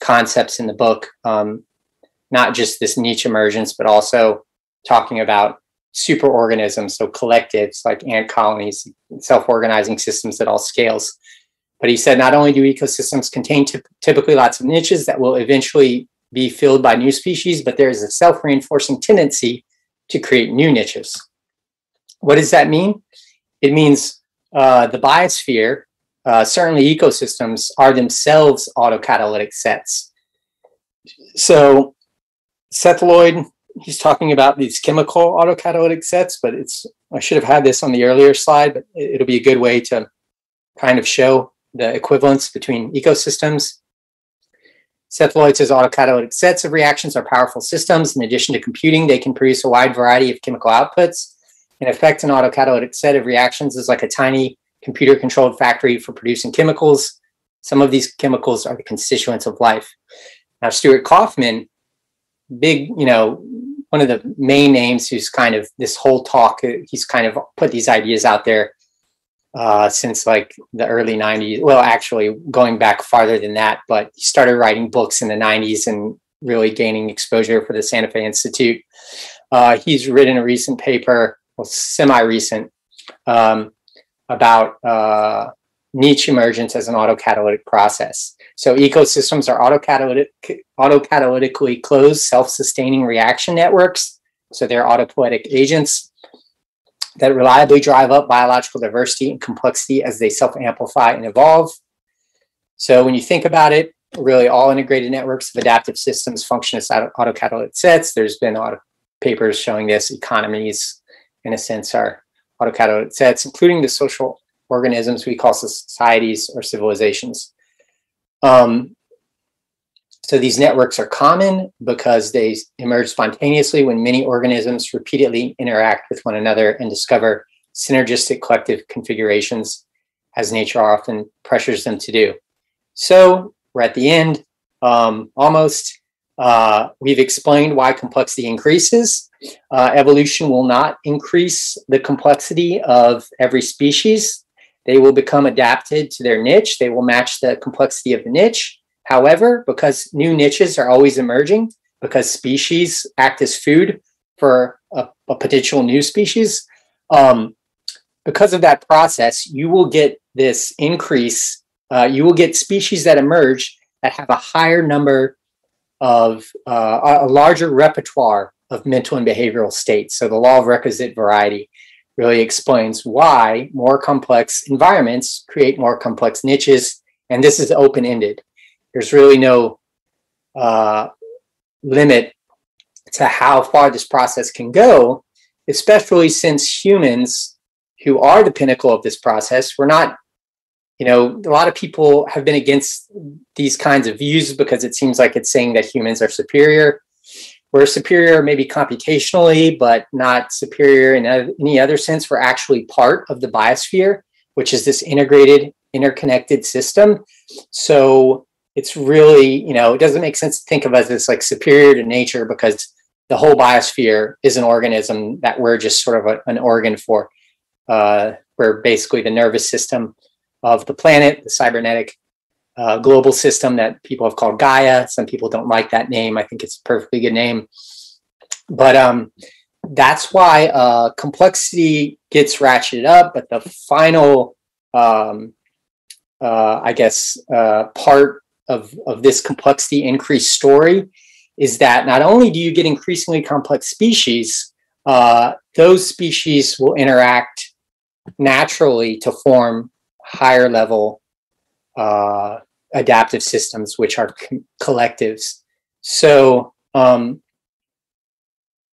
concepts in the book, um, not just this niche emergence, but also talking about superorganisms, so collectives like ant colonies, self-organizing systems at all scales. But he said not only do ecosystems contain t- typically lots of niches that will eventually be filled by new species, but there is a self-reinforcing tendency to create new niches. What does that mean? It means uh, the biosphere uh, certainly ecosystems are themselves autocatalytic sets. So Seth Lloyd, he's talking about these chemical autocatalytic sets, but it's I should have had this on the earlier slide, but it'll be a good way to kind of show the equivalence between ecosystems. Seth Lloyd says autocatalytic sets of reactions are powerful systems. In addition to computing, they can produce a wide variety of chemical outputs. In effect, an autocatalytic set of reactions is like a tiny computer controlled factory for producing chemicals. Some of these chemicals are the constituents of life. Now, Stuart Kauffman, big, you know, one of the main names who's kind of this whole talk, he's kind of put these ideas out there uh, since like the early 90s. Well, actually, going back farther than that, but he started writing books in the 90s and really gaining exposure for the Santa Fe Institute. Uh, he's written a recent paper, well, semi recent, um, about uh, niche emergence as an autocatalytic process. So ecosystems are autocatalytic, autocatalytically closed, self-sustaining reaction networks. So they're autopoietic agents that reliably drive up biological diversity and complexity as they self-amplify and evolve. So when you think about it, really all integrated networks of adaptive systems function as autocatalytic sets. There's been a lot of papers showing this. Economies, in a sense, are autocatalytic sets, including the social organisms we call societies or civilizations. Um, so these networks are common because they emerge spontaneously when many organisms repeatedly interact with one another and discover synergistic collective configurations as nature often pressures them to do. So we're at the end, um, almost. Uh, we've explained why complexity increases Uh, evolution will not increase the complexity of every species. They will become adapted to their niche. They will match the complexity of the niche. However, because new niches are always emerging, because species act as food for a, a potential new species, um, because of that process, you will get this increase. Uh, you will get species that emerge that have a higher number of uh, a larger repertoire of mental and behavioral states. So the law of requisite variety really explains why more complex environments create more complex niches. And this is open ended. There's really no uh, limit to how far this process can go, especially since humans, who are the pinnacle of this process, we're not you know, a lot of people have been against these kinds of views because it seems like it's saying that humans are superior. We're superior maybe computationally, but not superior in any other sense. We're actually part of the biosphere, which is this integrated, interconnected system. So it's really, you know, it doesn't make sense to think of us as like superior to nature because the whole biosphere is an organism that we're just sort of a, an organ for. Uh, we're basically the nervous system of the planet, the cybernetic uh, global system that people have called Gaia. Some people don't like that name. I think it's a perfectly good name. But um, that's why uh, complexity gets ratcheted up. But the final, um, uh, I guess, uh, part of, of this complexity increase story is that not only do you get increasingly complex species, uh, those species will interact naturally to form higher level uh, adaptive systems, which are co- collectives. So um,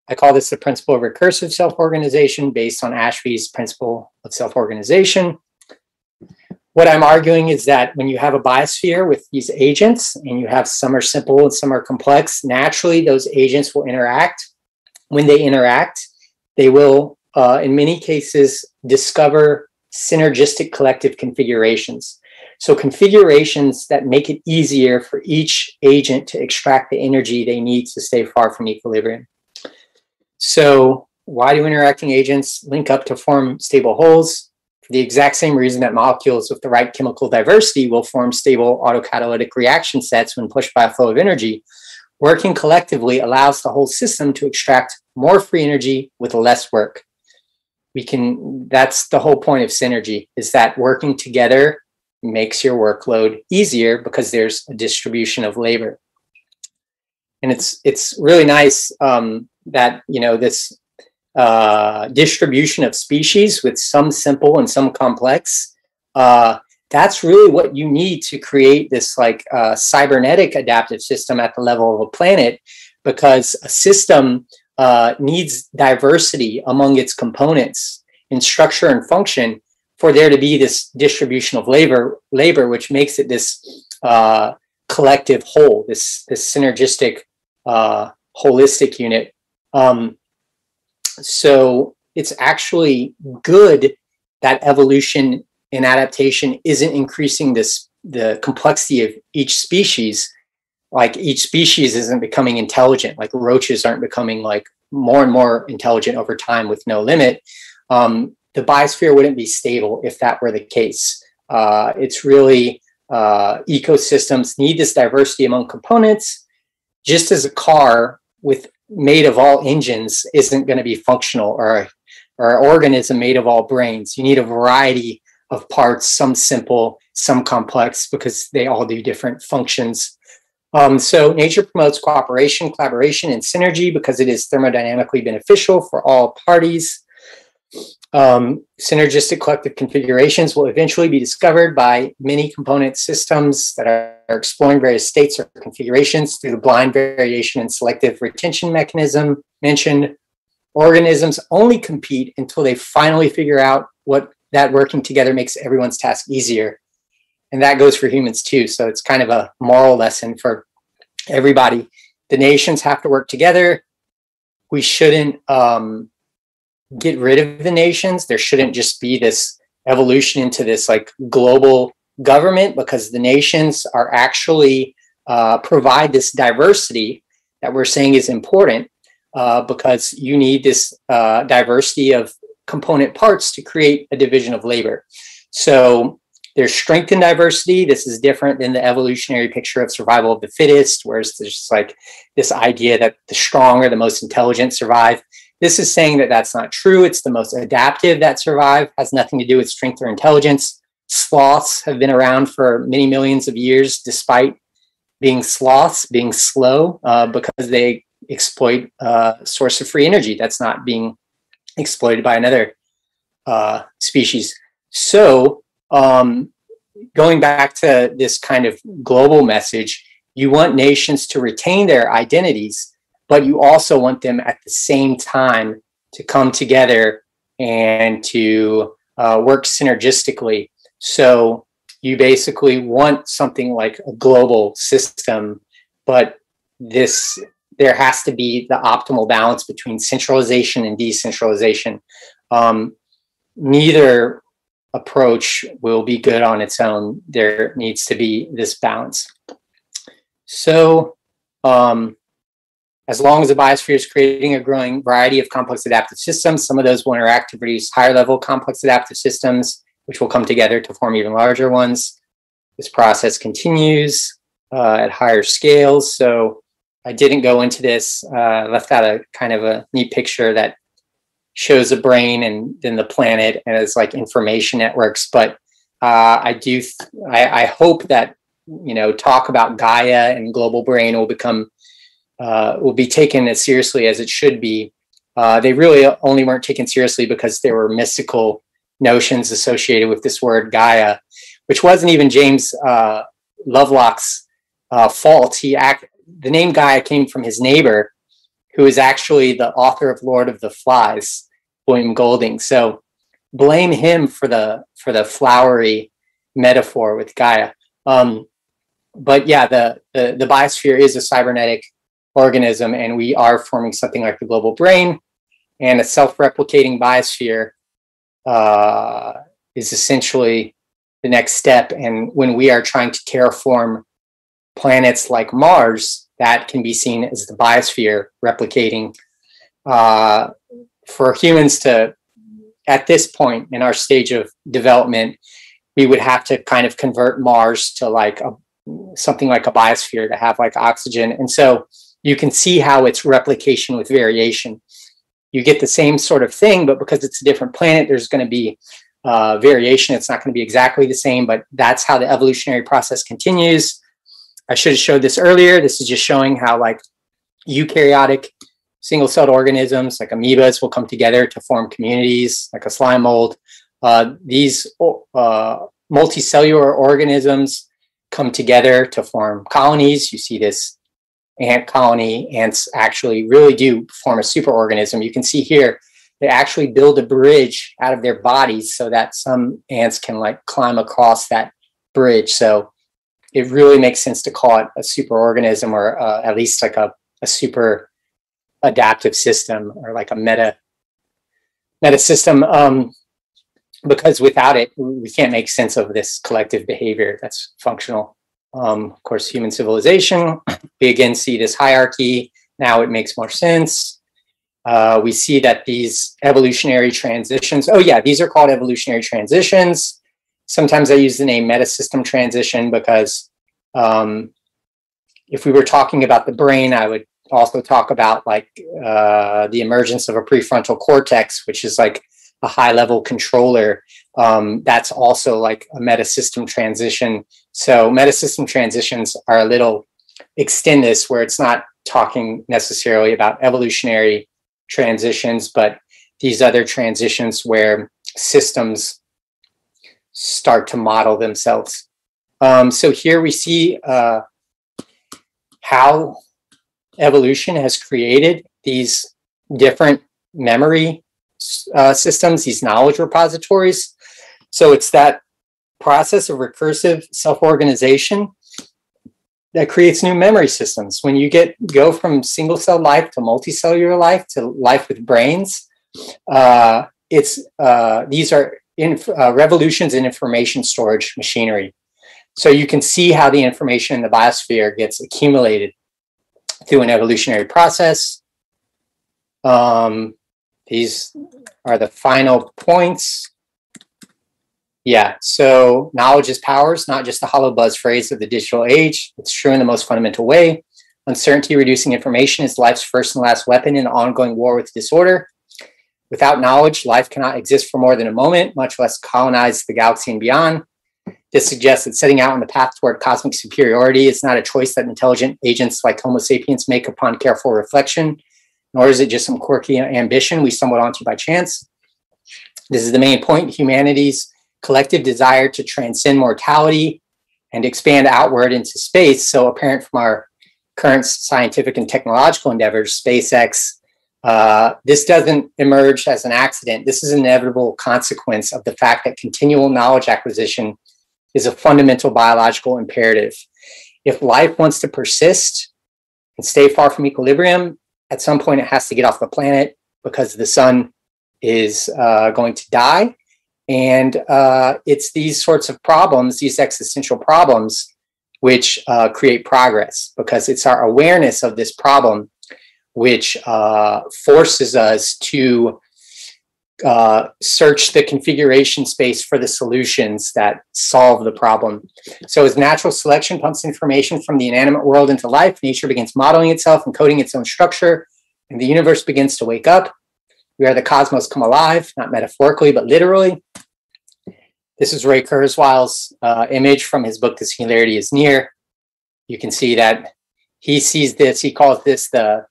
I call this the principle of recursive self-organization based on Ashby's principle of self-organization. What I'm arguing is that when you have a biosphere with these agents and you have some are simple and some are complex, naturally those agents will interact. When they interact, they will, uh, in many cases, discover synergistic collective configurations. So configurations that make it easier for each agent to extract the energy they need to stay far from equilibrium. So why do interacting agents link up to form stable wholes? The exact same reason that molecules with the right chemical diversity will form stable autocatalytic reaction sets when pushed by a flow of energy. Working collectively allows the whole system to extract more free energy with less work we can that's the whole point of synergy is that working together makes your workload easier because there's a distribution of labor and it's it's really nice um, that you know this uh, distribution of species with some simple and some complex uh, that's really what you need to create this like uh, cybernetic adaptive system at the level of a planet because a system uh, needs diversity among its components in structure and function for there to be this distribution of labor, labor which makes it this uh, collective whole, this this synergistic, uh, holistic unit. Um, so it's actually good that evolution and adaptation isn't increasing this the complexity of each species. Like each species isn't becoming intelligent. Like roaches aren't becoming like more and more intelligent over time with no limit. Um, the biosphere wouldn't be stable if that were the case. Uh, it's really uh, ecosystems need this diversity among components. Just as a car with made of all engines isn't going to be functional or or an organism made of all brains you need a variety of parts some simple some complex because they all do different functions um, so nature promotes cooperation, collaboration, and synergy because it is thermodynamically beneficial for all parties. Um, synergistic collective configurations will eventually be discovered by many component systems that are, exploring various states or configurations through the blind variation and selective retention mechanism mentioned. Organisms only compete until they finally figure out what that working together makes everyone's task easier and that goes for humans too. So it's kind of a moral lesson for everybody. The nations have to work together. We shouldn't um, get rid of the nations. There shouldn't just be this evolution into this like global government because the nations are actually uh, provide this diversity that we're saying is important. uh, because you need this uh, diversity of component parts to create a division of labor. So there's strength in diversity. This is different than the evolutionary picture of survival of the fittest, whereas there's just like this idea that the strong or the most intelligent survive. This is saying that that's not true. It's the most adaptive that survive, has nothing to do with strength or intelligence. Sloths have been around for many millions of years, despite being sloths, being slow, uh, because they exploit a uh, source of free energy that's not being exploited by another uh, species. So, um, going back to this kind of global message, you want nations to retain their identities, but you also want them at the same time to come together and to uh, work synergistically. So, you basically want something like a global system, but this there has to be the optimal balance between centralization and decentralization. Um, neither approach will be good on its own. There needs to be this balance. So, um, as long as the biosphere is creating a growing variety of complex adaptive systems, some of those will interact to produce higher level complex adaptive systems, which will come together to form even larger ones. This process continues uh, at higher scales. So, I didn't go into this. Uh, left out a kind of a neat picture that shows the brain and then the planet and it's like information networks. But uh, I do. Th- I, I, hope that you know talk about Gaia and global brain will become uh, will be taken as seriously as it should be. Uh, they really only weren't taken seriously because there were mystical notions associated with this word Gaia, which wasn't even James uh, Lovelock's uh, fault. He act the name Gaia came from his neighbor, who is actually the author of Lord of the Flies, William Golding. So blame him for the for the flowery metaphor with Gaia. Um, but yeah, the, the the biosphere is a cybernetic organism, and we are forming something like the global brain, and a self-replicating biosphere uh, is essentially the next step. And when we are trying to terraform planets like Mars, that can be seen as the biosphere replicating. Uh, for humans to, at this point in our stage of development, we would have to kind of convert Mars to like a, something like a biosphere to have like oxygen. And so you can see how it's replication with variation. You get the same sort of thing, but because it's a different planet, there's going to be uh, variation. It's not going to be exactly the same, but that's how the evolutionary process continues. I should have showed this earlier. This is just showing how like eukaryotic single-celled organisms like amoebas will come together to form communities like a slime mold. Uh, these uh, multicellular organisms come together to form colonies. You see this ant colony. Ants actually really do form a superorganism. You can see here, they actually build a bridge out of their bodies so that some ants can like climb across that bridge. So it really makes sense to call it a superorganism or uh, at least like a, a super adaptive system or like a meta meta system um, because without it we can't make sense of this collective behavior that's functional um, of course human civilization we again see this hierarchy now it makes more sense uh, we see that these evolutionary transitions oh yeah these are called evolutionary transitions sometimes I use the name metasystem transition because um, if we were talking about the brain, I would also talk about like uh, the emergence of a prefrontal cortex, which is like a high level controller. Um, that's also like a metasystem transition. So metasystem transitions are a little extend this where it's not talking necessarily about evolutionary transitions, but these other transitions where systems start to model themselves. Um, so here we see uh, how evolution has created these different memory uh, systems, these knowledge repositories. So it's that process of recursive self-organization that creates new memory systems. When you get go from single cell life to multicellular life to life with brains, uh, it's uh, these are in, uh, revolutions in information storage machinery. So you can see how the information in the biosphere gets accumulated through an evolutionary process. Um, these are the final points. Yeah, so knowledge is power. It's not just a hollow buzz phrase of the digital age. It's true in the most fundamental way. Uncertainty reducing information is life's first and last weapon in ongoing war with disorder. Without knowledge, life cannot exist for more than a moment, much less colonize the galaxy and beyond. This suggests that setting out on the path toward cosmic superiority is not a choice that intelligent agents like Homo sapiens make upon careful reflection, nor is it just some quirky ambition we stumbled onto by chance. This is the main point humanity's collective desire to transcend mortality and expand outward into space, so apparent from our current scientific and technological endeavors, SpaceX, uh, this doesn't emerge as an accident. This is an inevitable consequence of the fact that continual knowledge acquisition is a fundamental biological imperative. If life wants to persist and stay far from equilibrium, at some point it has to get off the planet because the sun is uh, going to die. And uh, it's these sorts of problems, these existential problems, which uh, create progress because it's our awareness of this problem which uh, forces us to uh, search the configuration space for the solutions that solve the problem. So, as natural selection pumps information from the inanimate world into life, nature begins modeling itself and coding its own structure, and the universe begins to wake up. We are the cosmos come alive, not metaphorically, but literally. This is Ray Kurzweil's uh, image from his book, The Singularity is Near. You can see that he sees this, he calls this the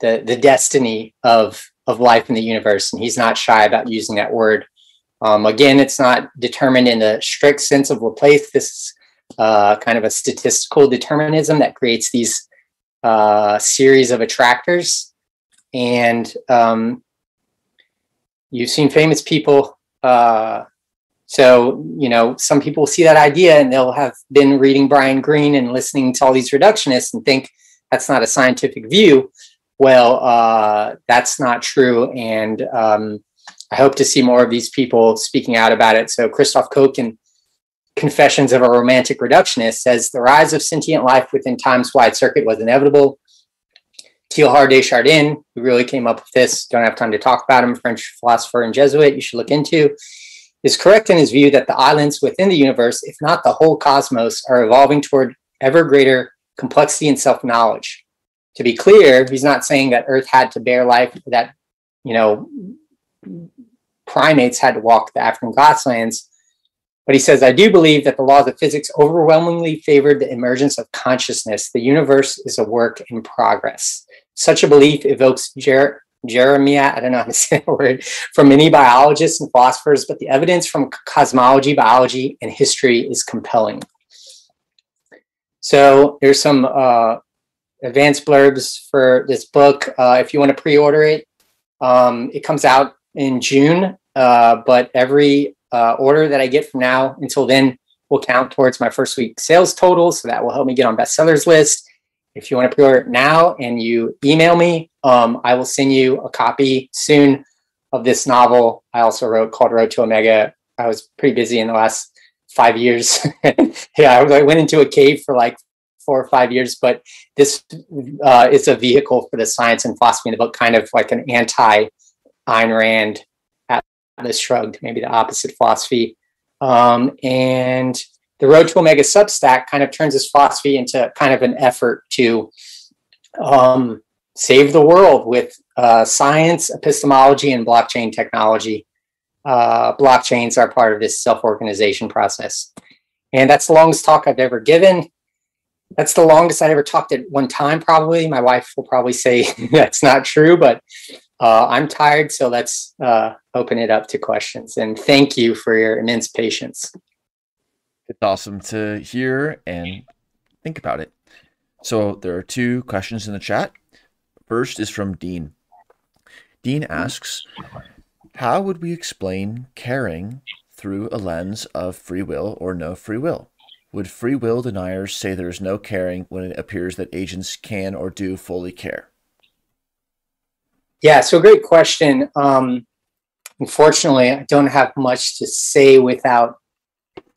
the the destiny of of life in the universe, and he's not shy about using that word. Um, again, it's not determined in the strict sense of Laplace. This is uh, kind of a statistical determinism that creates these uh, series of attractors, and um, you've seen famous people. Uh, so you know, some people see that idea and they'll have been reading Brian Greene and listening to all these reductionists and think that's not a scientific view well, uh, that's not true. And um, I hope to see more of these people speaking out about it. So Christoph Koch in Confessions of a Romantic Reductionist says the rise of sentient life within time's wide circuit was inevitable. Teilhard de Chardin, who really came up with this, don't have time to talk about him, French philosopher and Jesuit, you should look into, is correct in his view that the islands within the universe, if not the whole cosmos, are evolving toward ever greater complexity and self knowledge to be clear, he's not saying that Earth had to bear life, that, you know, primates had to walk the African grasslands. But he says, I do believe that the laws of physics overwhelmingly favored the emergence of consciousness. The universe is a work in progress. Such a belief evokes Jeremiah, I don't know how to say that word, from many biologists and philosophers, but the evidence from cosmology, biology, and history is compelling. So there's some uh, advanced blurbs for this book. Uh, if you want to pre-order it, um, it comes out in June. Uh, but every uh, order that I get from now until then will count towards my first week sales total. So that will help me get on bestsellers list. If you want to pre-order it now and you email me, um, I will send you a copy soon of this novel I also wrote called Road to Omega. I was pretty busy in the last five years. yeah, I went into a cave for like four or five years, but this uh, is a vehicle for the science and philosophy in the book, kind of like an anti Ayn Rand Atlas Shrugged, maybe the opposite philosophy. Um, and the Road to Omega Substack kind of turns this philosophy into kind of an effort to um, save the world with uh, science, epistemology, and blockchain technology. Uh, blockchains are part of this self organization process. And that's the longest talk I've ever given that's the longest I ever talked at one time, probably. My wife will probably say that's not true, but uh, I'm tired, so let's uh, open it up to questions. And thank you for your immense patience. It's awesome to hear and think about it. So there are two questions in the chat. First is from Dean. Dean asks, How would we explain caring through a lens of free will or no free will? Would free will deniers say there is no caring when it appears that agents can or do fully care? Yeah, so great question. Um, unfortunately, I don't have much to say without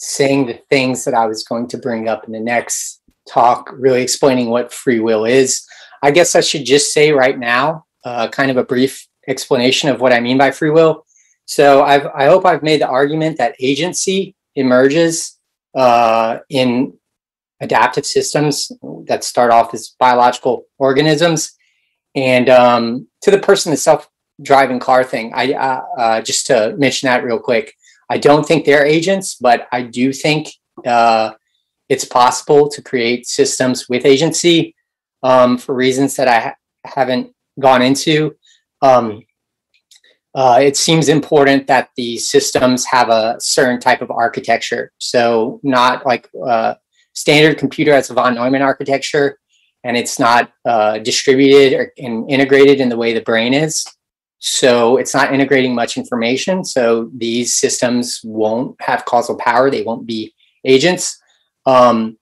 saying the things that I was going to bring up in the next talk, really explaining what free will is. I guess I should just say right now uh, kind of a brief explanation of what I mean by free will. So I've, I hope I've made the argument that agency emerges uh, in adaptive systems that start off as biological organisms. And um, to the person, the self-driving car thing, I uh, just to mention that real quick. I don't think they're agents, but I do think uh, it's possible to create systems with agency um, for reasons that I ha- haven't gone into. Um, uh, it seems important that the systems have a certain type of architecture. So not like uh, standard computer has a von Neumann architecture, and it's not uh, distributed or and integrated in the way the brain is. So it's not integrating much information. So these systems won't have causal power. They won't be agents. Um,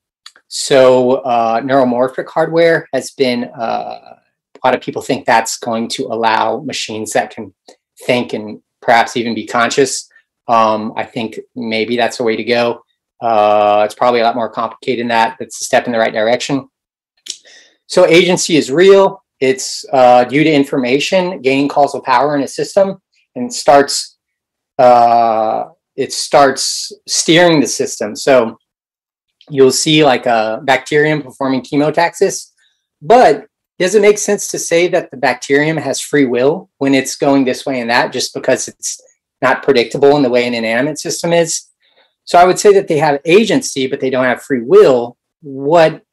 so uh, neuromorphic hardware has been, uh, a lot of people think that's going to allow machines that can think and perhaps even be conscious. Um, I think maybe that's a way to go. Uh, it's probably a lot more complicated than that. It's a step in the right direction. So agency is real. It's uh, due to information gaining causal power in a system and starts uh, it starts steering the system. So you'll see like a bacterium performing chemotaxis, but does it make sense to say that the bacterium has free will when it's going this way and that just because it's not predictable in the way an inanimate system is? So I would say that they have agency, but they don't have free will. What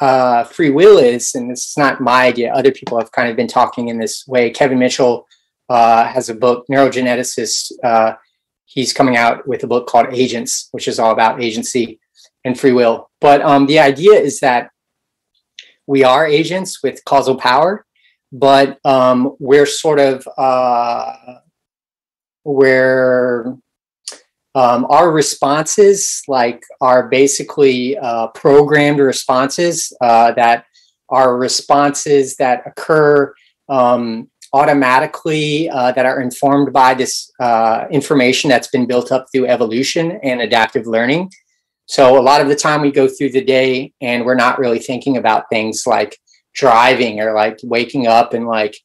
uh, free will is, and this is not my idea, other people have kind of been talking in this way. Kevin Mitchell uh, has a book, neurogeneticist. Uh, he's coming out with a book called Agents, which is all about agency and free will. But um, the idea is that we are agents with causal power, but um, we're sort of uh, where um, our responses like are basically uh, programmed responses uh, that are responses that occur um, automatically uh, that are informed by this uh, information that's been built up through evolution and adaptive learning so a lot of the time we go through the day and we're not really thinking about things like driving or like waking up and like,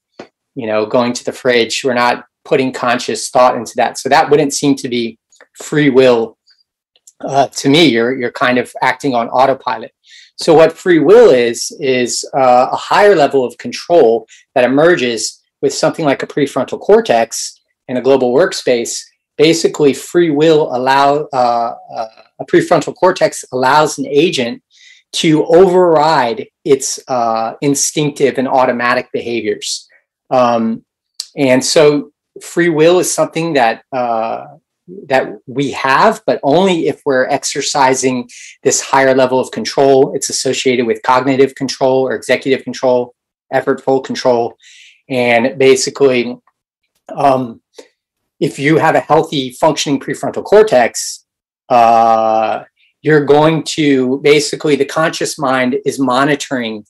you know, going to the fridge. We're not putting conscious thought into that. So that wouldn't seem to be free will uh, to me. You're you're kind of acting on autopilot. So what free will is is uh, a higher level of control that emerges with something like a prefrontal cortex in a global workspace. Basically, free will allow uh, uh a prefrontal cortex allows an agent to override its uh, instinctive and automatic behaviors. Um, and so free will is something that uh, that we have, but only if we're exercising this higher level of control. It's associated with cognitive control or executive control, effortful control, and basically, um, if you have a healthy, functioning prefrontal cortex, uh, you're going to basically the conscious mind is monitoring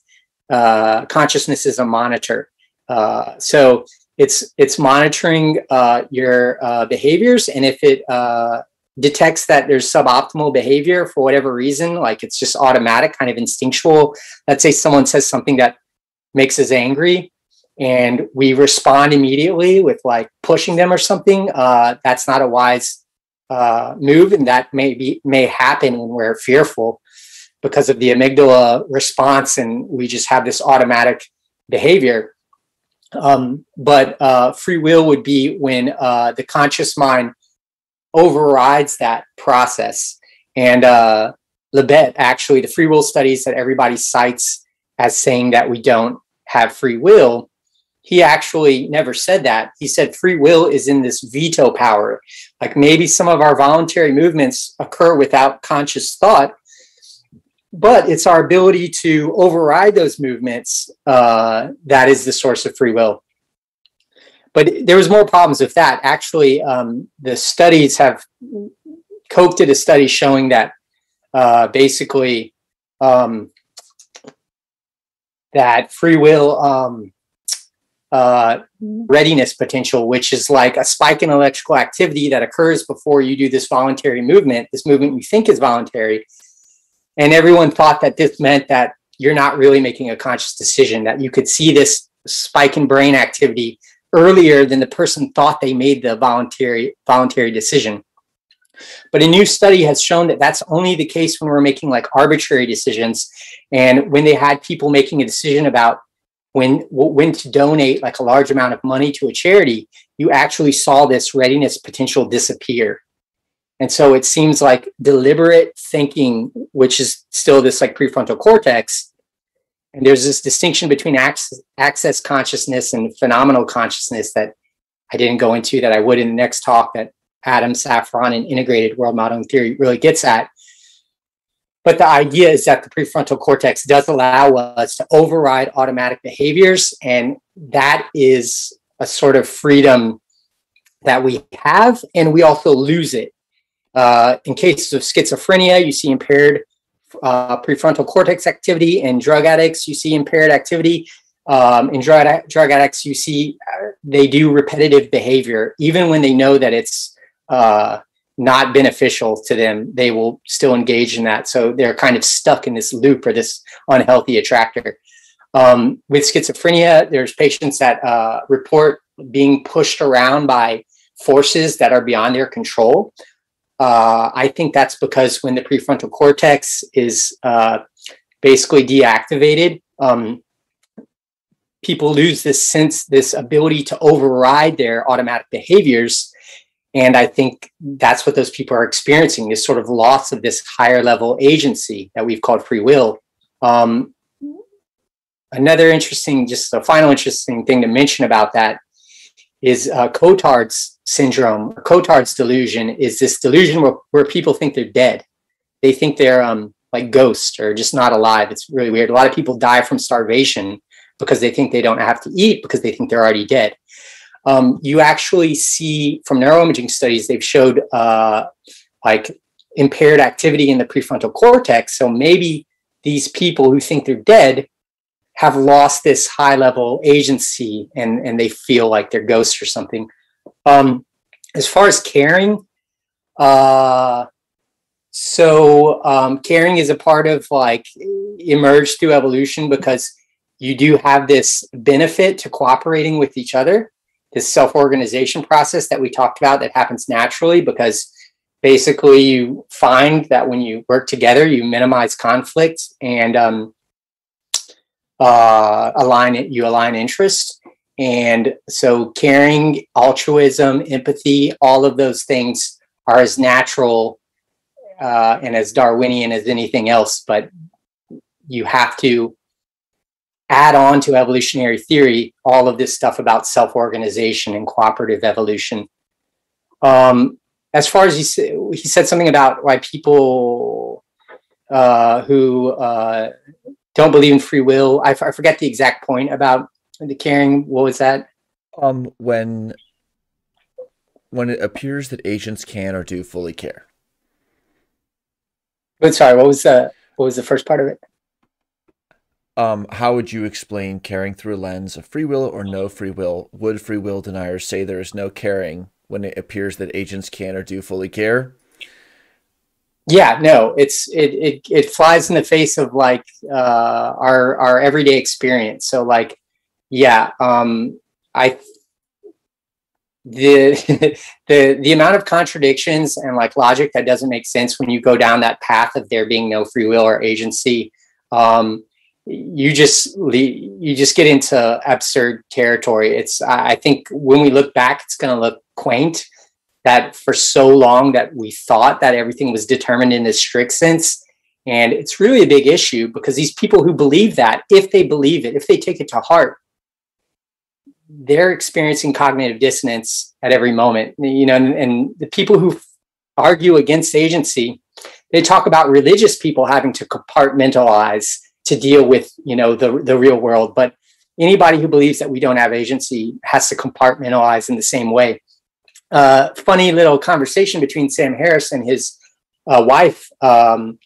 uh, consciousness is a monitor uh, so it's it's monitoring uh, your uh, behaviors and if it uh, detects that there's suboptimal behavior for whatever reason like it's just automatic kind of instinctual let's say someone says something that makes us angry and we respond immediately with like pushing them or something that's not a wise uh, move, and that may be may happen when we're fearful because of the amygdala response, and we just have this automatic behavior. Um, but uh, free will would be when uh, the conscious mind overrides that process. And uh, Libet, actually, the free will studies that everybody cites as saying that we don't have free will he actually never said that. He said free will is in this veto power. Like maybe some of our voluntary movements occur without conscious thought, but it's our ability to override those movements uh, that is the source of free will. But there was more problems with that. Actually, um, the studies have Koch did a study showing that uh, basically um, that free will um, uh, readiness potential, which is like a spike in electrical activity that occurs before you do this voluntary movement, this movement you think is voluntary. And everyone thought that this meant that you're not really making a conscious decision, that you could see this spike in brain activity earlier than the person thought they made the voluntary voluntary decision. But a new study has shown that that's only the case when we're making like arbitrary decisions, and when they had people making a decision about when when to donate like a large amount of money to a charity, you actually saw this readiness potential disappear. And so it seems like deliberate thinking, which is still this like prefrontal cortex, and there's this distinction between access, access consciousness and phenomenal consciousness that I didn't go into that I would in the next talk that Adam Safron and integrated world modeling theory really gets at. But the idea is that the prefrontal cortex does allow us to override automatic behaviors. And that is a sort of freedom that we have, and we also lose it. Uh, in cases of schizophrenia, you see impaired uh, prefrontal cortex activity. In drug addicts, you see impaired activity. Um, in drug, drug addicts, you see uh, they do repetitive behavior, even when they know that it's uh, not beneficial to them, they will still engage in that. So they're kind of stuck in this loop or this unhealthy attractor. Um, with schizophrenia, there's patients that uh, report being pushed around by forces that are beyond their control. Uh, I think that's because when the prefrontal cortex is uh, basically deactivated, um, people lose this sense, this ability to override their automatic behaviors and I think that's what those people are experiencing this sort of loss of this higher level agency that we've called free will. Um, another interesting, just a final interesting thing to mention about that is uh, Cotard's syndrome, Cotard's delusion is this delusion where, where people think they're dead. They think they're um, like ghosts or just not alive. It's really weird. A lot of people die from starvation because they think they don't have to eat because they think they're already dead um, you actually see from neuroimaging studies, they've showed uh, like impaired activity in the prefrontal cortex. So maybe these people who think they're dead have lost this high level agency and, and they feel like they're ghosts or something. Um, as far as caring, uh, so um, caring is a part of like emerged through evolution because you do have this benefit to cooperating with each other this self-organization process that we talked about that happens naturally because basically you find that when you work together you minimize conflict and um, uh, align it you align interest and so caring altruism empathy all of those things are as natural uh, and as darwinian as anything else but you have to add on to evolutionary theory all of this stuff about self-organization and cooperative evolution. Um, as far as he said, he said something about why people uh, who uh, don't believe in free will. I, f- I forget the exact point about the caring. What was that? Um, when when it appears that agents can or do fully care. But sorry, what was the what was the first part of it? Um, how would you explain caring through a lens of free will or no free will? Would free will deniers say there is no caring when it appears that agents can or do fully care? Yeah, no, it's it it it flies in the face of like uh, our our everyday experience. So like, yeah, um, I the the the amount of contradictions and like logic that doesn't make sense when you go down that path of there being no free will or agency. Um, you just you just get into absurd territory. It's I think when we look back, it's going to look quaint that for so long that we thought that everything was determined in this strict sense. And it's really a big issue because these people who believe that, if they believe it, if they take it to heart, they're experiencing cognitive dissonance at every moment. You know, and, and the people who argue against agency, they talk about religious people having to compartmentalize to deal with you know the the real world but anybody who believes that we don't have agency has to compartmentalize in the same way uh, funny little conversation between sam harris and his uh, wife um,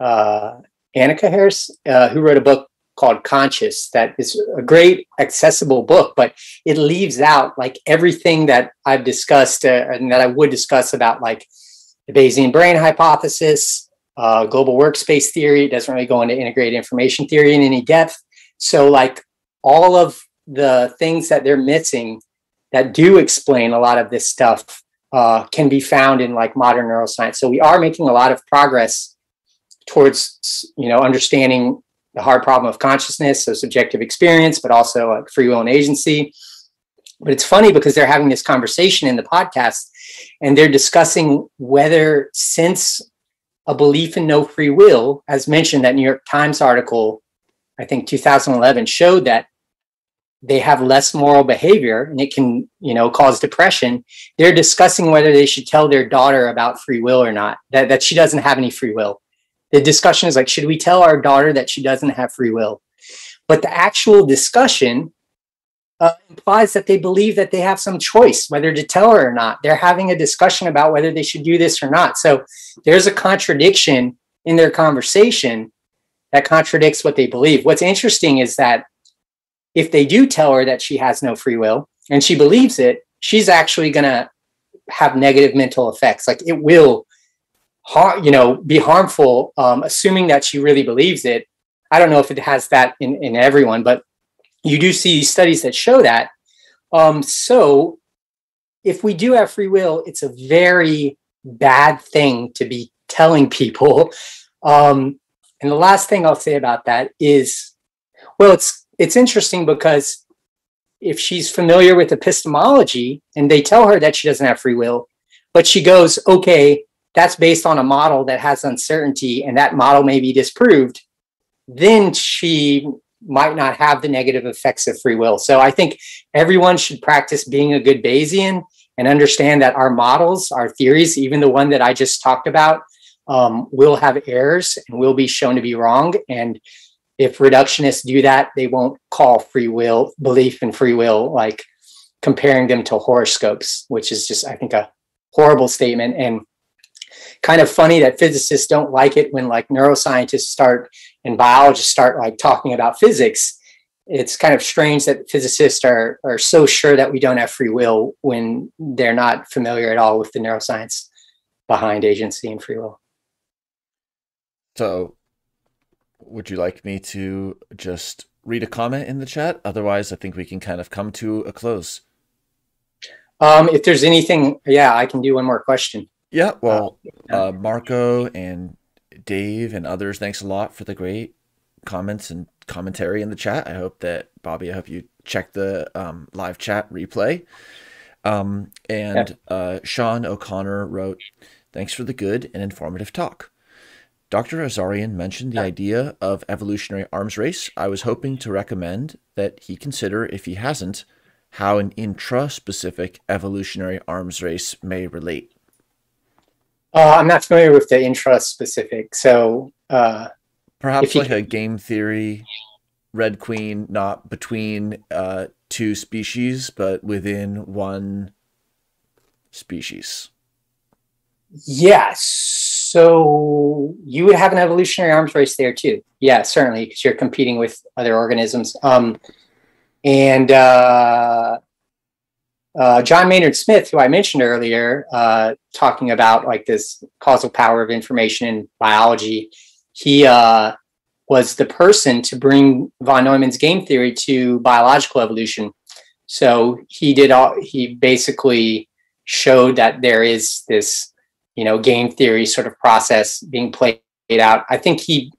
uh, annaka harris uh, who wrote a book called conscious that is a great accessible book but it leaves out like everything that i've discussed uh, and that i would discuss about like the bayesian brain hypothesis uh, global workspace theory. It doesn't really go into integrated information theory in any depth. So, like all of the things that they're missing that do explain a lot of this stuff uh, can be found in like modern neuroscience. So we are making a lot of progress towards you know understanding the hard problem of consciousness, so subjective experience, but also like free will and agency. But it's funny because they're having this conversation in the podcast and they're discussing whether since a belief in no free will, as mentioned, that New York Times article, I think 2011, showed that they have less moral behavior and it can, you know, cause depression. They're discussing whether they should tell their daughter about free will or not, that, that she doesn't have any free will. The discussion is like, should we tell our daughter that she doesn't have free will? But the actual discussion uh, implies that they believe that they have some choice whether to tell her or not. They're having a discussion about whether they should do this or not. So there's a contradiction in their conversation that contradicts what they believe. What's interesting is that if they do tell her that she has no free will and she believes it, she's actually going to have negative mental effects. Like it will, har- you know, be harmful. Um, assuming that she really believes it. I don't know if it has that in in everyone, but you do see studies that show that. Um, so if we do have free will, it's a very bad thing to be telling people. Um, and the last thing I'll say about that is, well, it's it's interesting because if she's familiar with epistemology and they tell her that she doesn't have free will, but she goes, okay, that's based on a model that has uncertainty and that model may be disproved, then she might not have the negative effects of free will. So I think everyone should practice being a good Bayesian and understand that our models, our theories, even the one that I just talked about, um, will have errors and will be shown to be wrong. And if reductionists do that, they won't call free will belief in free will like comparing them to horoscopes, which is just, I think, a horrible statement. And kind of funny that physicists don't like it when like neuroscientists start and biologists start like talking about physics. It's kind of strange that physicists are are so sure that we don't have free will when they're not familiar at all with the neuroscience behind agency and free will. So would you like me to just read a comment in the chat? Otherwise i think we can kind of come to a close. Um, if there's anything yeah i can do one more question yeah well uh, marco and Dave and others, thanks a lot for the great comments and commentary in the chat. I hope that Bobby, I hope you check the um, live chat replay. Um, and uh, Sean O'Connor wrote, Thanks for the good and informative talk. Dr. Azarian mentioned the idea of evolutionary arms race. I was hoping to recommend that he consider, if he hasn't, how an intra specific evolutionary arms race may relate. Uh, I'm not familiar with the intra specific. So uh, perhaps like a game theory red queen, not between uh, two species, but within one species. Yes. So you would have an evolutionary arms race there too. Yeah, certainly, because you're competing with other organisms. Um, and uh, uh, John Maynard Smith, who I mentioned earlier, uh, talking about like this causal power of information in biology, he uh, was the person to bring von Neumann's game theory to biological evolution. So he did all. He basically showed that there is this, you know, game theory sort of process being played out. I think he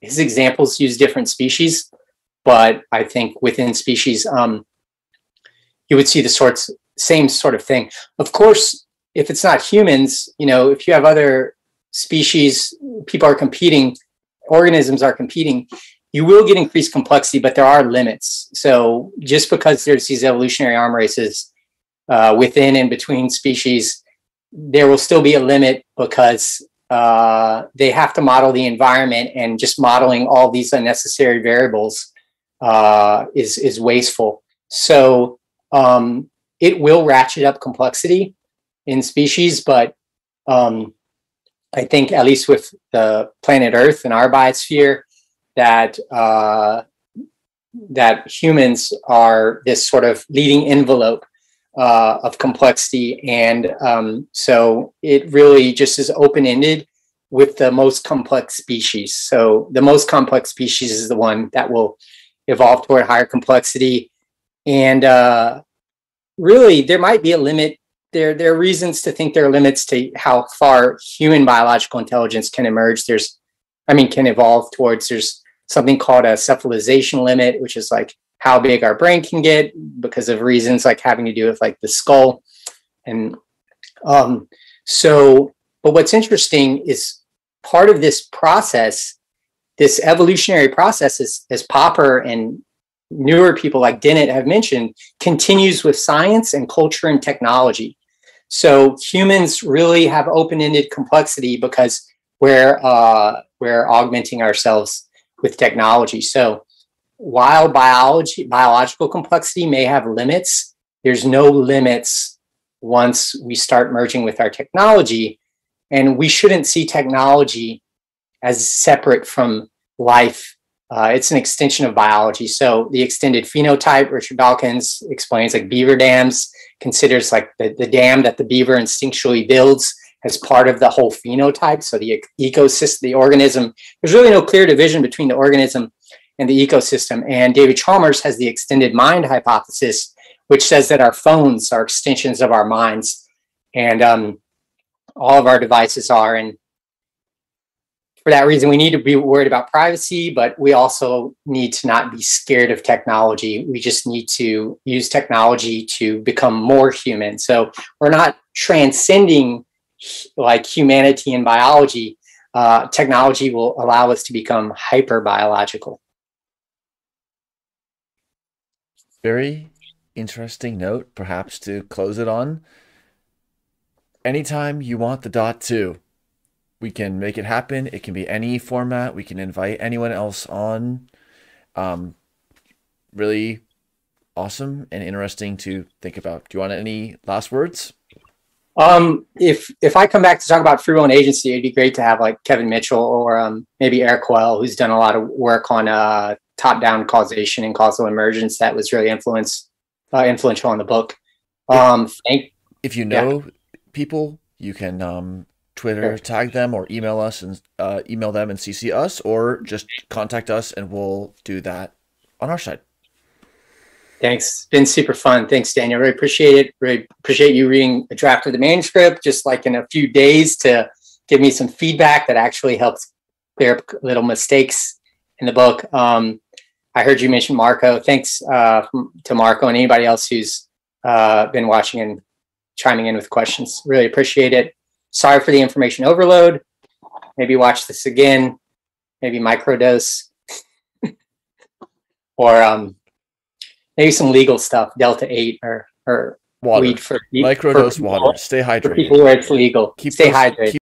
his examples use different species, but I think within species, um, you would see the sorts same sort of thing. Of course, if it's not humans, you know, if you have other species, people are competing, organisms are competing, you will get increased complexity, but there are limits. So just because there's these evolutionary arm races uh, within and between species, there will still be a limit because uh, they have to model the environment, and just modeling all these unnecessary variables uh, is is wasteful. So um, it will ratchet up complexity in species, but um, I think at least with the planet Earth and our biosphere, that uh, that humans are this sort of leading envelope uh, of complexity, and um, so it really just is open ended with the most complex species. So the most complex species is the one that will evolve toward higher complexity and uh, really there might be a limit. There, there are reasons to think there are limits to how far human biological intelligence can emerge. There's, I mean, can evolve towards. There's something called a cephalization limit, which is like how big our brain can get because of reasons like having to do with like the skull. And um, so, but what's interesting is part of this process, this evolutionary process, is, as Popper and newer people like Dennett have mentioned, continues with science and culture and technology. So humans really have open-ended complexity because we're uh, we're augmenting ourselves with technology. So while biology biological complexity may have limits, there's no limits once we start merging with our technology. And we shouldn't see technology as separate from life. Uh, it's an extension of biology. So the extended phenotype, Richard Dawkins explains like beaver dams, considers like the, the dam that the beaver instinctually builds as part of the whole phenotype. So the ecosystem, the organism, there's really no clear division between the organism and the ecosystem. And David Chalmers has the extended mind hypothesis, which says that our phones are extensions of our minds, and um, all of our devices are. And for that reason, we need to be worried about privacy, but we also need to not be scared of technology. We just need to use technology to become more human. So we're not transcending like humanity and biology. Uh, technology will allow us to become hyper biological. Very interesting note, perhaps to close it on. Anytime you want the dot two, we can make it happen. It can be any format. We can invite anyone else on. Um, really awesome and interesting to think about. Do you want any last words? Um, if if I come back to talk about free will and agency, it'd be great to have like Kevin Mitchell or um, maybe Erik Hoel, who's done a lot of work on uh, top-down causation and causal emergence that was really influence uh, influential in the book. Um, thank, if you know yeah. people, you can um, Twitter sure. tag them or email us and uh, email them and CC us, or just contact us and we'll do that on our side. Thanks. It's been super fun. Thanks, Daniel. Really appreciate it. Really appreciate you reading a draft of the manuscript just like in a few days to give me some feedback that actually helps clear up little mistakes in the book. Um, I heard you mention Marco. Thanks uh, to Marco and anybody else who's uh, been watching and chiming in with questions. Really appreciate it. Sorry for the information overload. Maybe watch this again. Maybe microdose. or um, maybe some legal stuff, Delta 8 or, or water. weed for microdose for water. Stay hydrated. people where it's legal. Keep Stay those, hydrated.